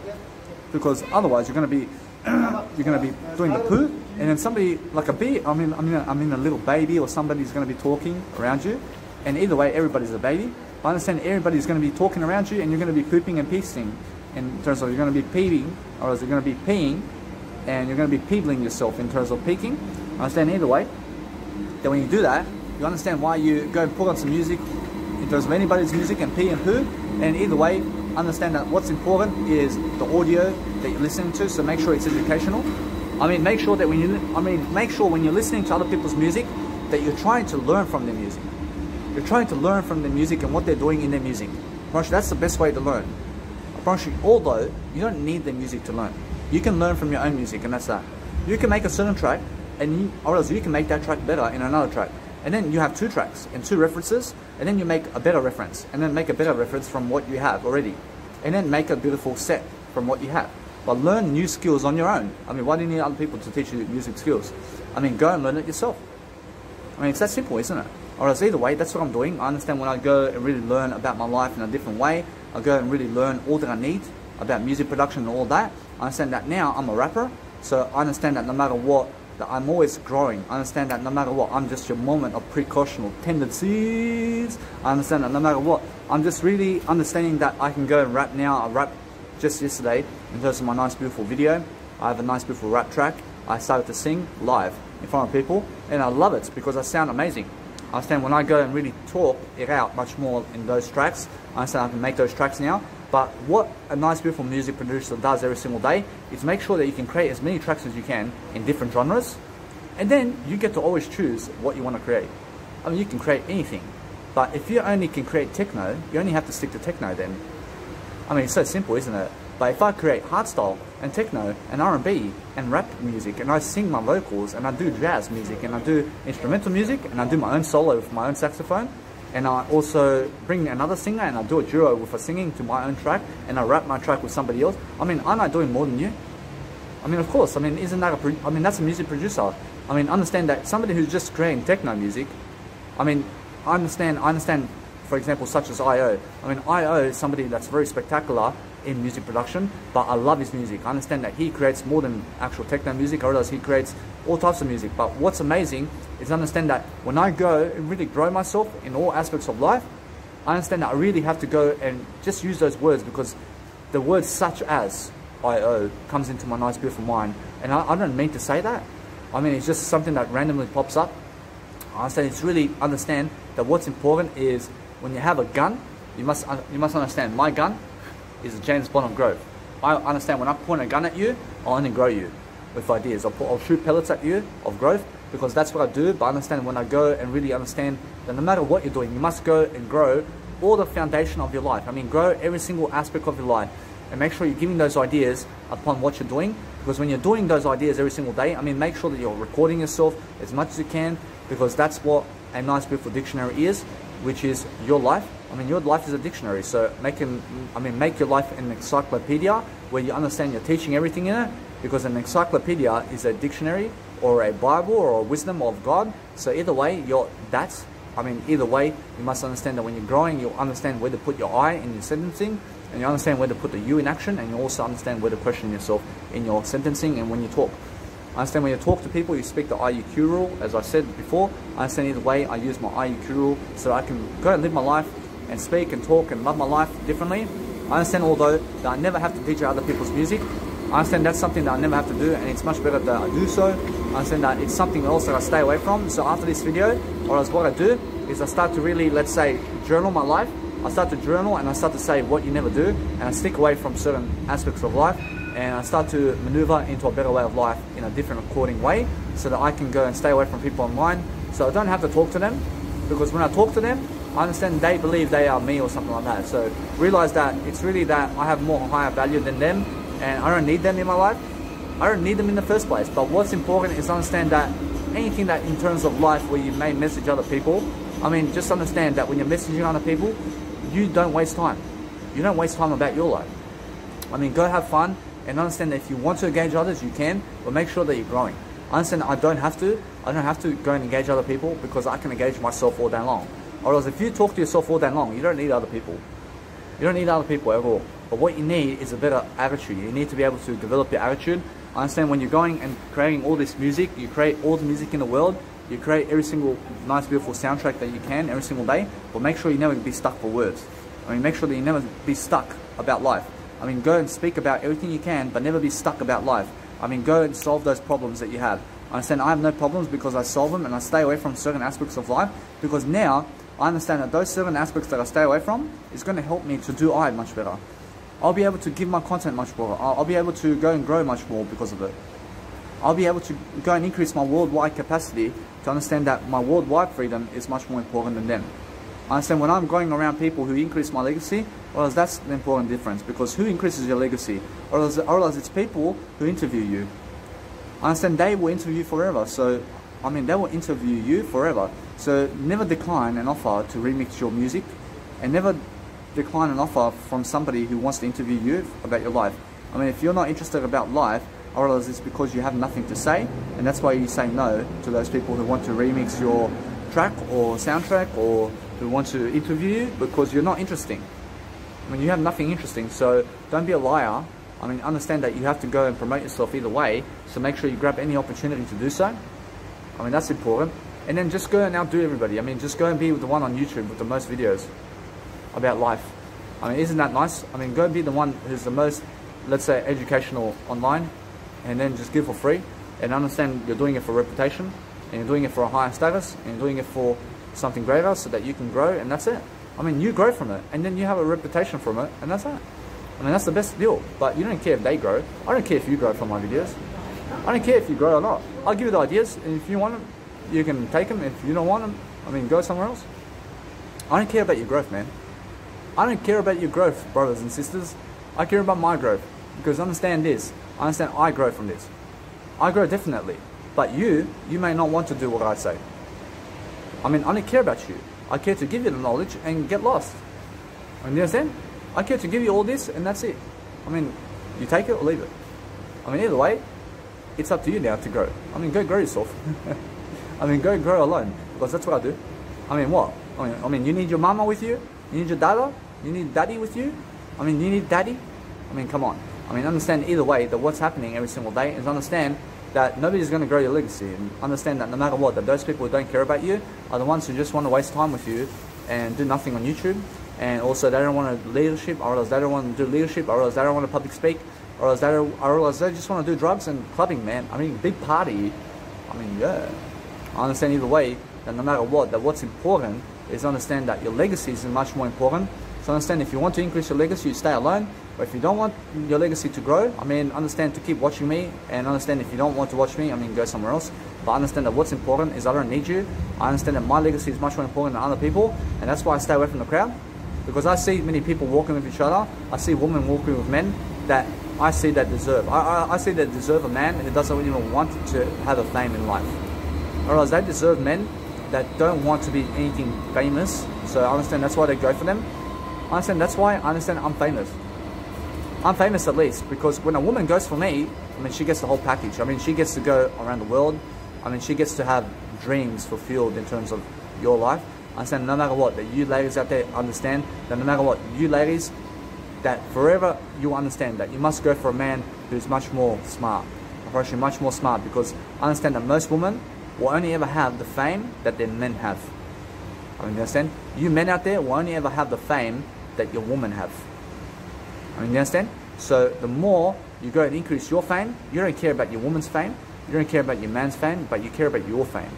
because otherwise you're going to be (coughs) you're going to be doing the poo, and then somebody like a bee. I mean, I mean, I mean, a little baby or somebody's going to be talking around you, and either way, everybody's a baby. I understand everybody's going to be talking around you, and you're going to be pooping and peeing. In terms of you're going to be peeing, or else you're going to be peeing, and you're going to be peebling yourself in terms of peaking. I understand either way. Then when you do that, you understand why you go and put on some music in terms of anybody's music and pee and poo, and either way, understand that what's important is the audio that you're listening to, so make sure it's educational. I mean, make sure that when you, I mean, make sure when you're listening to other people's music, that you're trying to learn from their music. You're trying to learn from their music and what they're doing in their music. That's the best way to learn. Although, you don't need their music to learn. You can learn from your own music and that's that. You can make a certain track, and you, or else you can make that track better in another track. And then you have two tracks and two references, and then you make a better reference, and then make a better reference from what you have already. And then make a beautiful set from what you have. But learn new skills on your own. I mean, why do you need other people to teach you music skills? I mean, go and learn it yourself. I mean, it's that simple, isn't it? Or else either way, that's what I'm doing. I understand when I go and really learn about my life in a different way, I go and really learn all that I need about music production and all that. I understand that now I'm a rapper, so I understand that no matter what, that I'm always growing. I understand that no matter what, I'm just your moment of precautional tendencies. I understand that no matter what, I'm just really understanding that I can go and rap now. I rap just yesterday in terms of my nice beautiful video. I have a nice beautiful rap track. I started to sing live in front of people and I love it because I sound amazing. I understand when I go and really talk it out much more in those tracks, I understand I can make those tracks now. But what a nice beautiful music producer does every single day is make sure that you can create as many tracks as you can in different genres and then you get to always choose what you want to create. I mean you can create anything but if you only can create techno, you only have to stick to techno then. I mean it's so simple isn't it? But if I create hardstyle and techno and R&B and rap music and I sing my vocals and I do jazz music and I do instrumental music and I do my own solo with my own saxophone and I also bring another singer and I do a duo with a singing to my own track and I rap my track with somebody else. I mean, I'm not doing more than you. I mean, of course. I mean, isn't that a? I mean, that's a music producer. I mean, understand that somebody who's just creating techno music. I mean, I understand. I understand. For example, such as IO. I mean, IO is somebody that's very spectacular in music production, but I love his music. I understand that he creates more than actual techno music, or else he creates all types of music. But what's amazing is understand that when I go and really grow myself in all aspects of life, I understand that I really have to go and just use those words because the words such as IO comes into my nice beautiful mind. And I, I don't mean to say that. I mean, it's just something that randomly pops up. I understand it's really understand that what's important is when you have a gun, you must, you must understand my gun is a James Bond of growth. I understand when I point a gun at you, I'll only grow you with ideas. I'll, put, I'll shoot pellets at you of growth because that's what I do. But I understand when I go and really understand that no matter what you're doing, you must go and grow all the foundation of your life. I mean, grow every single aspect of your life and make sure you're giving those ideas upon what you're doing because when you're doing those ideas every single day, I mean, make sure that you're recording yourself as much as you can because that's what a nice, beautiful dictionary is, which is your life. I mean, your life is a dictionary, so make an, I mean, make your life an encyclopedia where you understand you're teaching everything in it because an encyclopedia is a dictionary or a Bible or a wisdom of God. So either way, you're, that's, I mean, either way, you must understand that when you're growing, you'll understand where to put your I in your sentencing and you understand where to put the you in action and you also understand where to question yourself in your sentencing and when you talk. I understand when you talk to people, you speak the IUQ rule, as I said before. I understand either way, I use my IUQ rule so I can go and live my life and speak and talk and love my life differently. I understand although that I never have to DJ other people's music. I understand that's something that I never have to do and it's much better that I do so. I understand that it's something else that I stay away from. So after this video, or as what I do, is I start to really, let's say, journal my life I start to journal and I start to say what you never do and I stick away from certain aspects of life and I start to maneuver into a better way of life in a different according way so that I can go and stay away from people online so I don't have to talk to them because when I talk to them I understand they believe they are me or something like that so realize that it's really that I have more higher value than them and I don't need them in my life I don't need them in the first place but what's important is understand that anything that in terms of life where you may message other people I mean just understand that when you're messaging other people you don't waste time. You don't waste time about your life. I mean, go have fun and understand that if you want to engage others, you can, but make sure that you're growing. I Understand I don't have to. I don't have to go and engage other people because I can engage myself all day long. Or else if you talk to yourself all day long, you don't need other people. You don't need other people at all. But what you need is a better attitude. You need to be able to develop your attitude. I understand when you're going and creating all this music, you create all the music in the world, you create every single nice, beautiful soundtrack that you can every single day, but make sure you never be stuck for words. I mean, make sure that you never be stuck about life. I mean, go and speak about everything you can, but never be stuck about life. I mean, go and solve those problems that you have. I understand I have no problems because I solve them and I stay away from certain aspects of life because now I understand that those certain aspects that I stay away from is going to help me to do I much better. I'll be able to give my content much more. I'll, be able to go and grow much more because of it. I'll be able to go and increase my worldwide capacity to understand that my worldwide freedom is much more important than them. I understand when I'm going around people who increase my legacy, well, that's the important difference because who increases your legacy? Or else, or else it's people who interview you. I understand they will interview forever, so I mean they will interview you forever. So never decline an offer to remix your music, and never decline an offer from somebody who wants to interview you about your life. I mean, if you're not interested about life, I realize it's because you have nothing to say, and that's why you say no to those people who want to remix your track or soundtrack or who want to interview you because you're not interesting. I mean, you have nothing interesting, so don't be a liar. I mean, understand that you have to go and promote yourself either way, so make sure you grab any opportunity to do so. I mean, that's important. And then just go and outdo everybody. I mean, just go and be with the one on YouTube with the most videos about life. I mean, isn't that nice? I mean, go and be the one who's the most, let's say, educational online and then just give for free and understand you're doing it for reputation and you're doing it for a higher status and you're doing it for something greater so that you can grow and that's it. I mean, you grow from it and then you have a reputation from it and that's it. I mean, that's the best deal. But you don't care if they grow. I don't care if you grow from my videos. I don't care if you grow or not. I'll give you the ideas and if you want them, you can take them. If you don't want them, I mean, go somewhere else. I don't care about your growth, man. I don't care about your growth, brothers and sisters. I care about my growth. Because understand this, I understand I grow from this. I grow definitely. But you, you may not want to do what I say. I mean, I don't care about you. I care to give you the knowledge and get lost. You understand? I care to give you all this and that's it. I mean, you take it or leave it. I mean, either way, it's up to you now to grow. I mean, go grow yourself. (laughs) I mean, go grow alone because that's what I do. I mean, what? I mean, I mean, you need your mama with you. You need your dada. You need daddy with you. I mean, you need daddy. I mean, come on. I mean, understand either way that what's happening every single day is understand that nobody's going to grow your legacy and understand that no matter what, that those people who don't care about you are the ones who just want to waste time with you and do nothing on YouTube. And also they don't want to leadership, or else they don't want to do leadership, or else they don't want to public speak, or else they, or else they just want to do drugs and clubbing, man. I mean, big party. I mean, yeah. I understand either way that no matter what, that what's important is understand that your legacy is much more important. So understand if you want to increase your legacy, you stay alone. But if you don't want your legacy to grow, I mean, understand to keep watching me and understand if you don't want to watch me, I mean, go somewhere else. But understand that what's important is I don't need you. I understand that my legacy is much more important than other people, and that's why I stay away from the crowd. Because I see many people walking with each other. I see women walking with men that I see that deserve. I, I, I see that deserve a man who doesn't even want to have a fame in life. Whereas they deserve men that don't want to be anything famous. So I understand that's why they go for them. I understand that's why I understand I'm famous. I'm famous at least because when a woman goes for me, I mean, she gets the whole package. I mean, she gets to go around the world. I mean, she gets to have dreams fulfilled in terms of your life. I understand no matter what, that you ladies out there understand that no matter what, you ladies, that forever you understand that you must go for a man who's much more smart. Approaching much more smart because I understand that most women will only ever have the fame that their men have. I mean, you understand? You men out there will only ever have the fame that your women have. I mean, you understand? So the more you go and increase your fame, you don't care about your woman's fame, you don't care about your man's fame, but you care about your fame.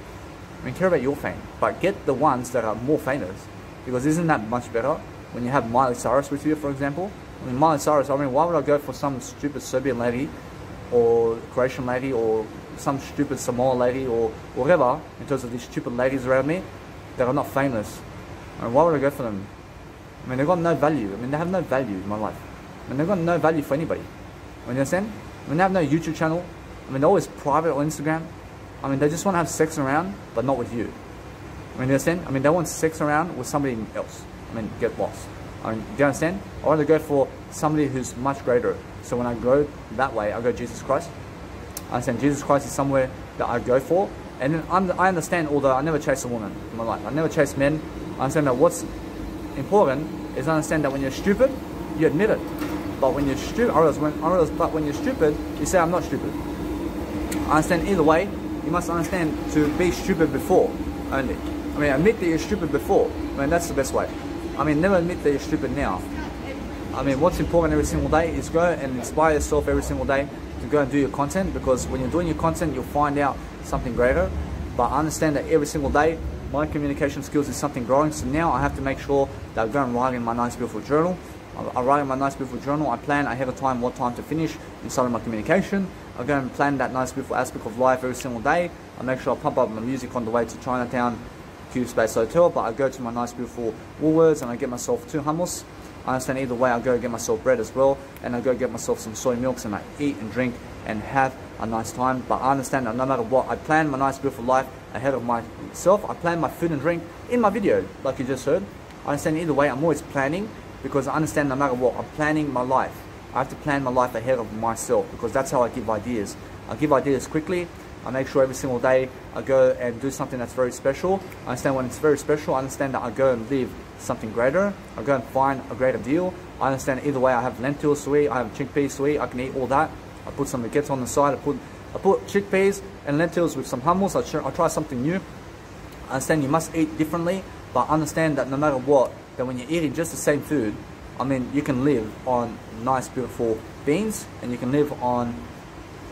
I mean, care about your fame, but get the ones that are more famous. Because isn't that much better when you have Miley Cyrus with you, for example? I mean, Miley Cyrus, I mean, why would I go for some stupid Serbian lady or Croatian lady or some stupid Samoa lady or whatever in terms of these stupid ladies around me that are not famous? I mean, why would I go for them? I mean, they've got no value. I mean, they have no value in my life. I mean, they've got no value for anybody. You understand? I mean, they have no YouTube channel. I mean, they're always private on Instagram. I mean, they just want to have sex around, but not with you. I mean, you understand? I mean, they want sex around with somebody else. I mean, get lost. I mean, do you understand? I want to go for somebody who's much greater. So when I go that way, I go Jesus Christ. Uh, I understand Jesus Christ is somewhere that I go for. And then I'm, I understand, although I never chase a woman in my life. I never chase men. I understand that what's important is I understand that when you're stupid, you admit it. But when you're stupid, or else when, or else, but when you're stupid, you say I'm not stupid. I understand either way. You must understand to be stupid before only. I mean, admit that you're stupid before. I mean, that's the best way. I mean, never admit that you're stupid now. I mean, what's important every single day is go and inspire yourself every single day to go and do your content because when you're doing your content, you'll find out something greater. But I understand that every single day, my communication skills is something growing. So now I have to make sure that I go and write in my nice beautiful journal. I write in my nice beautiful journal. I plan ahead of time what time to finish inside of my communication. I go and plan that nice beautiful aspect of life every single day. I make sure I pump up my music on the way to Chinatown Q Space Hotel, but I go to my nice beautiful Woolworths and I get myself two hummus. I understand either way I go get myself bread as well and I go get myself some soy milks and I eat and drink and have a nice time. But I understand that no matter what, I plan my nice beautiful life ahead of myself. I plan my food and drink in my video, like you just heard. I understand either way, I'm always planning because I understand no matter what, I'm planning my life. I have to plan my life ahead of myself because that's how I give ideas. I give ideas quickly. I make sure every single day I go and do something that's very special. I understand when it's very special, I understand that I go and live something greater. I go and find a greater deal. I understand either way I have lentils sweet, I have chickpeas sweet, I can eat all that. I put some baguettes on the side, I put I put chickpeas and lentils with some hummus. I try, I try something new. I understand you must eat differently, but understand that no matter what, that when you're eating just the same food, I mean, you can live on nice, beautiful beans, and you can live on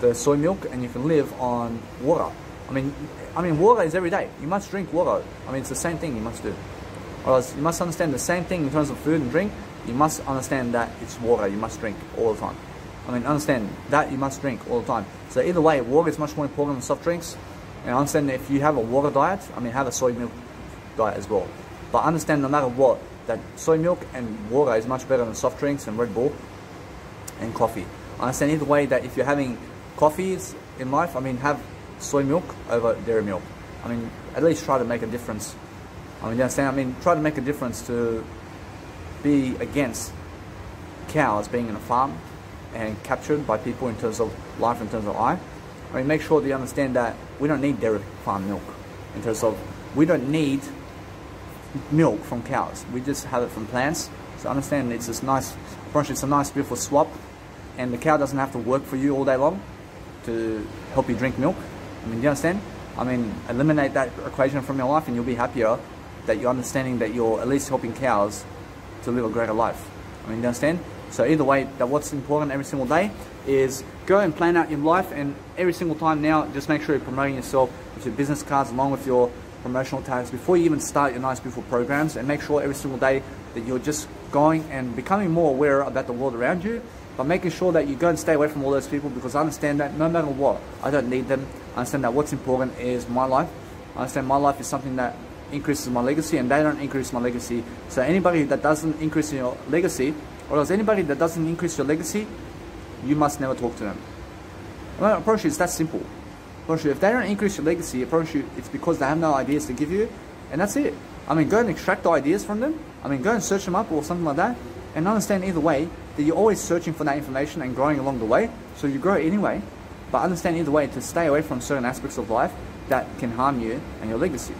the soy milk, and you can live on water. I mean, I mean, water is every day. You must drink water. I mean, it's the same thing you must do. Or else you must understand the same thing in terms of food and drink. You must understand that it's water you must drink all the time. I mean, understand that you must drink all the time. So either way, water is much more important than soft drinks. And understand if you have a water diet, I mean, have a soy milk diet as well. But understand no matter what, that soy milk and water is much better than soft drinks and Red Bull and coffee. Understand either way that if you're having coffees in life, I mean, have soy milk over dairy milk. I mean, at least try to make a difference. I mean, you understand? I mean, try to make a difference to be against cows being in a farm and captured by people in terms of life, in terms of I. I mean, make sure that you understand that we don't need dairy farm milk in terms of we don't need milk from cows. We just have it from plants. So understand it's this nice, it's a nice beautiful swap and the cow doesn't have to work for you all day long to help you drink milk. I mean, do you understand? I mean, eliminate that equation from your life and you'll be happier that you're understanding that you're at least helping cows to live a greater life. I mean, you understand? So either way, that what's important every single day is go and plan out your life and every single time now, just make sure you're promoting yourself with your business cards along with your promotional tags before you even start your nice beautiful programs and make sure every single day that you're just going and becoming more aware about the world around you but making sure that you go and stay away from all those people because I understand that no matter what I don't need them I understand that what's important is my life I understand my life is something that increases my legacy and they don't increase my legacy. So anybody that doesn't increase your legacy, or else anybody that doesn't increase your legacy, you must never talk to them. Well, I promise you, it's that simple. Approach you, if they don't increase your legacy, approach you, it's because they have no ideas to give you, and that's it. I mean, go and extract the ideas from them. I mean, go and search them up or something like that, and understand either way that you're always searching for that information and growing along the way. So you grow anyway, but understand either way to stay away from certain aspects of life that can harm you and your legacy.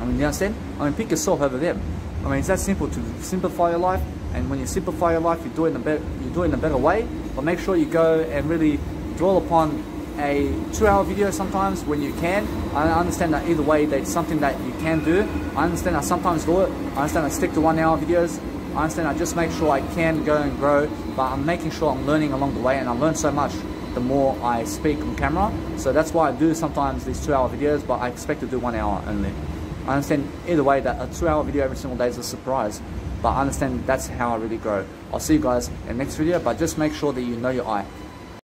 I mean, you understand? I mean, pick yourself over them. I mean, it's that simple to simplify your life, and when you simplify your life, you do it in a better, you do it in a better way. But make sure you go and really dwell upon a two-hour video sometimes when you can. I understand that either way, that's something that you can do. I understand I sometimes do it. I understand I stick to one-hour videos. I understand I just make sure I can go and grow, but I'm making sure I'm learning along the way, and I learn so much the more I speak on camera. So that's why I do sometimes these two-hour videos, but I expect to do one hour only. I understand either way that a two-hour video every single day is a surprise, but I understand that's how I really grow. I'll see you guys in the next video, but just make sure that you know your eye.